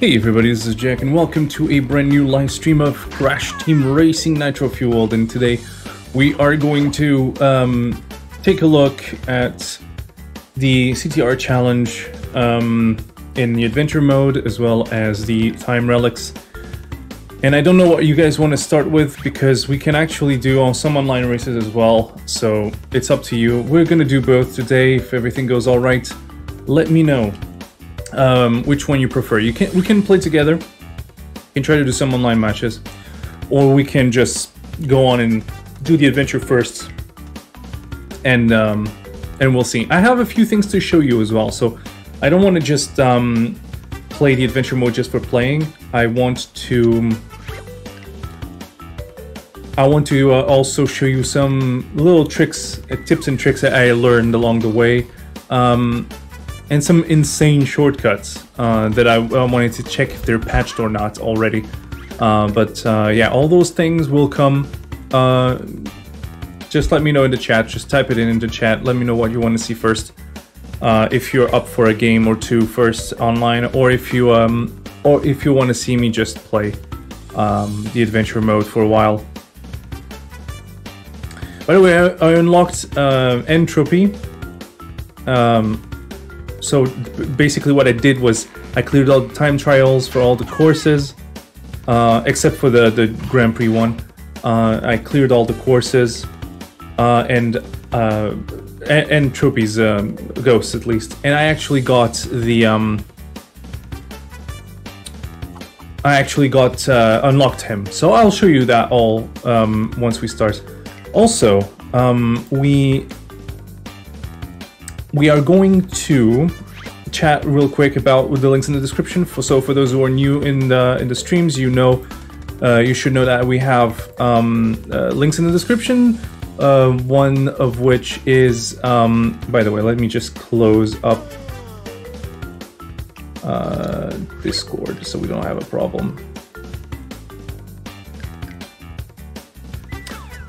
Hey everybody, this is Jack and welcome to a brand new live stream of Crash Team Racing Nitro Fueled. And today we are going to um, take a look at the CTR challenge um, in the adventure mode as well as the time relics. And I don't know what you guys want to start with because we can actually do some online races as well so it's up to you. We're gonna do both today. If everything goes alright let me know um, which one you prefer. You can we can play together. We can try to do some online matches, or we can just go on and do the adventure first, and um, and we'll see. I have a few things to show you as well, so I don't want to just um, play the adventure mode just for playing. I want to. I want to uh, also show you some little tricks, uh, tips and tricks that I learned along the way. Um, and some insane shortcuts uh, that I, wanted to check if they're patched or not already. Uh, but uh, yeah, all those things will come. Uh, just let me know in the chat. Just type it in in the chat. Let me know what you want to see first. Uh, if you're up for a game or two first online, or if you um, or if you want to see me just play um, the adventure mode for a while. By the way, I, I unlocked uh, N. Tropy. Um, so basically what I did was I cleared all the time trials for all the courses, uh, except for the, the Grand Prix one. Uh, I cleared all the courses uh, and, uh, and, and trophies, um, ghosts at least. And I actually got the um, I actually got uh, unlocked him. So I'll show you that all um, once we start. Also, um, we we are going to chat real quick about the links in the description. For, so for those who are new in the in the streams, you know, uh, you should know that we have um, uh, links in the description. Uh, one of which is, um, by the way, let me just close up uh, Discord so we don't have a problem.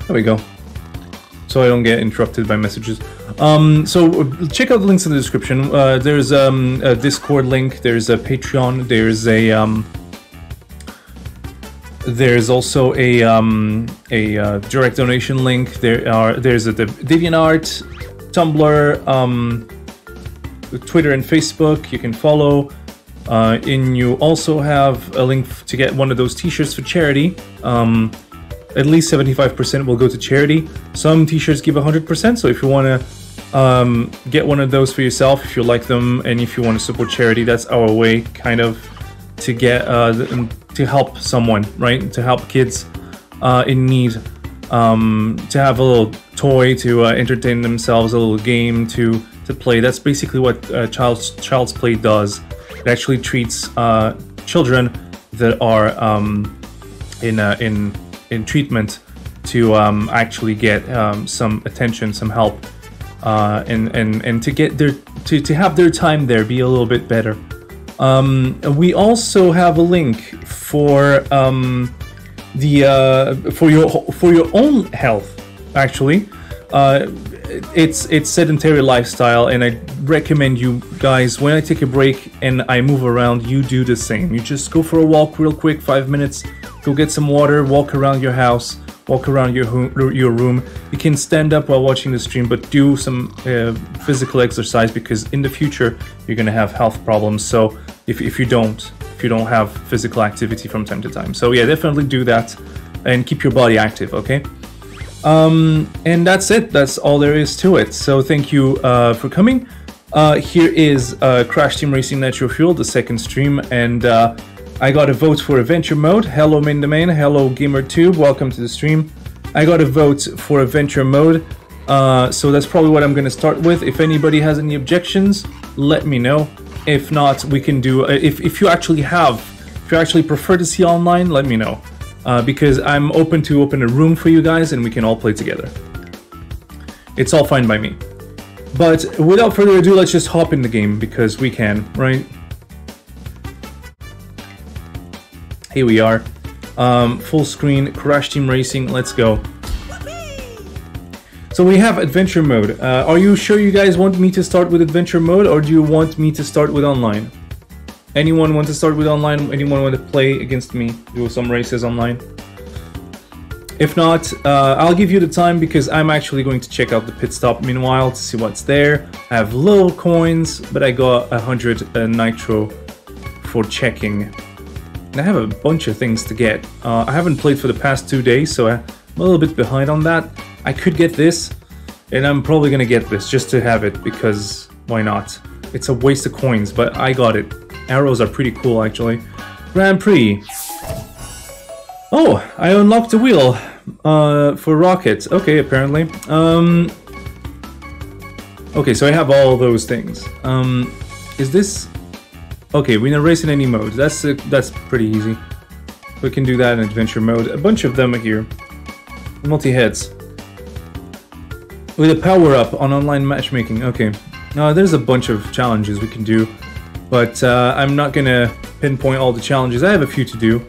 There we go. So I don't get interrupted by messages. Um, so check out the links in the description. Uh, there's um, a Discord link. There's a Patreon. There's a um, there's also a um, a uh, direct donation link. There are there's a DeviantArt, Tumblr, um, Twitter and Facebook. You can follow. Uh, and you also have a link to get one of those T-shirts for charity. Um, at least 75% will go to charity. Some t-shirts give 100%, so if you want to um, get one of those for yourself if you like them and if you want to support charity. That's our way, kind of, to get uh, to help someone, right? To help kids uh, in need. Um, to have a little toy to uh, entertain themselves, a little game to to play. That's basically what uh, Child's Child's Play does. It actually treats uh, children that are um, in uh, in in treatment to um, actually get um, some attention, some help uh, and and and to get their to to have their time there be a little bit better. Um, we also have a link for um, the uh, for your for your own health. Actually, uh, it's it's sedentary lifestyle, and I recommend you guys when I take a break and I move around, you do the same. You just go for a walk real quick, five minutes. Go get some water, walk around your house walk around your your room. You can stand up while watching the stream, but do some uh, physical exercise because in the future you're gonna have health problems. So if if you don't if you don't have physical activity from time to time, so yeah, definitely do that and keep your body active. Okay. Um, and that's it. That's all there is to it. So thank you uh, for coming. Uh, here is uh, Crash Team Racing Nitro Fuel, the second stream, and uh, I got a vote for Adventure Mode. Hello, Main Domain. Hello, GamerTube. Welcome to the stream. I got a vote for Adventure Mode. Uh, so that's probably what I'm going to start with. If anybody has any objections, let me know. If not, we can do... Uh, if, if you actually have... If you actually prefer to see online, let me know. Uh, because I'm open to open a room for you guys and we can all play together. It's all fine by me. But without further ado, let's just hop in the game because we can, right? Here we are. Um, full screen, Crash Team Racing, let's go. So we have adventure mode. Uh, are you sure you guys want me to start with adventure mode or do you want me to start with online? Anyone want to start with online? Anyone want to play against me? Do some races online? If not, uh, I'll give you the time because I'm actually going to check out the pit stop meanwhile to see what's there. I have little coins, but I got a hundred uh, nitro for checking. And I have a bunch of things to get. Uh, I haven't played for the past two days, so I'm a little bit behind on that. I could get this, and I'm probably gonna get this just to have it because why not? It's a waste of coins, but I got it. Arrows are pretty cool actually. Grand Prix. Oh, I unlocked a wheel uh, for rockets. Okay, apparently. Um, okay, so I have all those things. Um, is this... Okay, we can race in any mode. That's uh, that's pretty easy. We can do that in adventure mode. A bunch of them are here. Multi-heads. With a power-up on online matchmaking. Okay. Now, there's a bunch of challenges we can do. But uh, I'm not gonna pinpoint all the challenges. I have a few to do.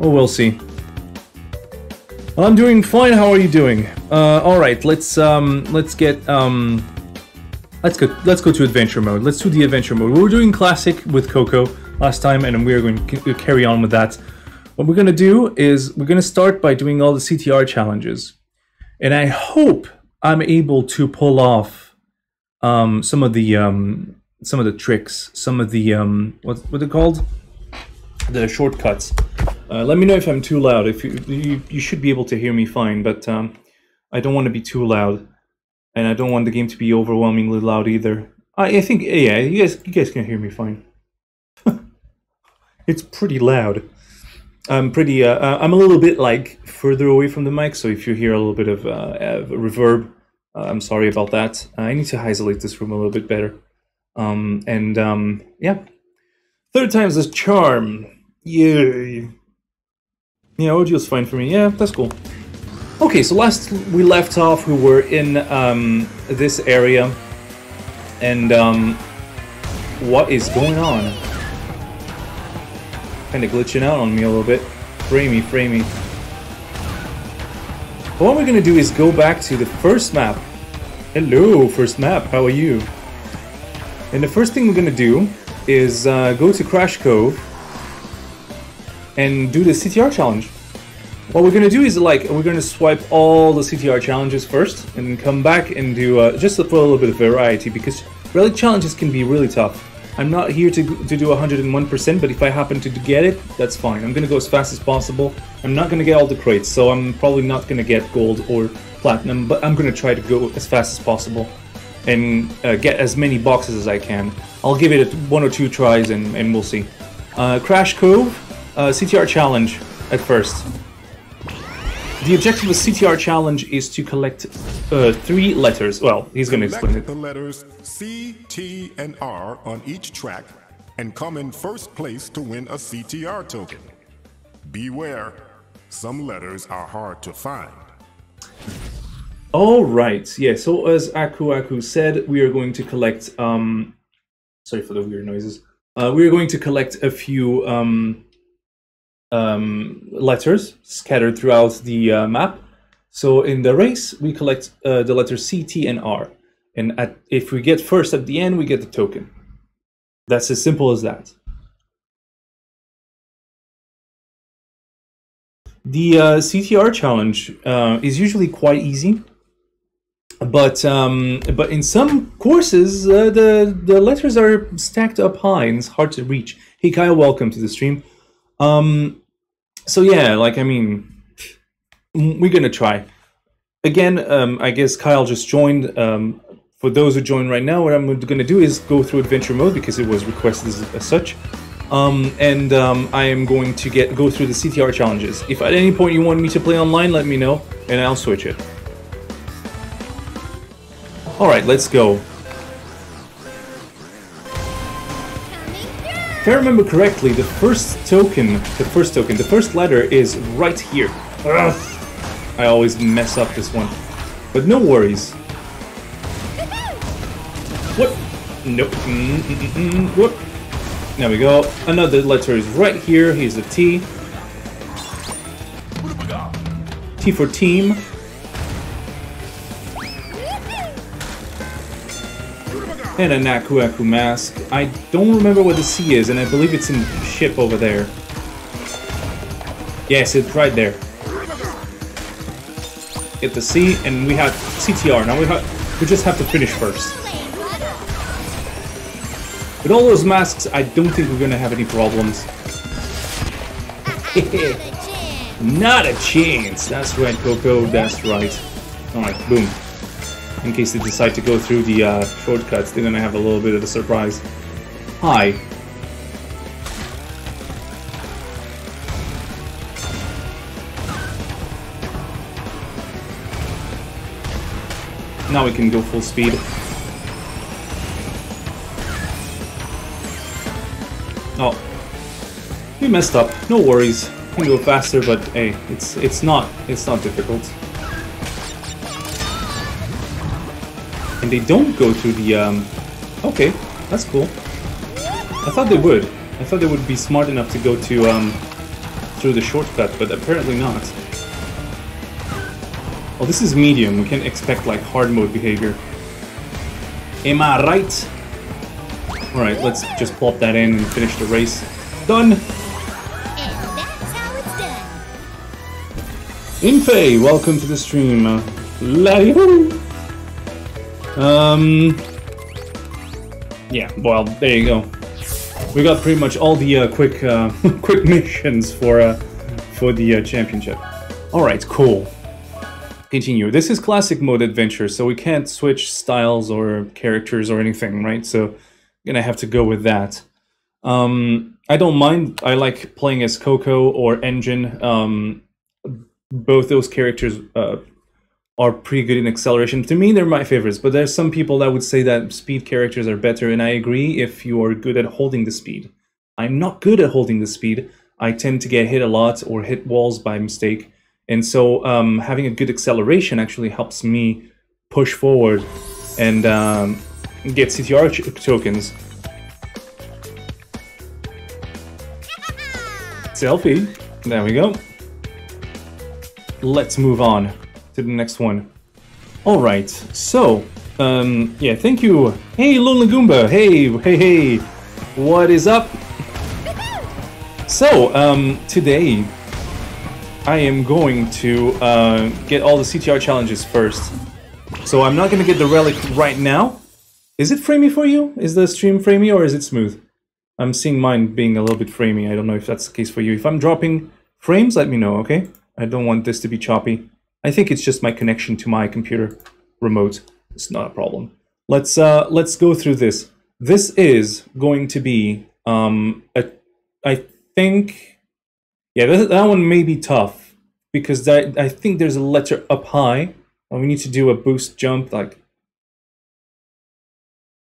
Oh, we'll see. I'm doing fine. How are you doing? Uh, all right, let's um, let's get um, let's go let's go to adventure mode. Let's do the adventure mode. We were doing classic with Coco last time, and we are going to carry on with that. What we're gonna do is we're gonna start by doing all the CTR challenges, and I hope I'm able to pull off um, some of the um, some of the tricks, some of the um, what what are called? The shortcuts. Uh, let me know if I'm too loud. If you, you, you should be able to hear me fine, but um, I don't want to be too loud, and I don't want the game to be overwhelmingly loud either. I, I think yeah, you guys you guys can hear me fine. it's pretty loud. I'm pretty. Uh, uh, I'm a little bit like further away from the mic, so if you hear a little bit of, uh, reverb, uh, I'm sorry about that. I need to isolate this room a little bit better. Um, and um, yeah, third time's the charm. Yeah. Yeah, audio's fine for me. Yeah, that's cool. Okay, so last we left off, we were in um, this area, and um, what is going on? Kind of glitching out on me a little bit. Framey, framey. What we're gonna do is go back to the first map. Hello, first map. How are you? And the first thing we're gonna do is uh, go to Crash Cove and do the CTR challenge. What we're gonna do is like we're gonna swipe all the CTR challenges first, and then come back and do uh, just for a little bit of variety because relic challenges can be really tough. I'm not here to, to do 101%, but if I happen to get it, that's fine. I'm gonna go as fast as possible. I'm not gonna get all the crates, so I'm probably not gonna get gold or platinum, but I'm gonna try to go as fast as possible and uh, get as many boxes as I can. I'll give it one or two tries and, and we'll see. Uh, Crash Cove, uh, CTR challenge at first. The objective of the CTR challenge is to collect uh, three letters. Well, he's going to explain it. the letters C, T, and R on each track and come in first place to win a CTR token. Beware, some letters are hard to find. All right. Yeah. So as Aku Aku said, we are going to collect. Um, sorry for the weird noises. Uh, we are going to collect a few um, um, letters scattered throughout the uh, map. So in the race, we collect uh, the letters C, T, and R. And at, if we get first at the end, we get the token. That's as simple as that. The uh, CTR challenge uh, is usually quite easy, but um, but in some courses uh, the the letters are stacked up high and it's hard to reach. Hey Kyle, welcome to the stream. Um, so yeah, like I mean, we're gonna try. Again, um, I guess Kyle just joined. Um, for those who join right now, what I'm to do is go through adventure mode because it was requested as, as such. Um, and um, I am going to get go through the CTR challenges. If at any point you want me to play online, let me know, and I'll switch it. All right, let's go. If I remember correctly, the first token, the first token, the first letter is right here. Ugh. I always mess up this one, but no worries. What? Nope. Mm -mm -mm. There we go. Another letter is right here. Here's the T. T for team. And a Naku Aku mask. I don't remember what the C is, and I believe it's in the ship over there. Yes, it's right there. Get the C, and we have CTR. Now we have we just have to finish first. With all those masks, I don't think we're gonna have any problems. Not a chance! That's right, Coco, that's right. Alright, boom. In case they decide to go through the uh, shortcuts, they're gonna have a little bit of a surprise. Hi. Now we can go full speed. Oh. We messed up. No worries. We Can go faster, but hey, it's it's not it's not difficult. And they don't go through the um Okay, that's cool. I thought they would. I thought they would be smart enough to go to um through the shortcut, but apparently not. Oh, this is medium. We can't expect like hard mode behavior. Am I right? Alright, let's just plop that in and finish the race. Done! And that's how it's done. Infe, welcome to the stream. Uh. Um. Yeah, well, there you go. We got pretty much all the uh, quick, uh, quick missions for uh, for the uh, championship. All right, cool. Continue. This is classic mode adventure, so we can't switch styles or characters or anything, right? So I'm gonna have to go with that. Um, I don't mind. I like playing as Coco or Engine. Um, both those characters uh, are pretty good in acceleration. To me, they're my favorites. But there's some people that would say that speed characters are better, and I agree. If you are good at holding the speed, I'm not good at holding the speed. I tend to get hit a lot or hit walls by mistake, and so um, having a good acceleration actually helps me push forward and um, get CTR tokens. Selfie. There we go. Let's move on to the next one. All right. So, um, yeah, thank you. Hey, Lonely Goomba. Hey, hey, hey. What is up? So, um, today I am going to uh, get all the CTR challenges first. So I'm not going to get the relic right now. Is it framey for you? Is the stream framey or is it smooth? I'm seeing mine being a little bit framey. I don't know if that's the case for you. If I'm dropping frames, let me know, okay? I don't want this to be choppy. I think it's just my connection to my computer remote. It's not a problem. Let's uh let's go through this. This is going to be um a I think yeah, that, that one may be tough because that, I think there's a letter up high and we need to do a boost jump like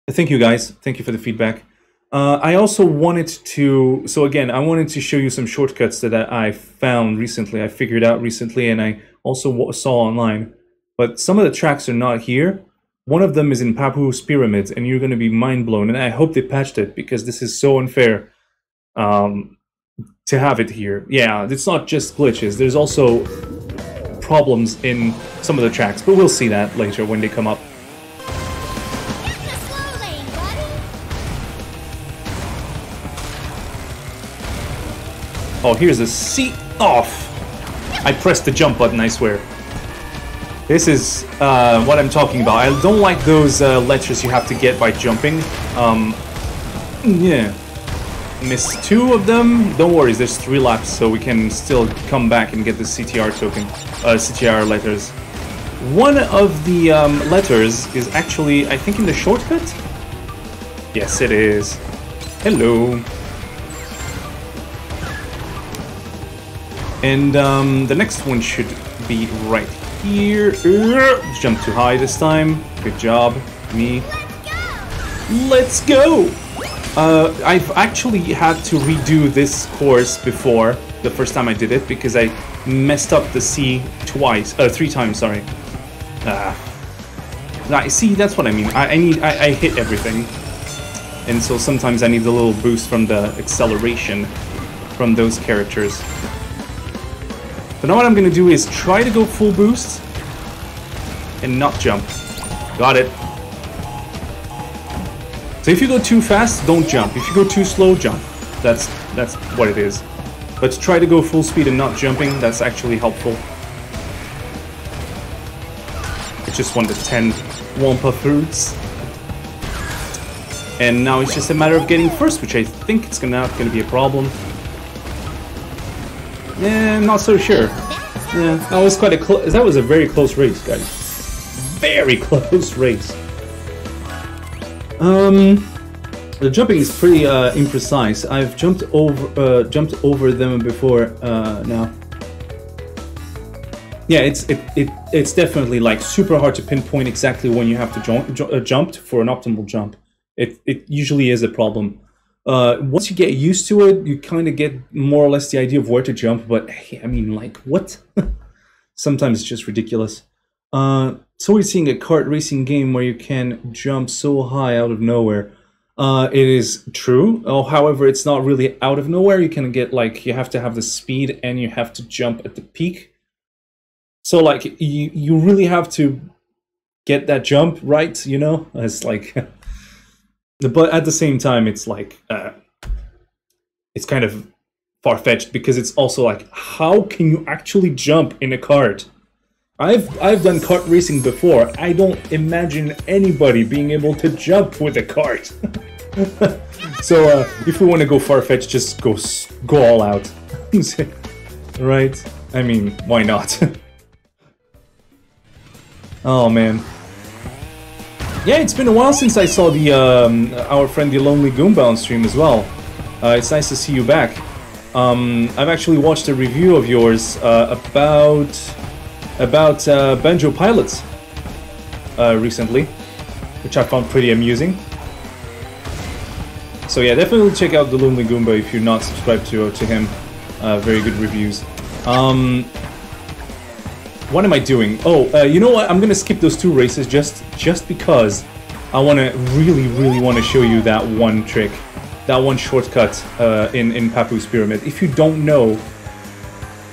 Thank you guys. Thank you for the feedback. Uh, I also wanted to, so again, I wanted to show you some shortcuts that I I found recently, I figured out recently, and I also wa- saw online. But some of the tracks are not here. One of them is in Papu's Pyramids, and you're going to be mind blown. And I hope they patched it because this is so unfair um, to have it here. Yeah, it's not just glitches, there's also problems in some of the tracks, but we'll see that later when they come up. Oh, here's a seat off. I pressed the jump button, I swear. This is uh, what I'm talking about. I don't like those uh, letters you have to get by jumping. Um, yeah. Missed two of them. Don't worry, there's three laps, so we can still come back and get the CTR token, uh, CTR letters. One of the um, letters is actually, I think, in the shortcut. Yes, it is. Hello. And um, the next one should be right here. Jump too high this time. Good job, me. Let's go! Uh, I've actually had to redo this course before, the first time I did it, because I messed up the C twice, uh, three times, sorry. Ah. See, that's what I mean. I, I need, I, I hit everything. And so sometimes I need a little boost from the acceleration from those characters. But now what I'm gonna do is try to go full boost and not jump. Got it. So if you go too fast, don't jump. If you go too slow, jump. That's that's what it is. But try to go full speed and not jumping. That's actually helpful. I just want the 10 Wumpa fruits. And now it's just a matter of getting first, which I think it's not gonna be a problem. Yeah, I'm not so sure. Yeah, that was quite a close. That was a very close race, guys. Very close race. Um, the jumping is pretty uh, imprecise. I've jumped over uh, jumped over them before uh, now. Yeah, it's it, it it's definitely like super hard to pinpoint exactly when you have to jump ju- uh, jump for an optimal jump. It it usually is a problem. Uh, once you get used to it, you kind of get more or less the idea of where to jump. But hey, I mean, like what? Sometimes it's just ridiculous. Uh, so we're seeing a kart racing game where you can jump so high out of nowhere. Uh, it is true. Oh, however, it's not really out of nowhere. You can get like you have to have the speed and you have to jump at the peak. So like you you really have to get that jump right. You know, it's like. but at the same time, it's like uh, it's kind of far fetched because it's also like how can you actually jump in a cart? I've I've done kart racing before. I don't imagine anybody being able to jump with a cart. so uh, if we want to go far fetched, just go go all out, right? I mean, why not? oh man. Yeah, it's been a while since I saw the um, our friend the Lonely Goomba on stream as well. Uh, it's nice to see you back. Um, I've actually watched a review of yours uh, about about uh, Banjo Pilots uh, recently, which I found pretty amusing. So yeah, definitely check out the Lonely Goomba if you're not subscribed to to him. Uh, very good reviews. Um, what am I doing? Oh, uh, you know what? I'm gonna skip those two races just just because I want to really, really want to show you that one trick, that one shortcut uh, in in Papu's Pyramid. If you don't know,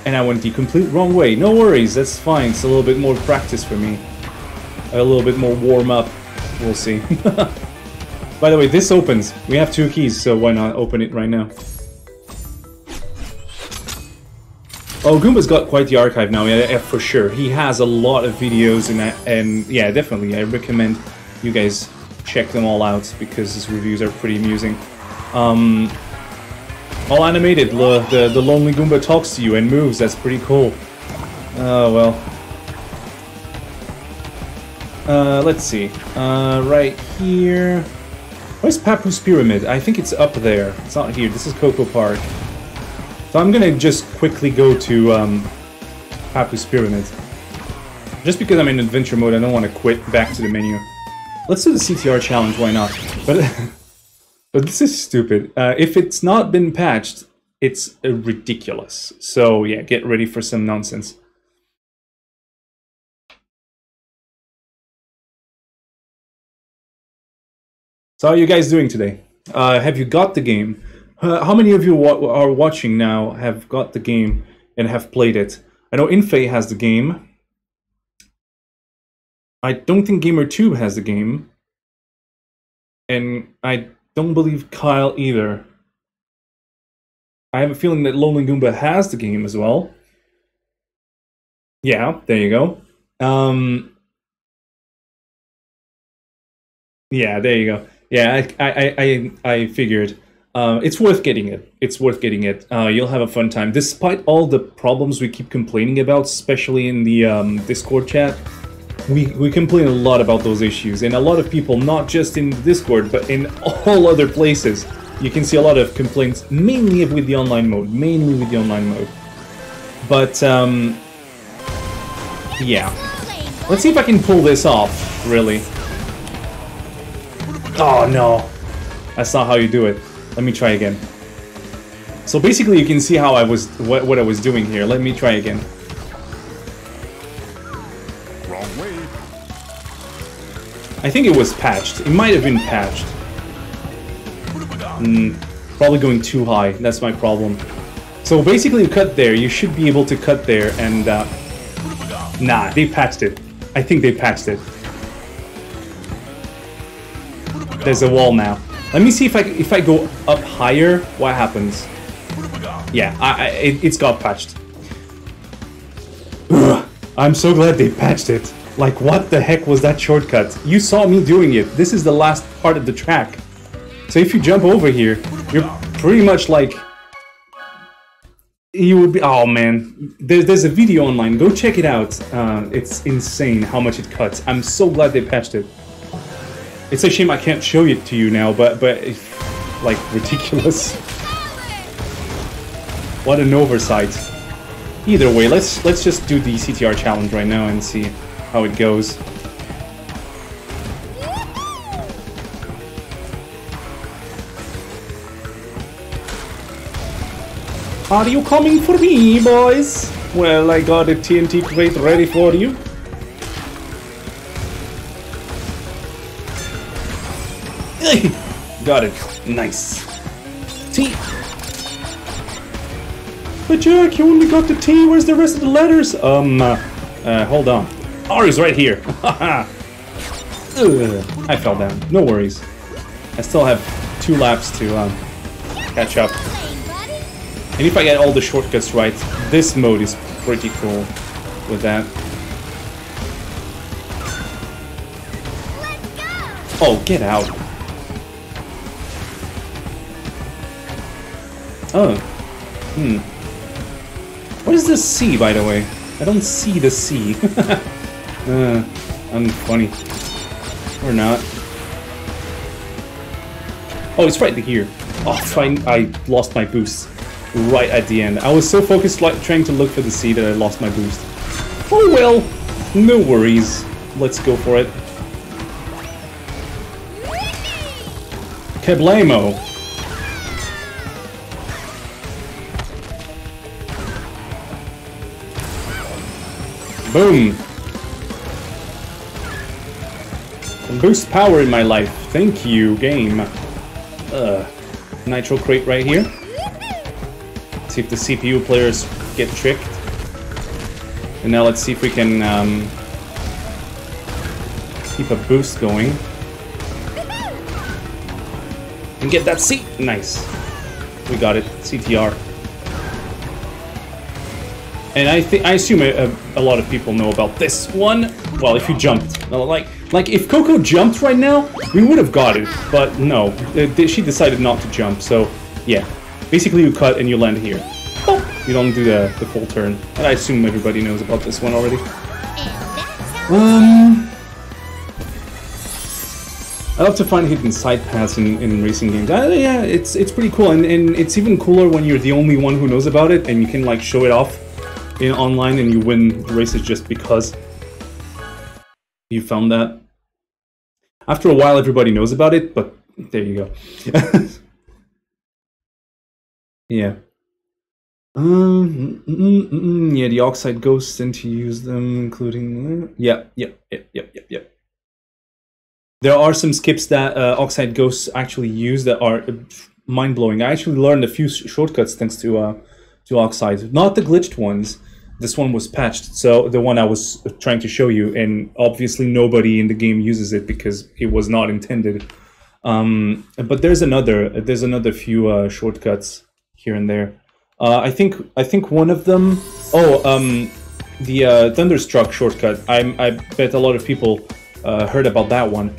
and I went the complete wrong way, no worries. That's fine. It's a little bit more practice for me, a little bit more warm up. We'll see. By the way, this opens. We have two keys, so why not open it right now? Oh, Goomba's got quite the archive now, yeah, for sure. He has a lot of videos, and, and yeah, definitely, I recommend you guys check them all out because his reviews are pretty amusing. Um, all animated, the, the, the Lonely Goomba talks to you and moves, that's pretty cool. Oh, well. Uh, let's see. Uh, right here. Where's Papu's Pyramid? I think it's up there. It's not here. This is Coco Park. So I'm gonna just quickly go to um, Papu's Pyramid. Just because I'm in adventure mode, I don't want to quit back to the menu. Let's do the CTR challenge, why not? But but this is stupid. Uh, if it's not been patched, it's ridiculous. So yeah, get ready for some nonsense. So how are you guys doing today? Uh, have you got the game? Uh, how many of you wa- are watching now have got the game and have played it? I know Infe has the game. I don't think GamerTube has the game. And I don't believe Kyle either. I have a feeling that Lonely Goomba has the game as well. Yeah, there you go. Um, yeah, there you go. Yeah, I, I, I, I figured. Uh, it's worth getting it. It's worth getting it. Uh, you'll have a fun time. Despite all the problems we keep complaining about, especially in the um, Discord chat, we, we complain a lot about those issues. And a lot of people, not just in Discord, but in all other places, you can see a lot of complaints, mainly with the online mode. Mainly with the online mode. But, um, yeah. Let's see if I can pull this off, really. Oh no, that's not how you do it. Let me try again. So basically, you can see how I was what, what I was doing here. Let me try again. Wrong way. I think it was patched. It might have been patched. Hmm, probably going too high. That's my problem. So basically, you cut there. You should be able to cut there, and uh, nah, they patched it. I think they patched it. there's a wall now. Let me see if I if I go up higher, what happens? Yeah, I, I, it, it's got patched. Ugh, I'm so glad they patched it. Like, what the heck was that shortcut? You saw me doing it. This is the last part of the track. So if you jump over here, you're pretty much like... You would be... Oh, man. There's, there's a video online. Go check it out. Uh, it's insane how much it cuts. I'm so glad they patched it. It's a shame I can't show it to you now, but, but it's, like, ridiculous. What an oversight. Either way, let's let's just do the CTR challenge right now and see how it goes. Are you coming for me, boys? Well, I got a TNT crate ready for you. Got it. Nice. T. But Jack, you only got the T. Where's the rest of the letters? Um, uh, uh hold on. R is right here. Ugh, I fell down. No worries. I still have two laps to um, catch up. And if I get all the shortcuts right, this mode is pretty cool with that. Oh, get out. Oh. Hmm. What is this C, by the way? I don't see the C. uh, I'm funny. Or not. Oh, it's right here. Oh, fine. I lost my boost right at the end. I was so focused like trying to look for the C that I lost my boost. Oh well, no worries. Let's go for it. Keblamo. Boom. Boost power in my life. Thank you, game. Uh, Nitro crate right here. See if the CPU players get tricked. And now let's see if we can um, keep a boost going. And get that C. Nice. We got it. CTR. And I I assume a, a, lot of people know about this one. Well, if you jumped, like like if Coco jumped right now, we would have got it. But no, she decided not to jump. So yeah, basically you cut and you land here. Oh, you don't do the the full turn. And I assume everybody knows about this one already. Um. I love to find hidden side paths in, in racing games. Uh, yeah, it's it's pretty cool, and, and it's even cooler when you're the only one who knows about it, and you can like show it off in online and you win races just because you found that. After a while, everybody knows about it, but there you go. yeah. Um, mm, mm, mm, yeah, the oxide ghosts tend to use them, including. Uh, yeah, yeah, yeah, yeah, yeah, yeah. There are some skips that uh, oxide ghosts actually use that are uh, mind blowing. I actually learned a few sh shortcuts thanks to uh, to oxide, not the glitched ones, this one was patched. So the one i was trying to show you and obviously nobody in the game uses it because it was not intended. Um, but there's another there's another few uh, shortcuts here and there. Uh, i think i think one of them oh um, the uh, thunderstruck shortcut. I i bet a lot of people uh, heard about that one.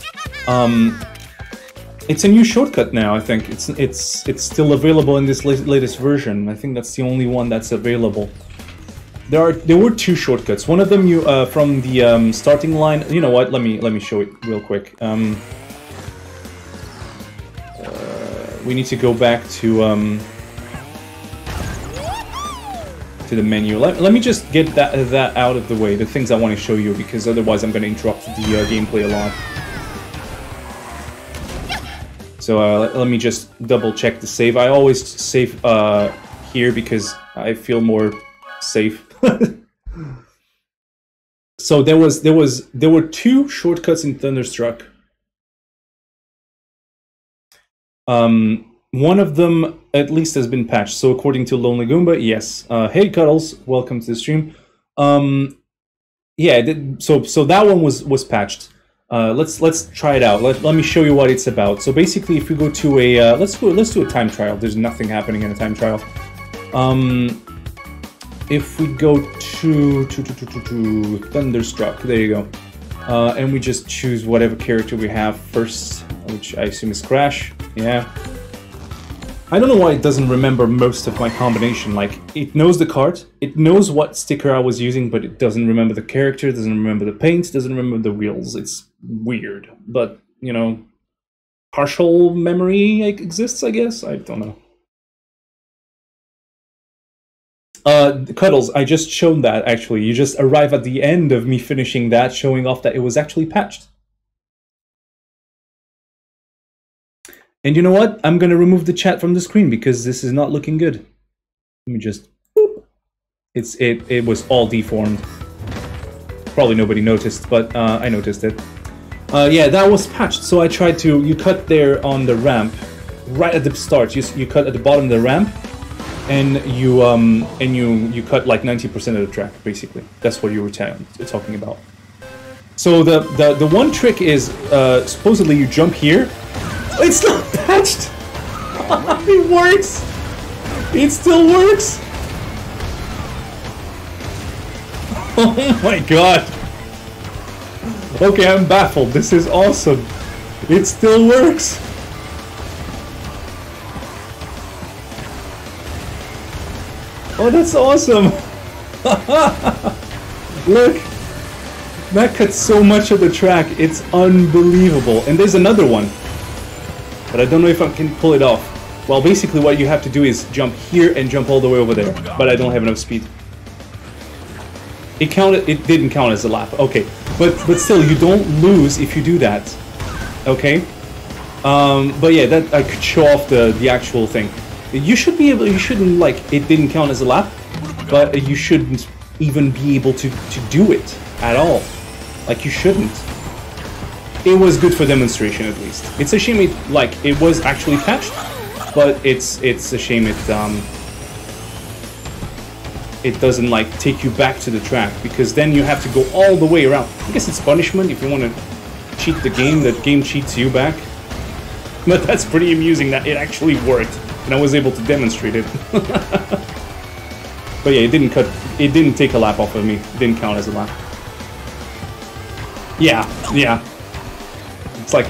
Um, it's a new shortcut now i think. It's it's it's still available in this latest version. I think that's the only one that's available there are there were two shortcuts. One of them you uh, from the um, starting line. You know what? Let me let me show it real quick. Um, uh, we need to go back to um, to the menu. Let, let me just get that that out of the way. The things I want to show you because otherwise I'm going to interrupt the uh, gameplay a lot. So uh, let me just double check the save. I always save uh, here because I feel more safe so there was there was there were two shortcuts in Thunderstruck. Um, one of them at least has been patched. So according to Lonely Goomba, yes. Uh, hey Cuddles, welcome to the stream. Um, yeah, so so that one was was patched. Uh, let's let's try it out. Let, let me show you what it's about. So basically, if we go to a uh, let's go let's do a time trial. There's nothing happening in a time trial. Um, if we go to to to to, to, Thunderstruck, there you go, uh, and we just choose whatever character we have first, which I assume is Crash. Yeah. I don't know why it doesn't remember most of my combination. Like, it knows the card, it knows what sticker I was using, but it doesn't remember the character, doesn't remember the paint, doesn't remember the wheels. It's weird. But, you know, partial memory exists, I guess? I don't know. Uh, Cuddles, I just shown that, actually. You just arrive at the end of me finishing that, showing off that it was actually patched. And you know what? I'm going to remove the chat from the screen because this is not looking good. Let me just... It's it, it was all deformed. Probably nobody noticed, but uh, I noticed it. Uh, yeah, that was patched. So I tried to... You cut there on the ramp, right at the start. You, you cut at the bottom of the ramp, and you um and you you cut like 90% of the track, basically. That's what you were talking about. So the, the, the one trick is, uh, supposedly you jump here, it's not patched! it works! It still works! Oh my god! Okay, I'm baffled. This is awesome. It still works! Oh, that's awesome! Look! That cuts so much of the track, it's unbelievable. And there's another one but I don't know if I can pull it off. Well, basically what you have to do is jump here and jump all the way over there, but I don't have enough speed. It counted. It didn't count as a lap. Okay, but but still, you don't lose if you do that. Okay. Um, but yeah, that I could show off the the actual thing. You should be able. You shouldn't like. It didn't count as a lap, but you shouldn't even be able to to do it at all. Like you shouldn't it was good for demonstration at least. It's a shame it like it was actually patched, but it's it's a shame it um it doesn't like take you back to the track because then you have to go all the way around. I guess it's punishment if you want to cheat the game, that game cheats you back. But that's pretty amusing that it actually worked and I was able to demonstrate it. but yeah, it didn't cut it didn't take a lap off of me. It didn't count as a lap. Yeah, yeah. It's like,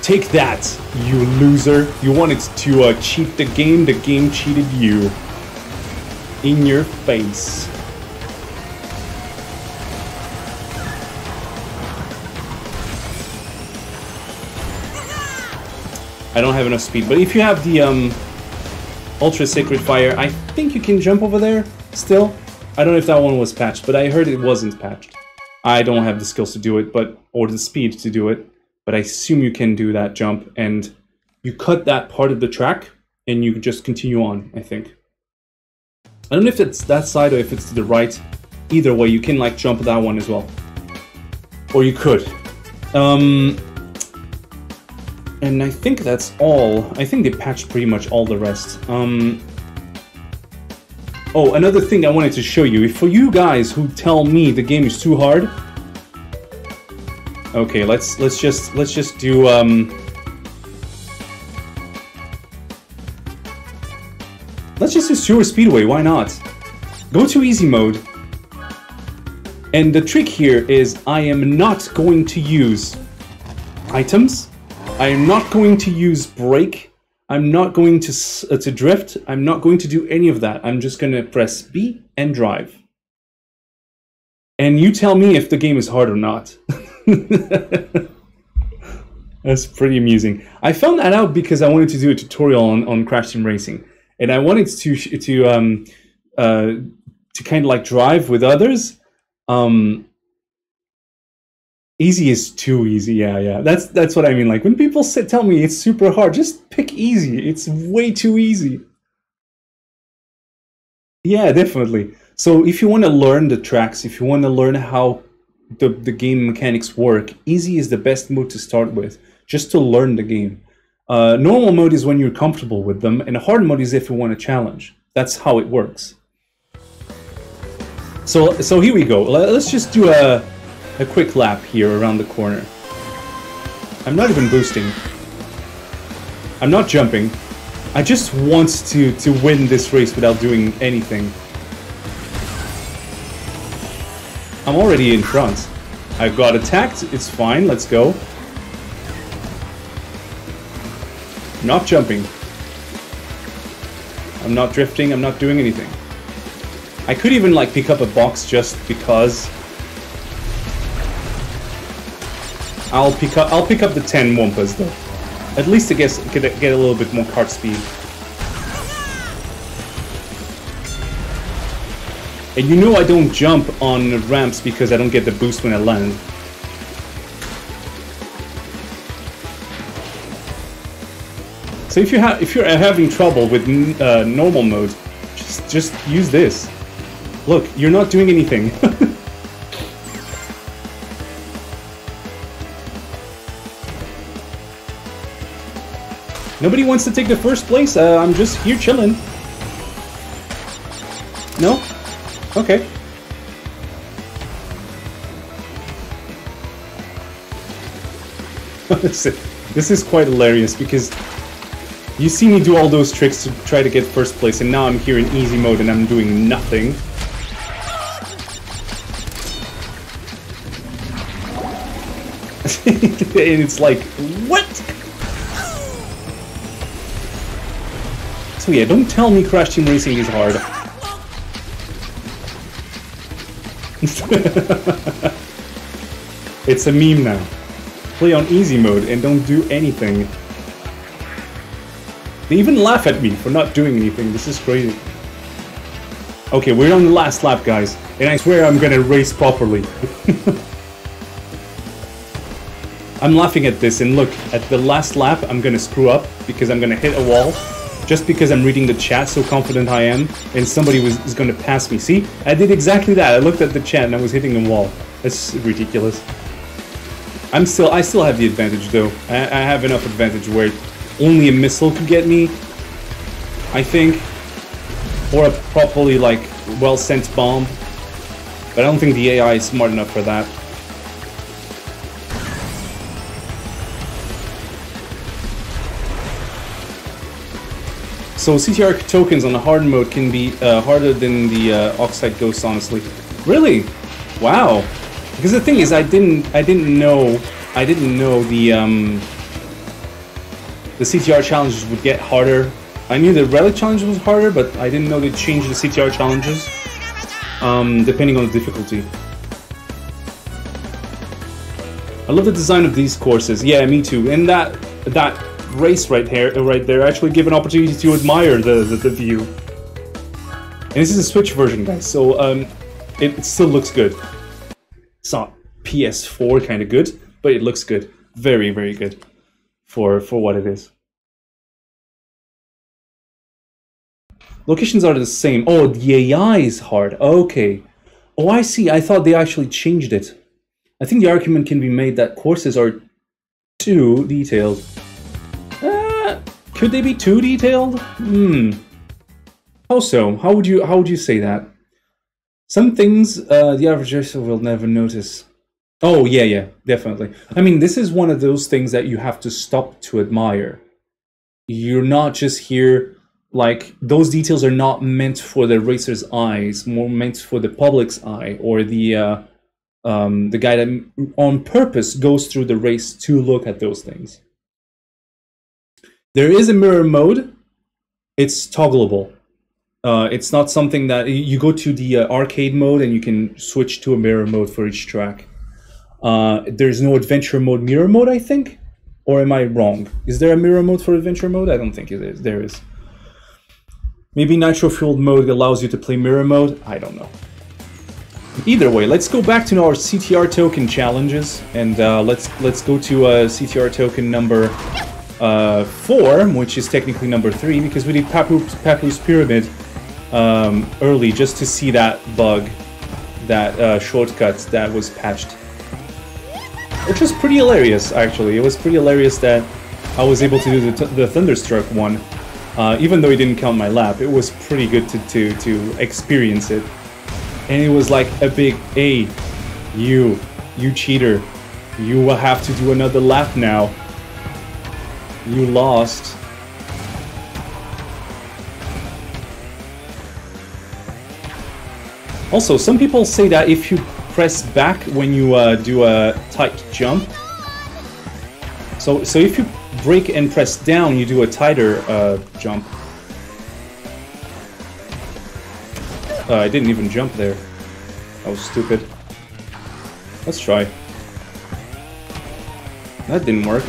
take that, you loser. You wanted to uh, cheat the game, the game cheated you. In your face. I don't have enough speed, but if you have the um, Ultra Sacred Fire, I think you can jump over there still. I don't know if that one was patched, but I heard it wasn't patched. I don't have the skills to do it, but or the speed to do it but I assume you can do that jump and you cut that part of the track and you just continue on, I think. I don't know if it's that side or if it's to the right. Either way, you can like jump that one as well. Or you could. Um, and I think that's all. I think they patched pretty much all the rest. Um, oh, another thing I wanted to show you. For you guys who tell me the game is too hard, Okay, let's let's just let's just do um Let's just do Sewer Speedway, why not? Go to easy mode. And the trick here is I am not going to use items. I am not going to use brake. I'm not going to uh, to drift. I'm not going to do any of that. I'm just going to press B and drive. And you tell me if the game is hard or not. That's pretty amusing. I found that out because I wanted to do a tutorial on, on Crash Team Racing, and I wanted to to um uh to kind of like drive with others. Um, easy is too easy. Yeah, yeah. That's that's what I mean. Like when people say, tell me it's super hard, just pick easy. It's way too easy. Yeah, definitely. So if you want to learn the tracks, if you want to learn how the, the game mechanics work, easy is the best mode to start with, just to learn the game. Uh, normal mode is when you're comfortable with them, and hard mode is if you want a challenge. That's how it works. So, so here we go. Let's just do a, a quick lap here around the corner. I'm not even boosting. I'm not jumping. I just want to, to win this race without doing anything. I'm already in front. I got attacked, it's fine, let's go. Not jumping. I'm not drifting, I'm not doing anything. I could even like pick up a box just because. I'll pick up I'll pick up the 10 Wumpas though. At least I guess get, a, get a little bit more cart speed. And you know I don't jump on ramps because I don't get the boost when I land. So if you have if you're having trouble with uh, normal mode, just just use this. Look, you're not doing anything. Nobody wants to take the first place. Uh, I'm just here chilling. No? Okay. this is quite hilarious because you see me do all those tricks to try to get first place and now I'm here in easy mode and I'm doing nothing. and it's like, what? So yeah, don't tell me Crash Team Racing is hard. it's a meme now. Play on easy mode and don't do anything. They even laugh at me for not doing anything. This is crazy. Okay, we're on the last lap, guys. And I swear I'm gonna race properly. I'm laughing at this, and look, at the last lap, I'm gonna screw up because I'm gonna hit a wall just because I'm reading the chat, so confident I am, and somebody was is gonna pass me. See, I did exactly that. I looked at the chat and I was hitting the wall. That's ridiculous. I'm still, I still have the advantage though. I, I have enough advantage where only a missile could get me, I think, or a properly like well sent bomb. But I don't think the AI is smart enough for that. So CTR tokens on the hard mode can be uh, harder than the uh, Oxide Ghost, honestly. Really? Wow. Because the thing is, I didn't, I didn't know, I didn't know the um, the CTR challenges would get harder. I knew the relic challenge was harder, but I didn't know they changed the CTR challenges um, depending on the difficulty. I love the design of these courses. Yeah, me too. And that that race right here, right there, actually give an opportunity to admire the, the, the view. And this is a Switch version, guys, so um, it, it still looks good. It's not PS4 kind of good, but it looks good. Very, very good for for what it is. Locations are the same. Oh, the AI is hard. Okay. Oh, I see. I thought they actually changed it. I think the argument can be made that courses are too detailed. Could they be too detailed? Hmm. How so? How would you how would you say that? Some things uh, the average user will never notice. Oh yeah, yeah, definitely. I mean, this is one of those things that you have to stop to admire. You're not just here like those details are not meant for the racer's eyes, more meant for the public's eye or the uh, um, the guy that on purpose goes through the race to look at those things. There is a mirror mode. It's toggleable. Uh, it's not something that you go to the uh, arcade mode and you can switch to a mirror mode for each track. Uh, there's no adventure mode mirror mode, I think, or am I wrong? Is there a mirror mode for adventure mode? I don't think it is. There is. Maybe nitro fueled mode allows you to play mirror mode. I don't know. Either way, let's go back to our CTR token challenges, and uh, let's let's go to uh, CTR token number uh, four, which is technically number three, because we did Papu's, Papu's Pyramid um, early just to see that bug, that uh, shortcut that was patched. Which was pretty hilarious, actually. It was pretty hilarious that I was able to do the, the Thunderstruck one. Uh, even though it didn't count my lap, it was pretty good to, to, to experience it. And it was like a big, hey, you, you cheater, you will have to do another lap now. You lost. Also, some people say that if you press back when you uh, do a tight jump, so so if you brake and press down, you do a tighter uh, jump. Uh, I didn't even jump there. That was stupid. Let's try. That didn't work.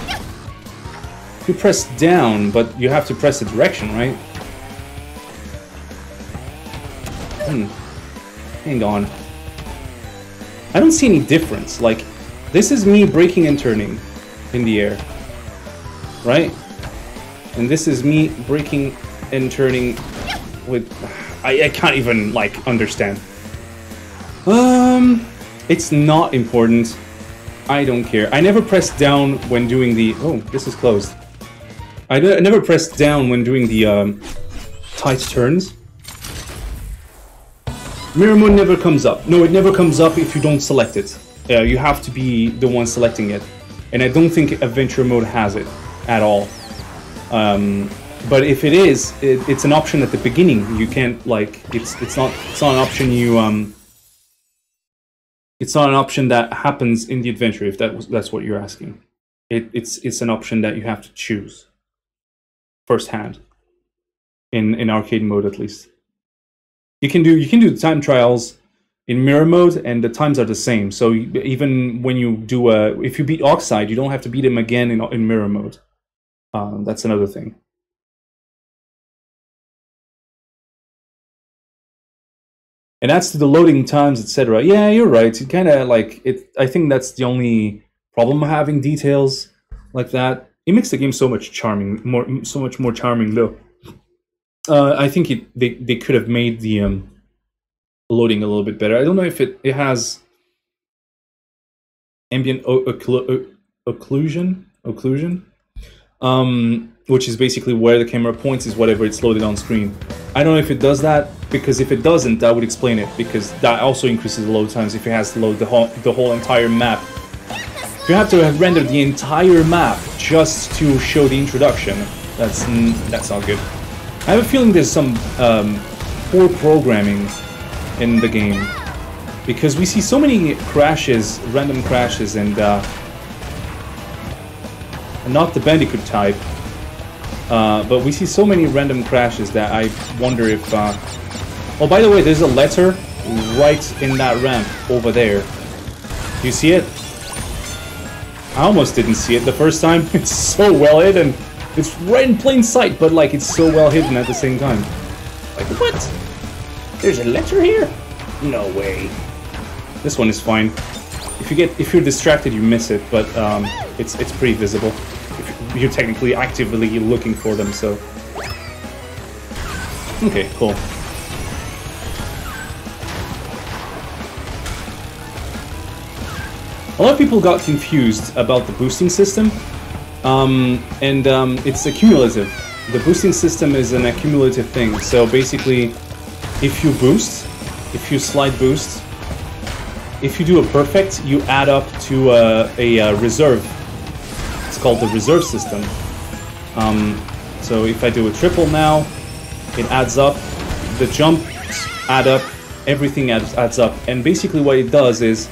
You press down, but you have to press the direction, right? Hmm. Hang on. I don't see any difference. Like, this is me braking and turning in the air. Right? And this is me braking and turning with... I, I can't even, like, understand. Um, it's not important. I don't care. I never press down when doing the... Oh, this is closed. I, I never press down when doing the um, tight turns. Mirror mode never comes up. No, it never comes up if you don't select it. Uh, you have to be the one selecting it. And I don't think Adventure mode has it at all. Um, but if it is, it, it's an option at the beginning. You can't like it's it's not it's not an option you um. It's not an option that happens in the adventure if that that's what you're asking. It, it's it's an option that you have to choose firsthand. In in arcade mode at least. You can do you can do time trials in mirror mode, and the times are the same. So even when you do a, if you beat Oxide, you don't have to beat him again in in mirror mode. Um, that's another thing. And that's to the loading times, etc. Yeah, you're right. It kind of like it. I think that's the only problem having details like that. It makes the game so much charming, more so much more charming though. Uh, I think it they, they could have made the um, loading a little bit better. I don't know if it, it has ambient occlu- occlusion occlusion, um, which is basically where the camera points is whatever it's loaded on screen. I don't know if it does that because if it doesn't, that would explain it because that also increases the load times if it has to load the whole the whole entire map. You have to have rendered the entire map just to show the introduction. That's mm, that's not good. I have a feeling there's some um, poor programming in the game because we see so many crashes, random crashes, and uh, not the Bandicoot type. Uh, but we see so many random crashes that I wonder if. Uh... Oh, by the way, there's a letter right in that ramp over there. Do you see it? I almost didn't see it the first time. It's so well hidden. It's right in plain sight, but like it's so well hidden at the same time. Like what? There's a letter here? No way. This one is fine. If you get if you're distracted, you miss it, but um, it's it's pretty visible. If you're technically actively looking for them, so. Okay, cool. A lot of people got confused about the boosting system, um, and um, it's accumulative. The boosting system is an accumulative thing. So basically, if you boost, if you slide boost, if you do a perfect, you add up to a, a, reserve. It's called the reserve system. Um, so if I do a triple now, it adds up. The jumps add up. Everything adds, adds up. And basically, what it does is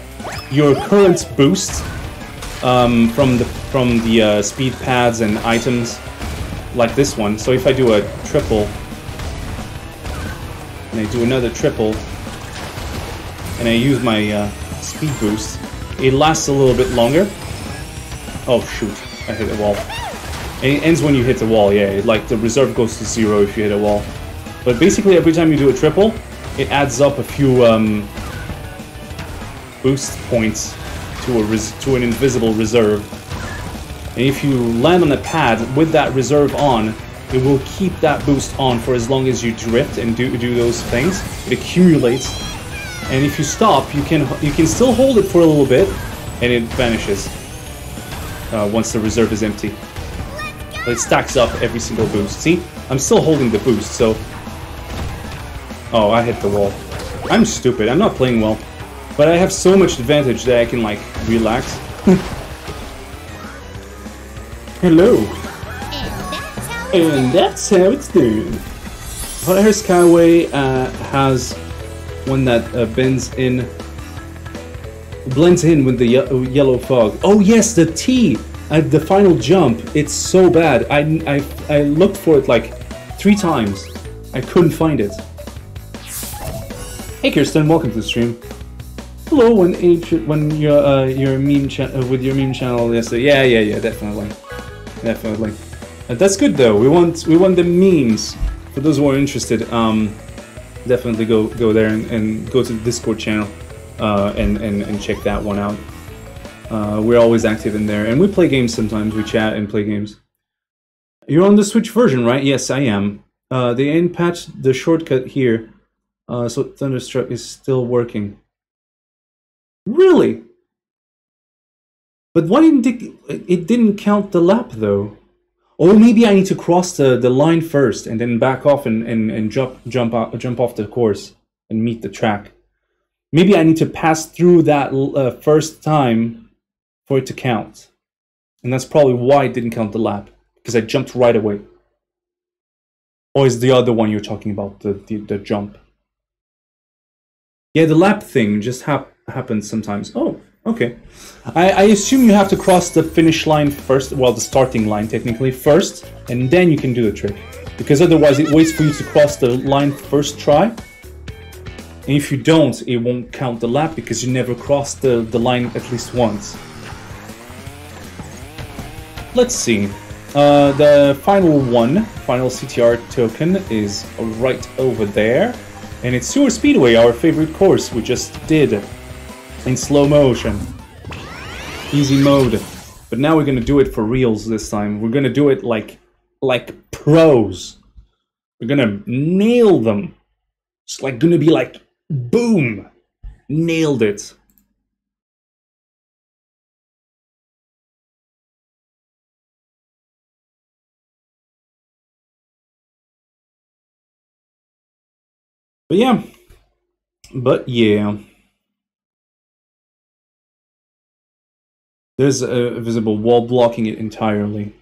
your current boost um, from the from the uh, speed pads and items like this one. So if I do a triple and I do another triple and I use my uh, speed boost, it lasts a little bit longer. Oh shoot, I hit a wall. And it ends when you hit the wall, yeah. Like the reserve goes to zero if you hit a wall. But basically every time you do a triple, it adds up a few um, boost points to a to an invisible reserve. And if you land on a pad with that reserve on, it will keep that boost on for as long as you drift and do do those things. It accumulates, and if you stop, you can you can still hold it for a little bit, and it vanishes uh, once the reserve is empty. It stacks up every single boost. See, I'm still holding the boost, so. Oh, I hit the wall. I'm stupid. I'm not playing well. But I have so much advantage that I can, like, relax. Hello. And that's how it's done. Air Skyway uh, has one that uh, bends in, blends in with the ye- yellow fog. Oh yes, the T at the final jump. It's so bad. I, I, I looked for it like three times. I couldn't find it. Hey Kirsten, welcome to the stream. Hello, when ancient, when your uh, your meme uh, with your meme channel yesterday. Yeah, yeah, yeah, definitely, definitely. Uh, that's good though. We want we want the memes. For those who are interested, um, definitely go go there and, and go to the Discord channel uh, and, and and check that one out. Uh, we're always active in there, and we play games sometimes. We chat and play games. You're on the Switch version, right? Yes, I am. Uh, they ain't patched the shortcut here, uh, so Thunderstruck is still working. Really? But why didn't it, it didn't count the lap though? Or maybe I need to cross the, the line first and then back off and, and, and jump jump out, jump off the course and meet the track. Maybe I need to pass through that uh, first time for it to count. And that's probably why it didn't count the lap because I jumped right away. Or is the other one you're talking about the, the, the jump? Yeah, the lap thing just hap- happens sometimes. Oh, okay. I, I assume you have to cross the finish line first, well, the starting line technically first, and then you can do the trick. Because otherwise, it waits for you to cross the line first try. And if you don't, it won't count the lap because you never crossed the, the line at least once. Let's see. Uh, the final one, final CTR token, is right over there. And it's Sewer Speedway, our favorite course we just did in slow motion. Easy mode. But now we're gonna do it for reals this time. We're gonna do it like like pros. We're gonna nail them. It's like gonna be like boom. Nailed it. But yeah. But yeah. There's a visible wall blocking it entirely.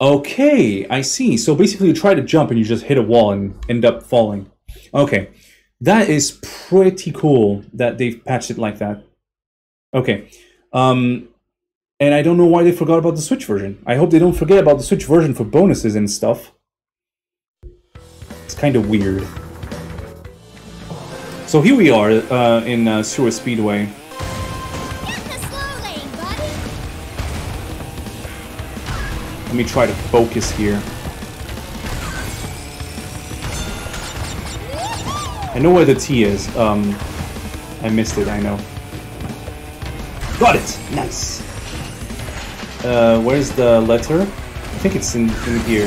Okay, I see. So basically you try to jump and you just hit a wall and end up falling. Okay. That is pretty cool that they've patched it like that. Okay. Um and I don't know why they forgot about the Switch version. I hope they don't forget about the Switch version for bonuses and stuff. It's kind of weird. So here we are uh, in uh, Sewer Speedway. Let me try to focus here. I know where the T is. Um, I missed it, I know. Got it! Nice! Uh, where's the letter? I think it's in, in here.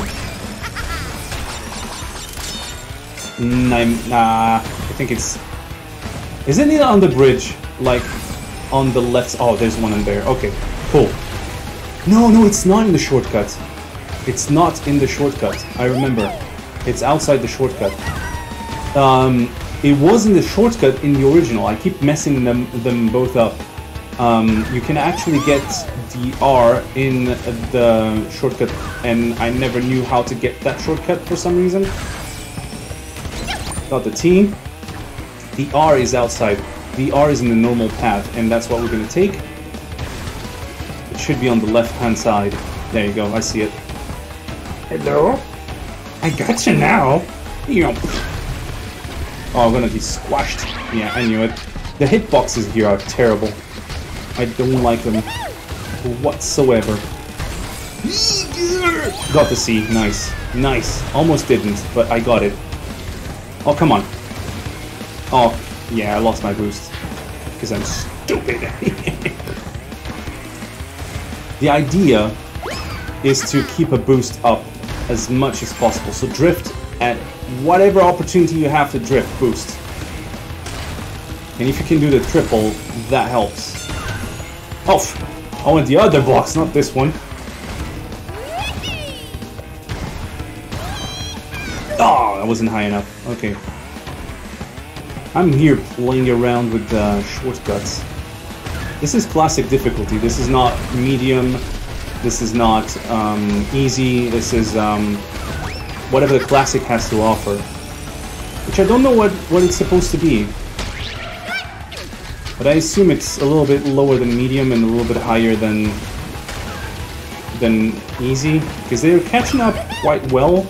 Mm, nah, I think it's... Isn't it on the bridge? Like, on the left... Oh, there's one in there. Okay, cool. No, no, it's not in the shortcut. It's not in the shortcut. I remember. It's outside the shortcut. Um, it was in the shortcut in the original. I keep messing them them both up. Um, you can actually get the R in the shortcut, and I never knew how to get that shortcut for some reason. Got the T. The R is outside. The R is in the normal path, and that's what we're gonna take. Should be on the left-hand side. There you go, I see it. Hello? I got you now. You know. Oh, I'm gonna be squashed. Yeah, I knew it. The hitboxes here are terrible. I don't like them whatsoever. Got the C. Nice. Nice. Almost didn't, but I got it. Oh, come on. Oh, yeah, I lost my boost. Because I'm stupid. the idea is to keep a boost up as much as possible. So drift at whatever opportunity you have to drift, boost. And if you can do the triple, that helps. Oh, I want the other box, not this one. Oh, that wasn't high enough. Okay. I'm here playing around with uh, shortcuts. This is classic difficulty. This is not medium This is not um, easy. This is um, whatever the classic has to offer, which I don't know what what it's supposed to be. But I assume it's a little bit lower than medium and a little bit higher than than easy because they're catching up quite well.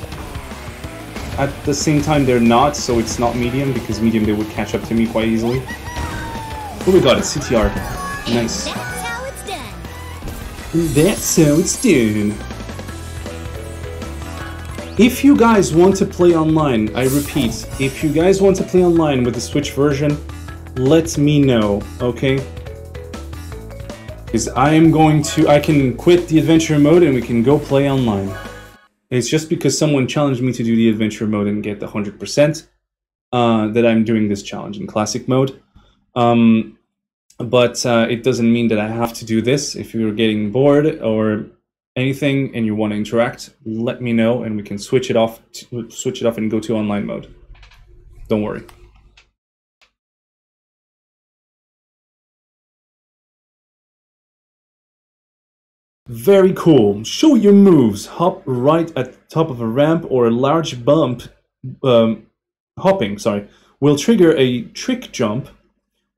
At the same time, they're not, so it's not medium because medium they would catch up to me quite easily. Oh, we got it, CTR. Nice. That's how it's done. That's how it's done. If you guys want to play online, I repeat, if you guys want to play online with the Switch version, let me know, okay? Because I am going to, I can quit the adventure mode and we can go play online. It's just because someone challenged me to do the adventure mode and get the 100% uh, that I'm doing this challenge in classic mode. Um, but uh, it doesn't mean that I have to do this. If you're getting bored or anything and you want to interact, let me know and we can switch it off, switch it off and go to online mode. Don't worry. Very cool. Show your moves. Hop right at the top of a ramp or a large bump. Um, hopping, sorry, will trigger a trick jump,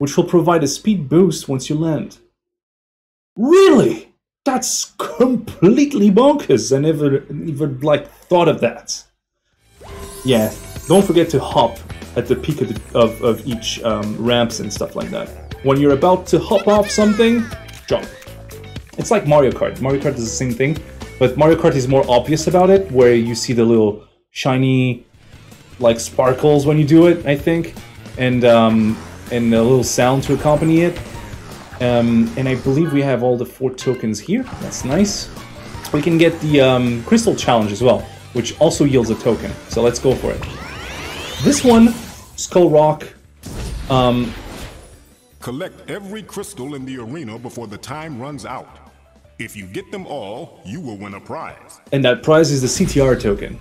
which will provide a speed boost once you land. Really? That's completely bonkers. I never even like thought of that. Yeah, don't forget to hop at the peak of, the, of, of each um, ramps and stuff like that. When you're about to hop off something, jump. It's like Mario Kart. Mario Kart is the same thing, but Mario Kart is more obvious about it, where you see the little shiny, like sparkles when you do it. I think, and um, and a little sound to accompany it. Um, and I believe we have all the four tokens here. That's nice. We can get the um, crystal challenge as well, which also yields a token. So let's go for it. This one, Skull Rock. Um, Collect every crystal in the arena before the time runs out. If you get them all, you will win a prize. and that prize is the CTR token.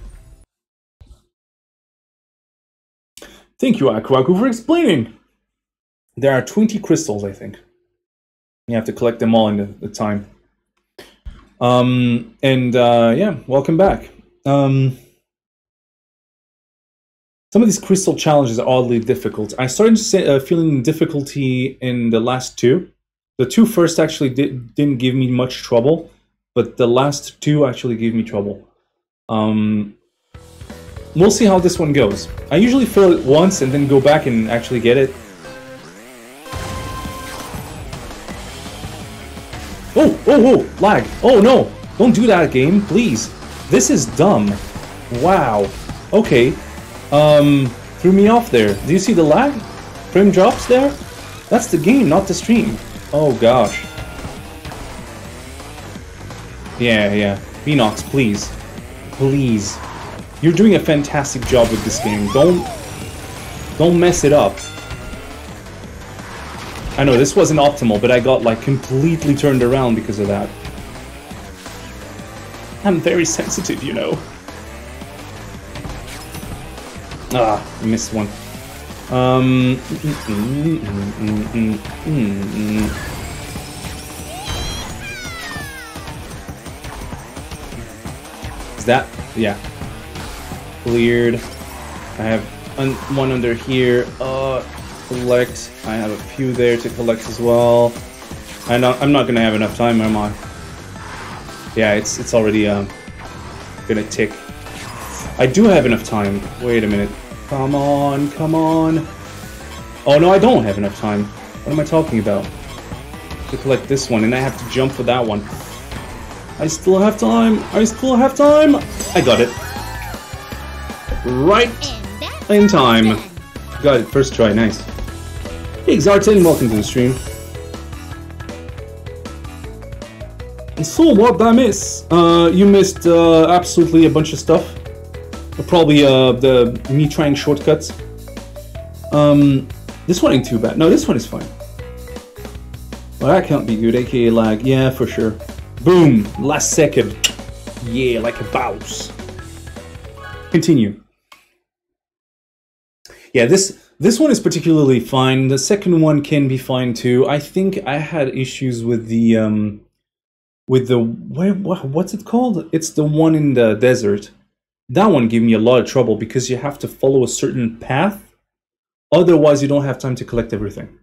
Thank you, Aku Aku, for explaining. There are 20 crystals, I think. You have to collect them all in the, the time. Um, and uh, yeah, welcome back. Um, some of these crystal challenges are oddly difficult. I started say, uh, feeling difficulty in the last two. The two first actually did, didn't give me much trouble, but the last two actually gave me trouble. Um, we'll see how this one goes. I usually fail it once and then go back and actually get it. Oh, oh, lag. Oh no, don't do that game, please. This is dumb. Wow. Okay. Um, threw me off there. Do you see the lag? Frame drops there? That's the game, not the stream. Oh gosh. Yeah, yeah. Beenox, please. Please. You're doing a fantastic job with this game. Don't don't mess it up. I know this wasn't optimal, but I got like completely turned around because of that. I'm very sensitive, you know. Ah, missed one. Um. Is that? Yeah. Cleared. I have un one under here. Uh, collect. I have a few there to collect as well. I I'm not gonna have enough time, am I? Yeah, it's it's already um gonna tick. I do have enough time. Wait a minute. Come on, come on. Oh no, I don't have enough time. What am I talking about? To collect this one, and I have to jump for that one. I still have time. I still have time. I got it. Right in time. Got it. First try. Nice. Hey, Xartin, welcome to the stream. So what did I miss? Uh, you missed uh, absolutely a bunch of stuff. Uh, Probably uh, the me trying shortcuts. Um, this one ain't too bad. No, this one is fine. Well, that can't be good. AKA lag. Yeah, for sure. Boom. Last second. Yeah, like a bounce. Continue. Yeah, this this one is particularly fine. The second one can be fine too. I think I had issues with the um with the where what, what's it called? It's the one in the desert. That one gave me a lot of trouble because you have to follow a certain path. Otherwise, you don't have time to collect everything.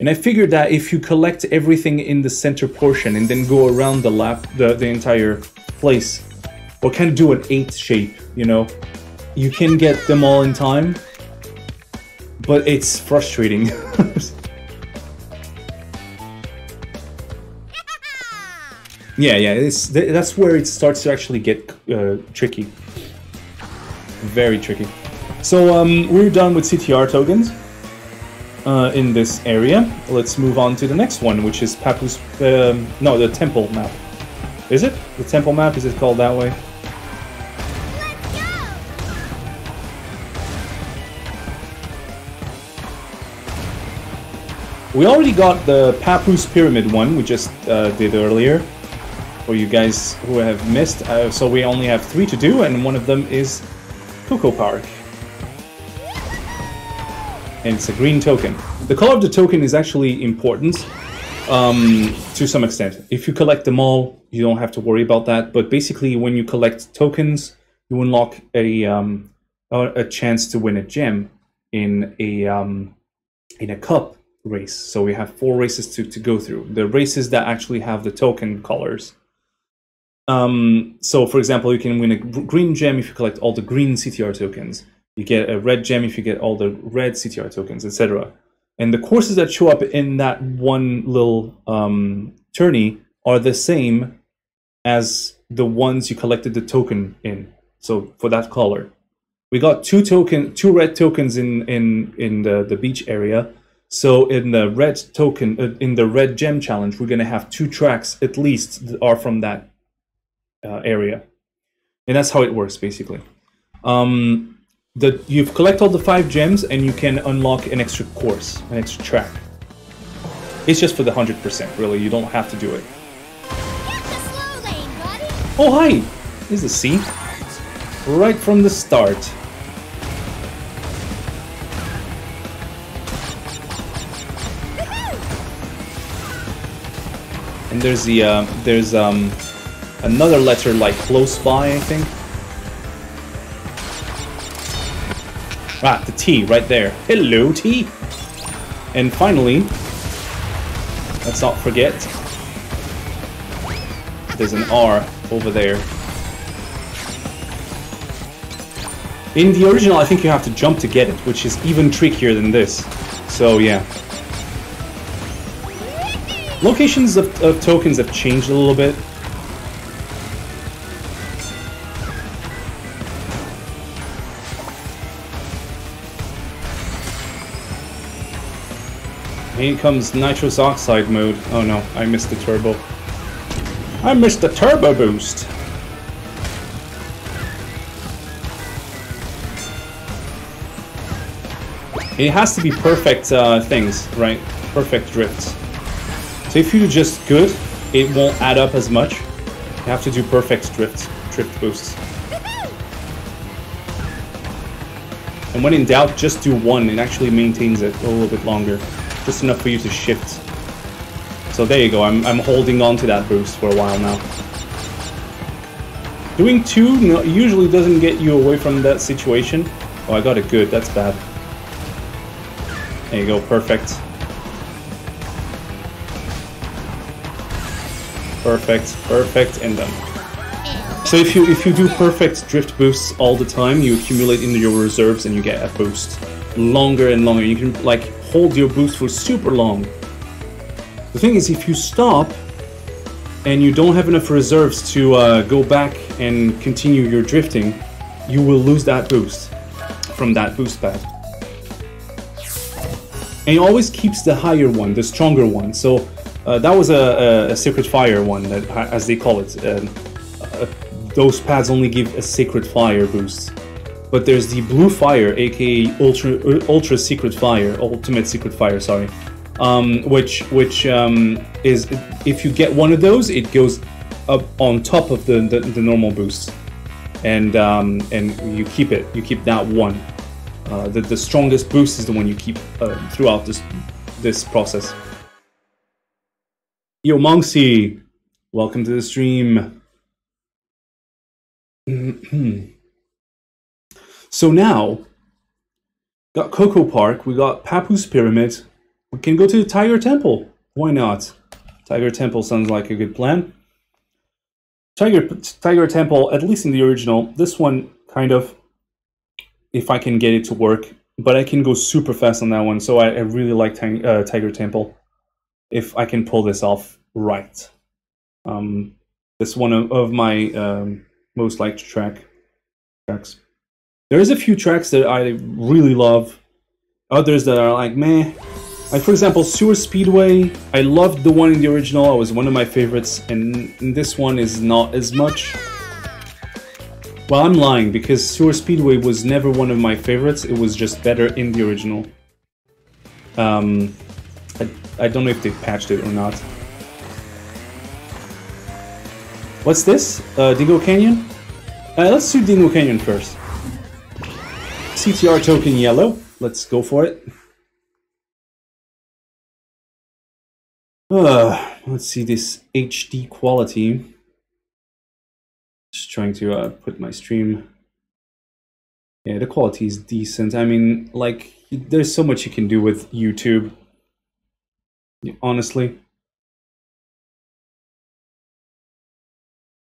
And I figured that if you collect everything in the center portion and then go around the lap, the, the entire place, or kind of do an eight shape, you know, you can get them all in time, but it's frustrating. yeah, yeah, it's that's where it starts to actually get uh, tricky, very tricky. So um, we're done with CTR tokens uh, in this area. Let's move on to the next one, which is Papu's... Um, no, the temple map. Is it the temple map? Is it called that way? We already got the Papu's Pyramid one we just uh, did earlier. For you guys who have missed, uh, so we only have three to do, and one of them is Coco Park. And it's a green token. The color of the token is actually important um, to some extent. If you collect them all, you don't have to worry about that. But basically, when you collect tokens, you unlock a um, a chance to win a gem in a um, in a cup race. So we have four races to, to go through. The races that actually have the token colors. Um, so, for example, you can win a green gem if you collect all the green CTR tokens. You get a red gem if you get all the red CTR tokens, etc. And the courses that show up in that one little um, tourney are the same as the ones you collected the token in. So for that color, we got two token, two red tokens in in in the the beach area. So in the red token, uh, in the red gem challenge, we're gonna have two tracks at least that are from that uh, area, and that's how it works basically. Um, the you collect all the five gems, and you can unlock an extra course, an extra track. It's just for the hundred percent, really. You don't have to do it. Lane! Oh hi, here's the C. Right from the start. And there's the uh, there's um another letter like close by, I think. Ah, the T right there. Hello, T. And finally, let's not forget, there's an R over there. In the original, I think you have to jump to get it, which is even trickier than this. So yeah. Locations of, of tokens have changed a little bit. Here comes nitrous oxide mode. Oh no, I missed the turbo. I missed the turbo boost. It has to be perfect uh, things, right? Perfect drifts. So if you do just good, it won't add up as much. You have to do perfect drift, drift boosts. And when in doubt, just do one. It actually maintains it a little bit longer. Just enough for you to shift. So there you go, I'm, I'm holding on to that boost for a while now. Doing two usually doesn't get you away from that situation. Oh, I got it good, that's bad. There you go, perfect. Perfect, perfect, and done. So if you if you do perfect drift boosts all the time, you accumulate into your reserves and you get a boost longer and longer. You can like hold your boost for super long. The thing is, if you stop and you don't have enough reserves to uh, go back and continue your drifting, you will lose that boost from that boost pad. And it always keeps the higher one, the stronger one. So uh, that was a, a, secret fire one, that, as they call it. Um, uh, those pads only give a Secret fire boost. But there's the blue fire, aka ultra ultra secret fire, ultimate secret fire. Sorry, um, which which um, is if you get one of those, it goes up on top of the the, the normal boost, and um, and you keep it. You keep that one. Uh, the the strongest boost is the one you keep uh, throughout this this process. Yo, Monksy, welcome to the stream. so now, got Coco Park, we got Papu's Pyramid. We can go to the Tiger Temple. Why not? Tiger Temple sounds like a good plan. Tiger Tiger Temple, at least in the original, this one kind of, if I can get it to work, but I can go super fast on that one. So I, I really like uh, Tiger Temple. If I can pull this off right, um, this one of, of my um, most liked track tracks. There is a few tracks that I really love. Others that are like meh. Like for example, Sewer Speedway. I loved the one in the original. It was one of my favorites, and this one is not as much. Well, I'm lying because Sewer Speedway was never one of my favorites. It was just better in the original. Um, I, don't know if they patched it or not. What's this? Uh, Dingo Canyon? Uh, let's do Dingo Canyon first. CTR token yellow. Let's go for it. Uh, let's see this HD quality. Just trying to uh, put my stream. Yeah, the quality is decent. I mean, like, there's so much you can do with YouTube. Honestly.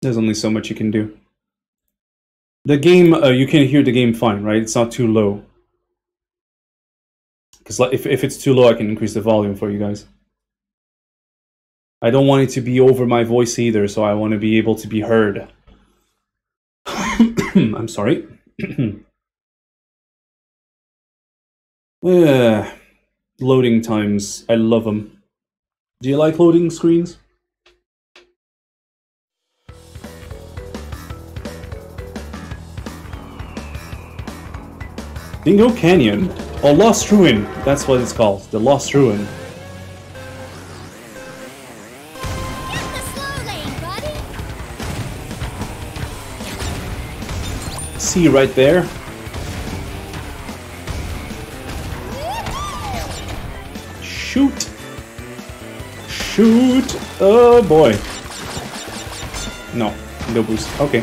There's only so much you can do. The game, uh, you can hear the game fine, right? It's not too low. Because if, if it's too low, I can increase the volume for you guys. I don't want it to be over my voice either, so I want to be able to be heard. I'm sorry. uh, loading times. I love them. Do you like loading screens? Dingo Canyon. Oh, Lost Ruin. That's what it's called. The Lost Ruin. See right there. Shoot. Shoot. Oh boy. No, no boost. Okay.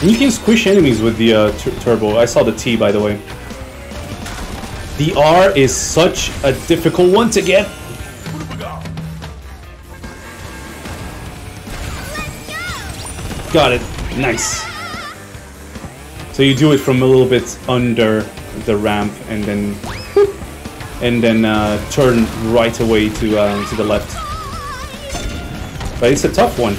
And you can squish enemies with the uh, turbo. I saw the T, by the way. The R is such a difficult one to get. Got it. Nice. So you do it from a little bit under the ramp and then and then uh, turn right away to uh, to the left. But it's a tough one.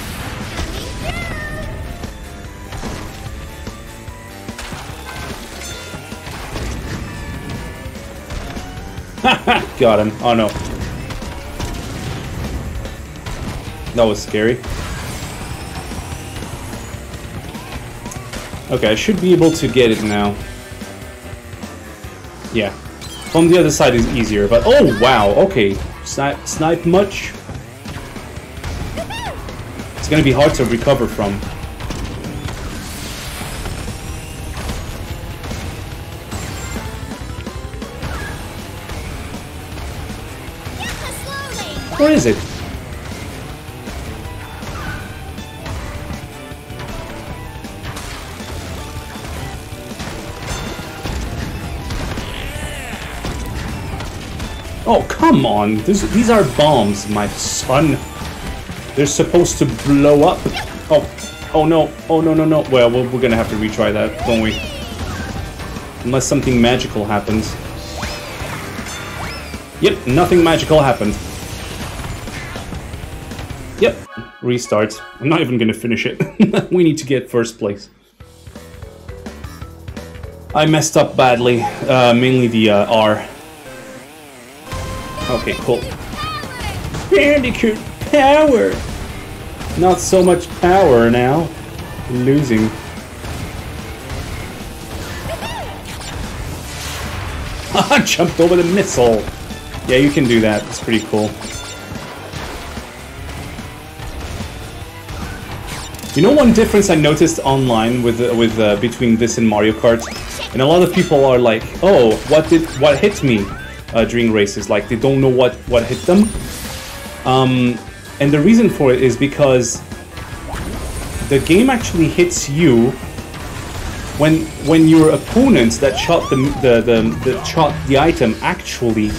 Got him. Oh no. That was scary. Okay, I should be able to get it now. Yeah. From the other side is easier, but oh wow, okay. Snipe, snipe much? It's gonna be hard to recover from. Where is it? Oh, come on. This, these are bombs, my son. They're supposed to blow up. Oh, oh no. Oh, no, no, no. Well, we're, we're gonna have to retry that, won't we? Unless something magical happens. Yep, nothing magical happened. Yep, restart. I'm not even gonna finish it. we need to get first place. I messed up badly, uh, mainly the uh, R. Okay, cool. Bandicoot power! Not so much power now. Losing. I jumped over the missile! Yeah, you can do that. It's pretty cool. You know one difference I noticed online with uh, with uh, between this and Mario Kart, and a lot of people are like, "Oh, what did what hit me uh, during races?" Like they don't know what what hit them. Um, and the reason for it is because the game actually hits you when when your opponent that shot the the the, the shot the item actually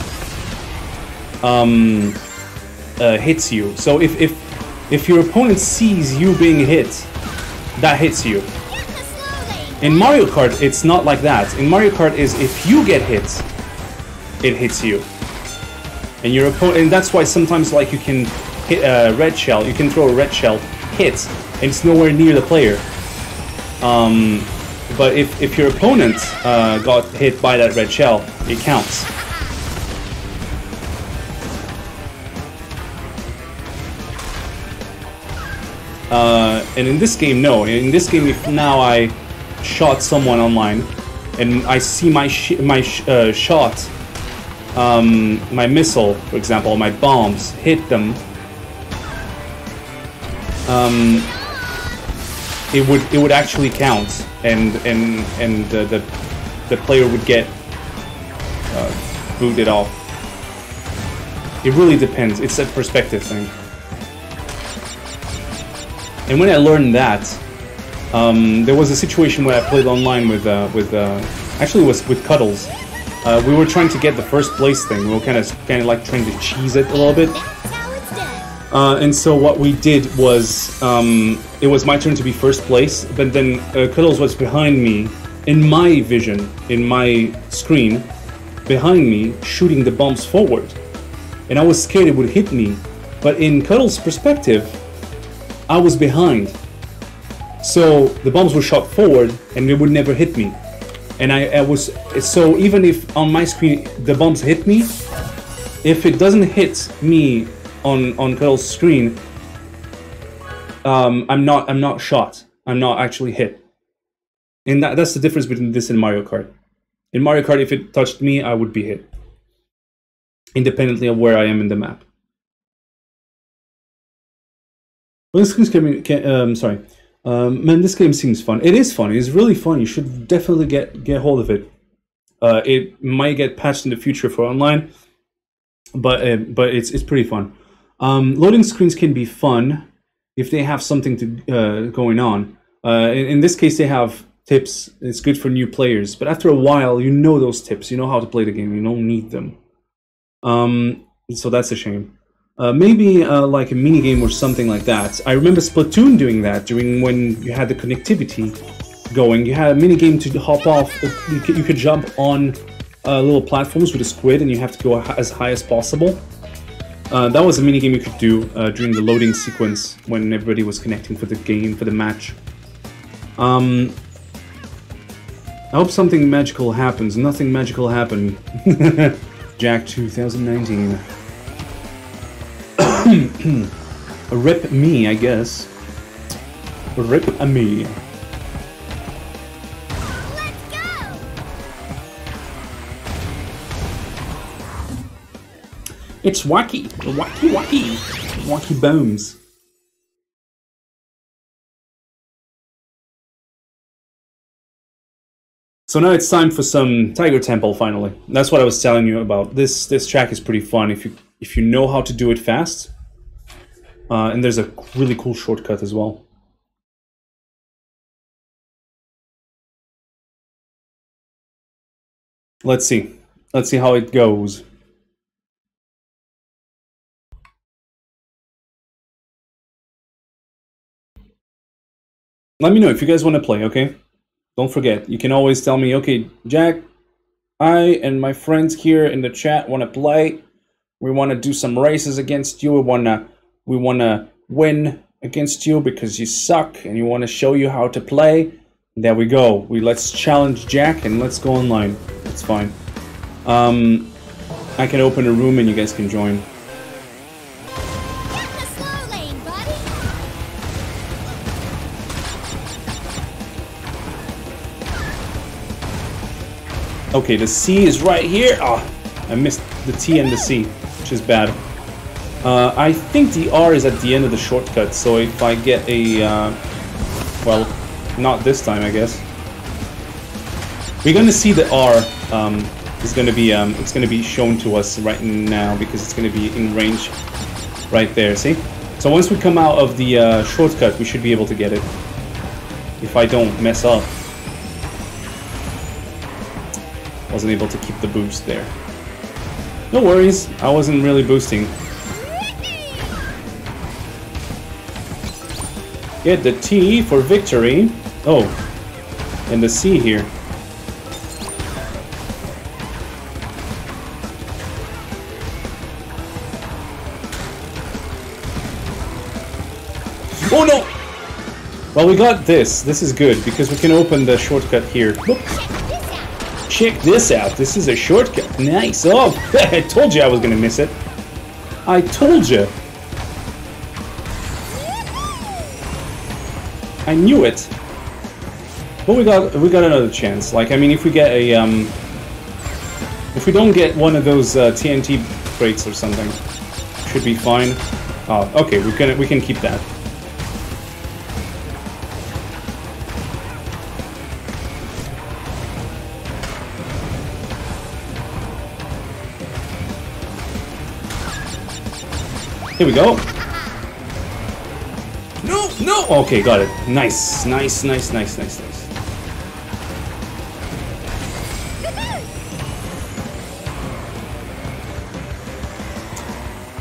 um, uh, hits you. So if if if your opponent sees you being hit, that hits you. In Mario Kart, it's not like that. In Mario Kart, is if you get hit, it hits you, and your opponent. And that's why sometimes like you can hit a red shell, you can throw a red shell, hit, and it's nowhere near the player. Um, but if if your opponent uh, got hit by that red shell, it counts. Uh, and in this game, no. In this game, if now I shot someone online, and I see my sh my sh uh, shot, um, my missile, for example, my bombs hit them, um, it would it would actually count, and and and the the, the player would get uh, booted off. It really depends. It's a perspective thing. And when I learned that, um, there was a situation where I played online with uh, with uh, actually was with Cuddles. Uh, we were trying to get the first place thing. We were kind of kind of like trying to cheese it a little bit. That's how it's done. Uh, and so what we did was, um, it was my turn to be first place, but then uh, Cuddles was behind me, in my vision, in my screen, behind me, shooting the bombs forward. And I was scared it would hit me, but in Cuddles' perspective, I was behind. So the bombs were shot forward, and they would never hit me. And I, I was so even if on my screen the bombs hit me, if it doesn't hit me on on Cuddle's screen, um, I'm not I'm not shot. I'm not actually hit. And that, that's the difference between this and Mario Kart. In Mario Kart, if it touched me, I would be hit, independently of where I am in the map. Well, this coming. Can, um, sorry, um, man. This game seems fun. It is fun. It's really fun. You should definitely get get hold of it. Uh, it might get patched in the future for online, but uh, but it's it's pretty fun. Um, loading screens can be fun if they have something to uh, going on. Uh, in, in this case, they have tips. It's good for new players, but after a while, you know those tips. You know how to play the game. You don't need them. Um, so that's a shame. Uh, maybe uh, like a mini game or something like that. I remember Splatoon doing that during when you had the connectivity going. You had a mini game to hop off. You could, you could jump on uh, little platforms with a squid, and you have to go as high as possible. Uh, that was a mini game you could do uh, during the loading sequence when everybody was connecting for the game for the match. Um, I hope something magical happens. Nothing magical happened. Jack 2019. Hmm, hmm. Rip me, I guess. Rip a me. It's wacky. Wacky wacky. Wacky bones. So now it's time for some Tiger Temple finally. That's what I was telling you about. This this track is pretty fun if you if you know how to do it fast. Uh, and there's a really cool shortcut as well. Let's see. Let's see how it goes. Let me know if you guys want to play, okay? Don't forget, you can always tell me, okay, Jack, I and my friends here in the chat want to play. We want to do some races against you. We want to we want to win against you because you suck and you want to show you how to play. There we go. We let's challenge Jack and let's go online. It's fine. Um, I can open a room and you guys can join. Hit the slow lane. Okay, the C is right here. Ah, I missed the T and the C, which is bad. Uh, I think the R is at the end of the shortcut, so if I get a uh, Well, not this time, I guess. We're gonna see the R um, is gonna be um, it's gonna be shown to us right now because it's gonna be in range right there. See? So once we come out of the uh, shortcut, we should be able to get it. If I don't mess up. Wasn't able to keep the boost there. No worries, I wasn't really boosting. Get the T for victory. Oh, and the C here. Oh no! Well, we got this. This is good because we can open the shortcut here. Whoop. Check this out. Check this out. This is a shortcut. Nice. Oh, I told you I was gonna miss it. I told you. I knew it. But we got we got another chance. Like I mean, if we get a um, if we don't get one of those uh, TNT crates or something, should be fine. Oh, okay. We can we can keep that. Here we go. No. Okay, got it. Nice, nice, nice, nice, nice, nice.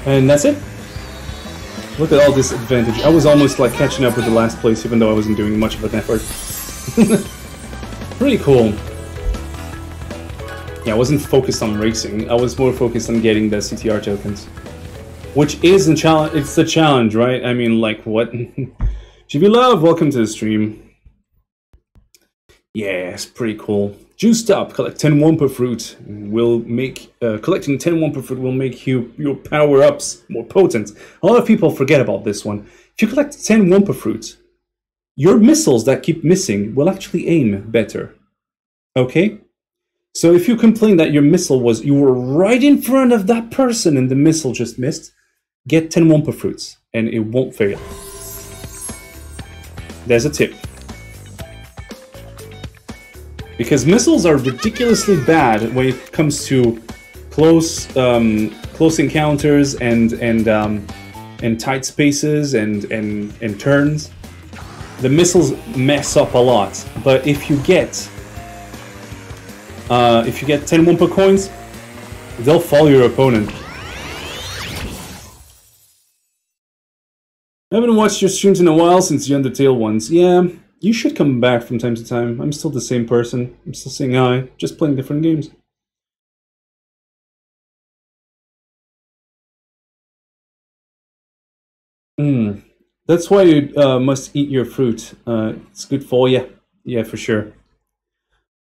And that's it. Look at all this advantage. I was almost like catching up with the last place, even though I wasn't doing much of an effort. Pretty cool. Yeah, I wasn't focused on racing. I was more focused on getting the CTR tokens. Which is a challenge. It's the challenge, right? I mean, like, what? GB Love, welcome to the stream. Yeah, it's pretty cool. Juiced up, collect 10 Wumpa fruit. Will make uh, collecting 10 Wumpa fruit will make you your power ups more potent. A lot of people forget about this one. If you collect 10 Wumpa fruit, your missiles that keep missing will actually aim better. Okay? So if you complain that your missile was you were right in front of that person and the missile just missed, get 10 Wumpa fruits and it won't fail. There's a tip. Because missiles are ridiculously bad when it comes to close um, close encounters and and um, and tight spaces and and and turns. The missiles mess up a lot, but if you get uh, if you get 10 Wumpa coins, they'll follow your opponent. Haven't watched your streams in a while since the Undertale ones. Yeah, you should come back from time to time. I'm still the same person. I'm still saying hi, just playing different games. Hmm. That's why you uh, must eat your fruit. Uh, it's good for you. Yeah, for sure.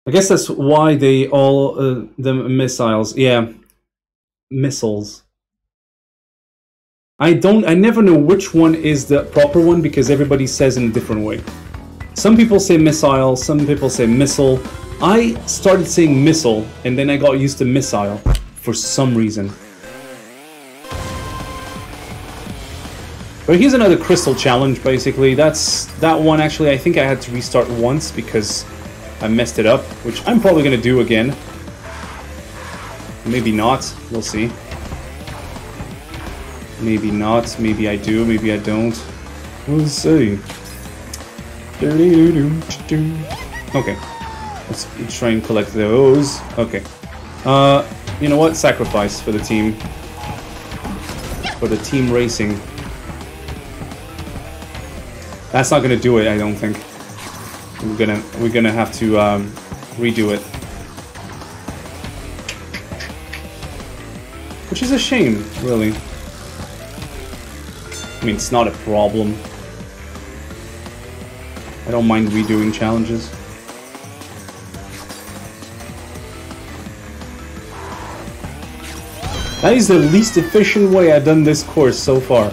I guess that's why they all uh, the missiles. Yeah, missiles. I don't. I never know which one is the proper one because everybody says in a different way. Some people say missile. Some people say missile. I started saying missile, and then I got used to missile for some reason. But here's another crystal challenge. Basically, that's that one. Actually, I think I had to restart once because I messed it up, which I'm probably gonna do again. Maybe not. We'll see. Maybe not. Maybe I do. Maybe I don't. We'll see. Okay. Let's try and collect those. Okay. Uh, you know what? Sacrifice for the team. For the team racing. That's not gonna do it, I don't think. We're gonna we're gonna have to um, redo it. Which is a shame, really. I mean, it's not a problem. I don't mind redoing challenges. That is the least efficient way I've done this course so far.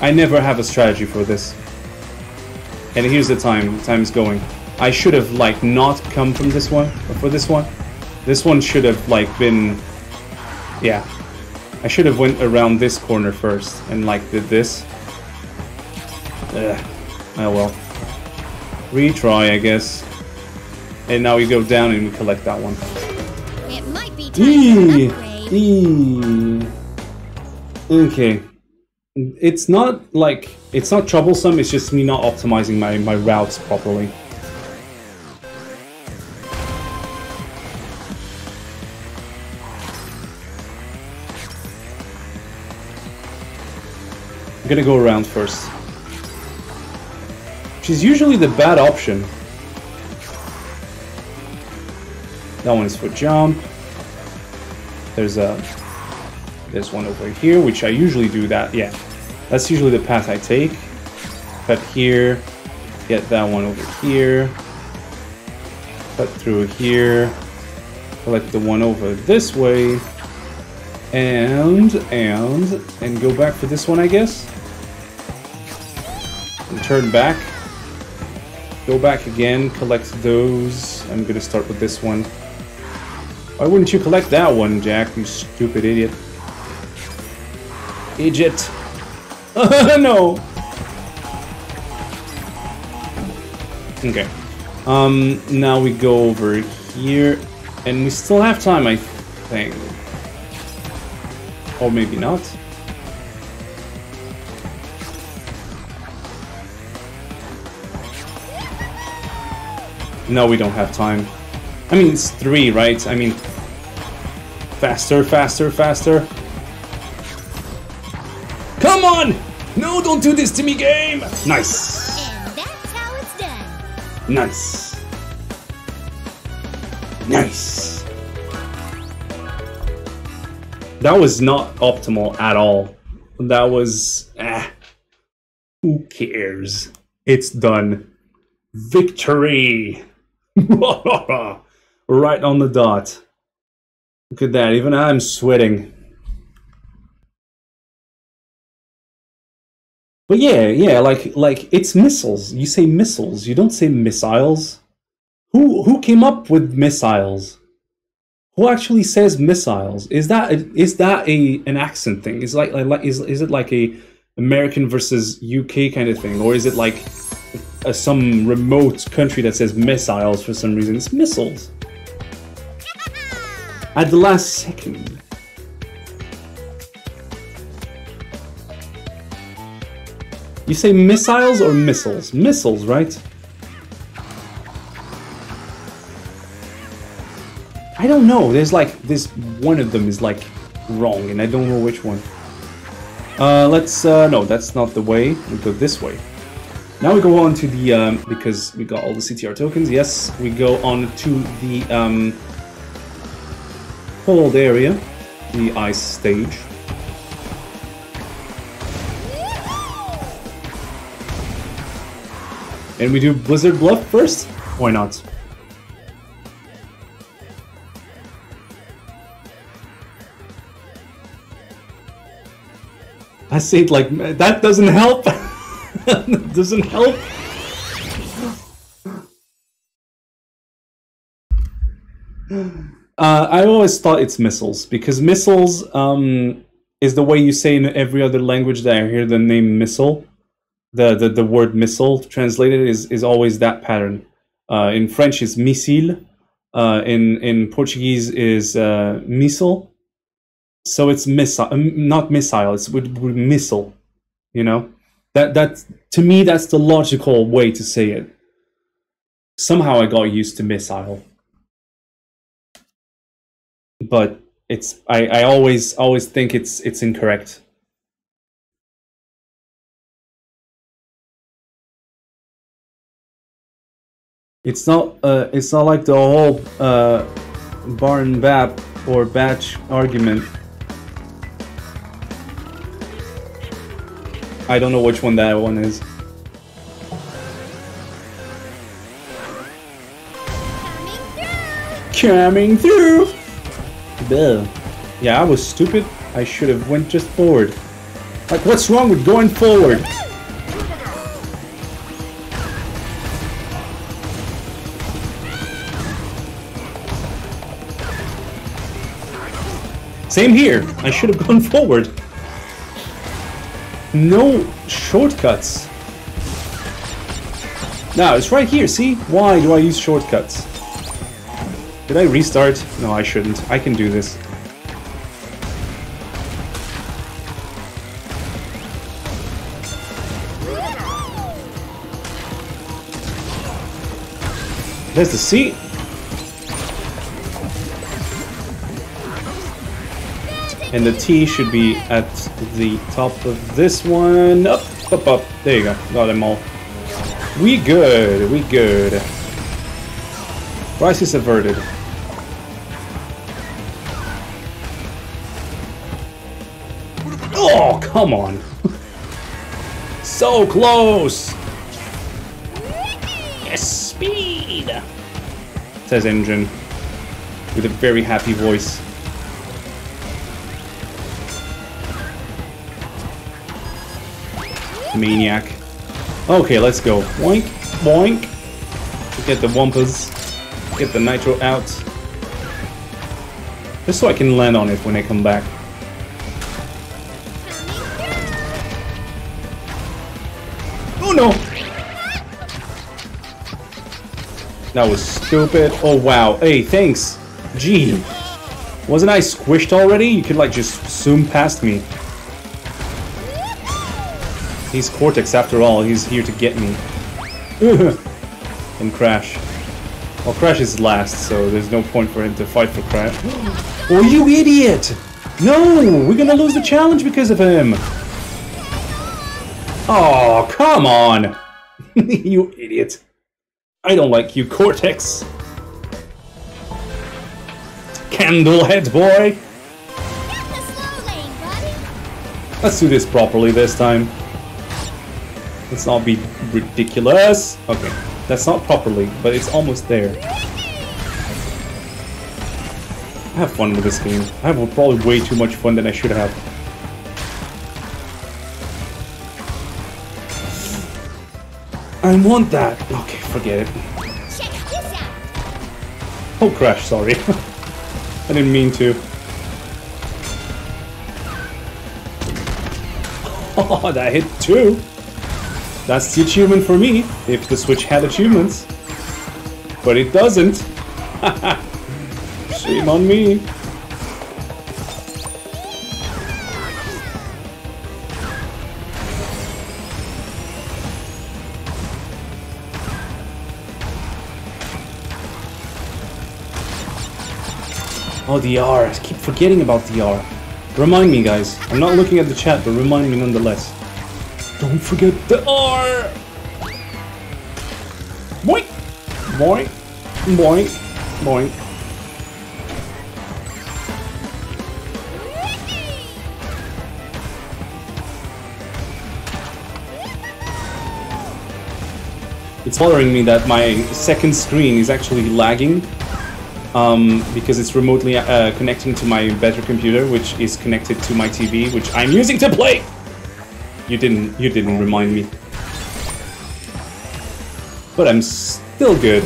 I never have a strategy for this. And here's the time. Time's going. I should have like not come from this one for this one. This one should have like been. Yeah, I should have went around this corner first and like did this. Ugh. Oh well. retry, I guess. And now we go down and we collect that one. It might be time Eee, eee. Okay. It's not like it's not troublesome. It's just me not optimizing my my routes properly. I'm gonna go around first. Which is usually the bad option. That one is for jump. There's a there's one over here, which I usually do that. Yeah, that's usually the path I take. Cut here, get that one over here, cut through here, collect the one over this way, and and and go back for this one, I guess. And turn back. Go back again, collect those. I'm gonna start with this one. Why wouldn't you collect that one, Jack, you stupid idiot? Idiot. no! Okay. Um, now we go over here, and we still have time, I think. Or maybe not. No, we don't have time. I mean, it's three, right? I mean, faster, faster, faster. Come on! No, don't do this to me, game! Nice. And that's how it's done. Nice. Nice. That was not optimal at all. That was. Ah. Who cares? It's done. Victory! right on the dot. Look at that, even I'm sweating. But yeah, yeah, like like it's missiles. You say missiles, you don't say missiles. Who who came up with missiles? Who actually says missiles? Is that is that a an accent thing? Is like like is is it like a American versus UK kind of thing, or is it like a, some remote country that says missiles for some reason? It's missiles. At the last second. You say missiles or missiles? Missiles, right? I don't know. There's like this one of them is like wrong, and I don't know which one. Uh, let's uh, no, that's not the way. We go this way. Now we go on to the um, because we got all the CTR tokens. Yes, we go on to the um, hold area, the ice stage. And we do Blizzard Bluff first? Why not? I say it like that doesn't help. doesn't help. Uh, I always thought it's missiles because missiles um, is the way you say in every other language that I hear the name missile. The, the, the word missile translated is, is always that pattern. Uh, in French is missile. Uh, in in Portuguese is uh, missile. So it's missile, um, not missile. It's with missile. You know that that to me that's the logical way to say it. Somehow I got used to missile, but it's I, I always always think it's it's incorrect. It's not uh, it's not like the whole uh, barn bap or batch argument. I don't know which one that one is. Coming through. Coming through. Yeah, I was stupid. I should have went just forward. Like, what's wrong with going forward? Same here. I should have gone forward. No shortcuts. Now, it's right here, see? Why do I use shortcuts? Did I restart? No, I shouldn't. I can do this. There's the seat. And the T should be at the top of this one. Up, up, up. There you go. Got them all. We good. We good. Crisis averted. Oh, come on. so close. Yes, speed. Says N. Gin with a very happy voice. Maniac. Okay, let's go. Boink, boink. Get the Wumpas. Get the Nitro out. Just so I can land on it when I come back. Oh no! That was stupid. Oh wow. Hey, thanks. Gee. Wasn't I squished already? You could like just zoom past me. He's Cortex after all. He's here to get me. and Crash. Well, Crash is last, so there's no point for him to fight for Crash. oh, you idiot! No! We're gonna lose the challenge because of him! Oh, come on! you idiot. I don't like you, Cortex. Candlehead boy! Get the slow lane, buddy. Let's do this properly this time. Let's not be ridiculous. Okay, that's not properly, but it's almost there. I have fun with this game. I have probably way too much fun than I should have. I want that. Okay, forget it. Oh, crash, sorry. I didn't mean to. Oh, that hit two. That's the achievement for me, if the Switch had achievements. But it doesn't. Shame on me. Oh, the R. I keep forgetting about the R. Remind me, guys. I'm not looking at the chat, but remind me nonetheless. Don't forget the R! Boink! Boink! Boink! Boink! It's bothering me that my second screen is actually lagging um, because it's remotely uh, connecting to my better computer, which is connected to my TV, which I'm using to play. You didn't. You didn't remind me. But I'm still good.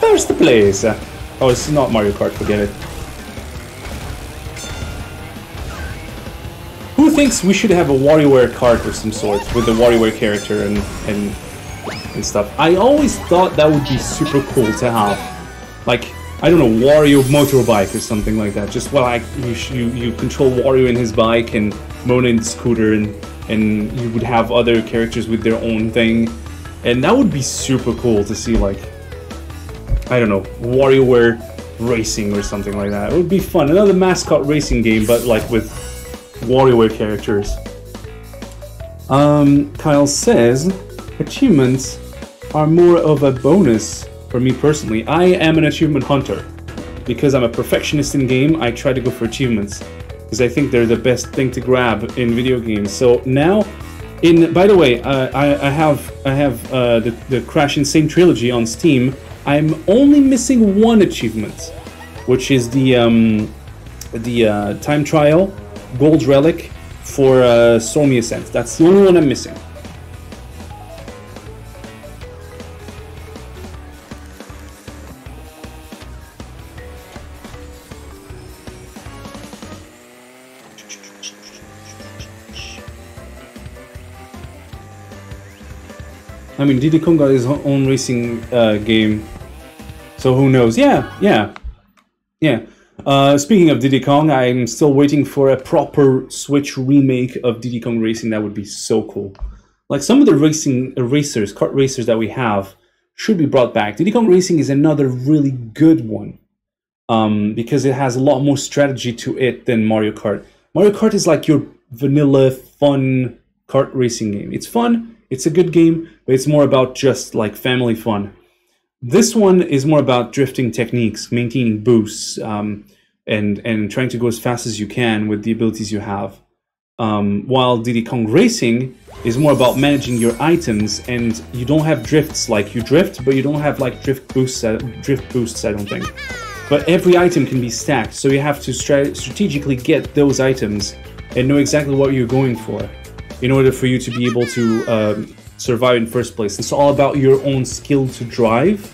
First place. Oh, it's not Mario Kart. Forget it. Who thinks we should have a WarioWare cart of some sort with the WarioWare character and and and stuff? I always thought that would be super cool to have like I don't know Wario motorbike or something like that. Just well, like you you, you control Wario in his bike and Mona in scooter, and and you would have other characters with their own thing, and that would be super cool to see. Like I don't know WarioWare racing or something like that. It would be fun. Another mascot racing game, but like with WarioWare characters. Um, Kyle says achievements are more of a bonus for me personally. I am an achievement hunter. Because I'm a perfectionist in game, I try to go for achievements. Because I think they're the best thing to grab in video games. So now, in by the way, uh, I, I have I have uh, the, the Crash N. Sane trilogy on Steam. I'm only missing one achievement, which is the um, the uh, time trial gold relic for uh, Stormy Ascent. That's the only one I'm missing. I mean, Diddy Kong got his own racing uh, game, so who knows? Yeah, yeah, yeah. Uh, speaking of Diddy Kong, I'm still waiting for a proper Switch remake of Diddy Kong Racing. That would be so cool. Like some of the racing uh, racers, kart racers that we have, should be brought back. Diddy Kong Racing is another really good one um, because it has a lot more strategy to it than Mario Kart. Mario Kart is like your vanilla, fun kart racing game. It's fun, it's a good game, but it's more about just like family fun. This one is more about drifting techniques, maintaining boosts, um, and and trying to go as fast as you can with the abilities you have. Um, while Diddy Kong Racing is more about managing your items, and you don't have drifts like you drift, but you don't have like drift boosts. uh, Drift boosts, I don't think. But every item can be stacked, so you have to stra- strategically get those items and know exactly what you're going for in order for you to be able to um, survive in first place. It's all about your own skill to drive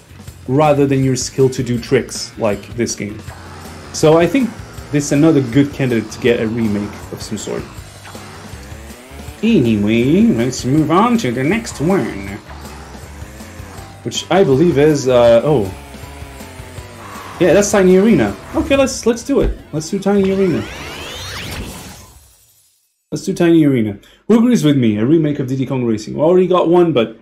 rather than your skill to do tricks like this game. So I think this is another good candidate to get a remake of some sort. Anyway, let's move on to the next one. Which I believe is, uh, oh. Yeah, that's Tiny Arena. Okay, let's let's do it. Let's do Tiny Arena. Let's do Tiny Arena. Who agrees with me? A remake of Diddy Kong Racing. We already got one, but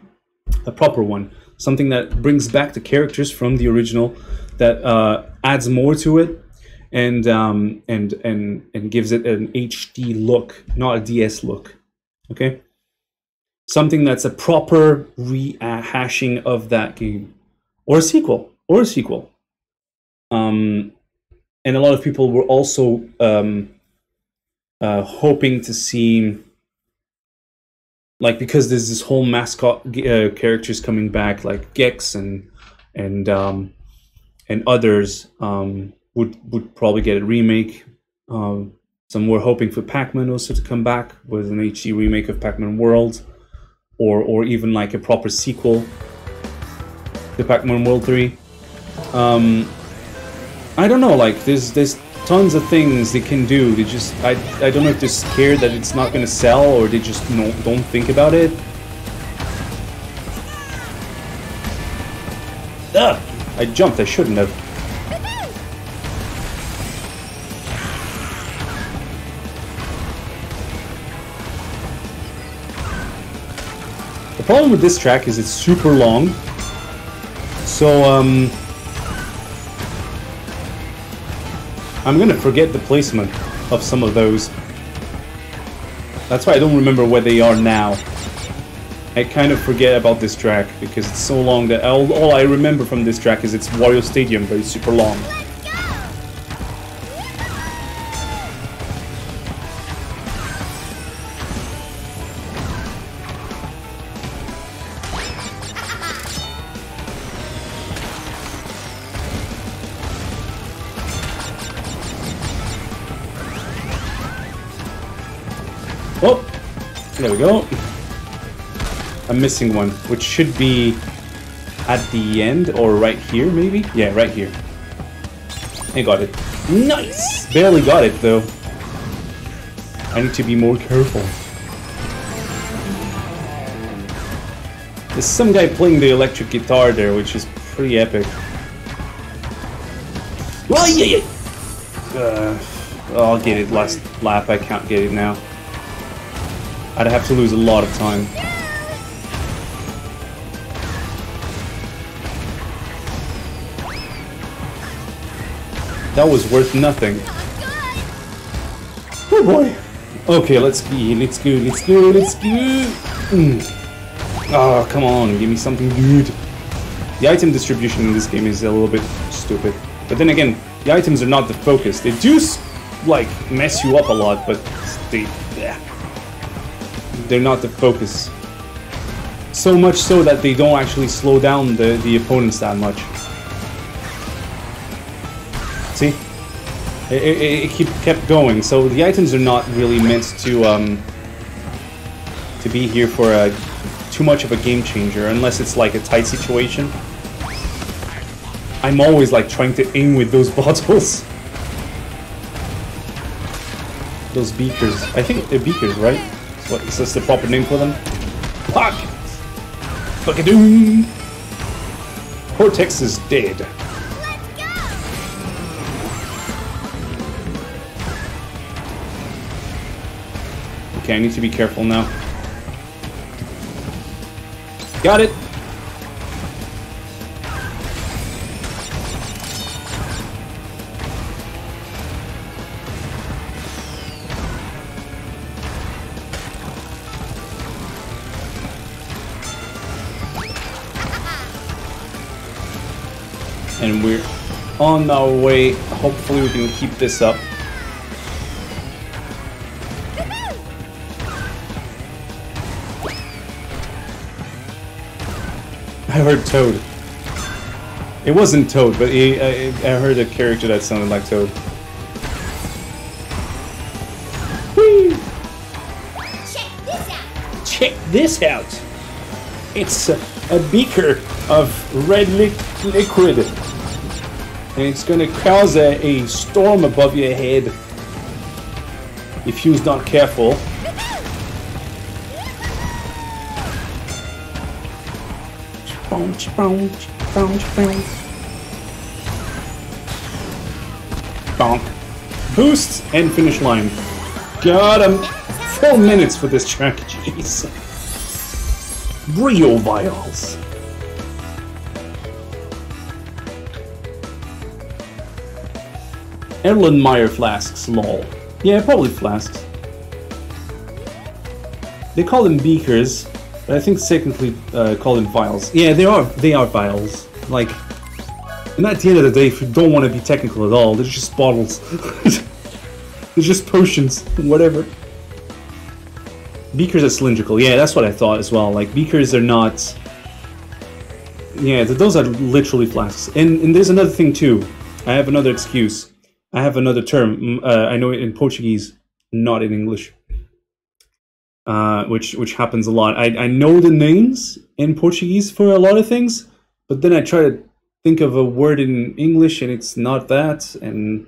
a proper one. Something that brings back the characters from the original, that uh, adds more to it, and um, and and and gives it an HD look, not a DS look. Okay. Something that's a proper rehashing of that game, or a sequel, or a sequel. Um, and a lot of people were also um, uh, hoping to see like because there's this whole mascot uh, characters coming back like Gex and and um, and others um, would would probably get a remake. Um, some were hoping for Pac-Man also to come back with an HD remake of Pac-Man World, or or even like a proper sequel to Pac-Man World Three. Um, I don't know. Like there's there's tons of things they can do. They just I I don't know if they're scared that it's not gonna sell or they just no, don't think about it. Ugh! I jumped. I shouldn't have. The problem with this track is it's super long. So um I'm gonna forget the placement of some of those. That's why I don't remember where they are now. I kind of forget about this track because it's so long that all, all I remember from this track is it's Wario Stadium, but it's super long. I'm missing one, which should be at the end or right here, maybe? Yeah, right here. I got it. Nice! Barely got it, though. I need to be more careful. There's some guy playing the electric guitar there, which is pretty epic. Oh, yeah, yeah. Uh, I'll get it last lap. I can't get it now. I'd have to lose a lot of time. That was worth nothing. Oh boy. Okay, let's go, let's go, let's go, let's go. Mm. Oh, come on, give me something good. The item distribution in this game is a little bit stupid. But then again, the items are not the focus. They do, like, mess you up a lot, but they... Yeah they're not the focus. So much so that they don't actually slow down the, the opponents that much. It, it, it keep, kept going. So the items are not really meant to um, to be here for a too much of a game changer, unless it's like a tight situation. I'm always like trying to aim with those bottles. Those beakers. I think they're beakers, right? What is this the proper name for them? Fuck! Fuckadoom! Cortex is dead. Okay, I need to be careful now. Got it! And we're on our way. Hopefully we can keep this up. I heard Toad. It wasn't Toad, but he, uh, I, I heard a character that sounded like Toad. Whee! Check this out! Check this out! It's a, a beaker of red li- liquid. And it's gonna cause a, a storm above your head. If you's not careful. Bounce, bounce, bounce, bounce. Bonk. Boost and finish line. Got him. Four minutes for this track, jeez. Real vials. Erlenmeyer flasks, lol. Yeah, probably flasks. They call them beakers, I think technically uh, call them vials. Yeah, they are. They are vials. Like, and at the end of the day, if you don't want to be technical at all, they're just bottles. they're just potions, whatever. Beakers are cylindrical. Yeah, that's what I thought as well. Like beakers are not. Yeah, those are literally flasks. And and there's another thing too. I have another excuse. I have another term. Uh, I know it in Portuguese, not in English. Uh, which which happens a lot. I I know the names in Portuguese for a lot of things, but then I try to think of a word in English and it's not that, and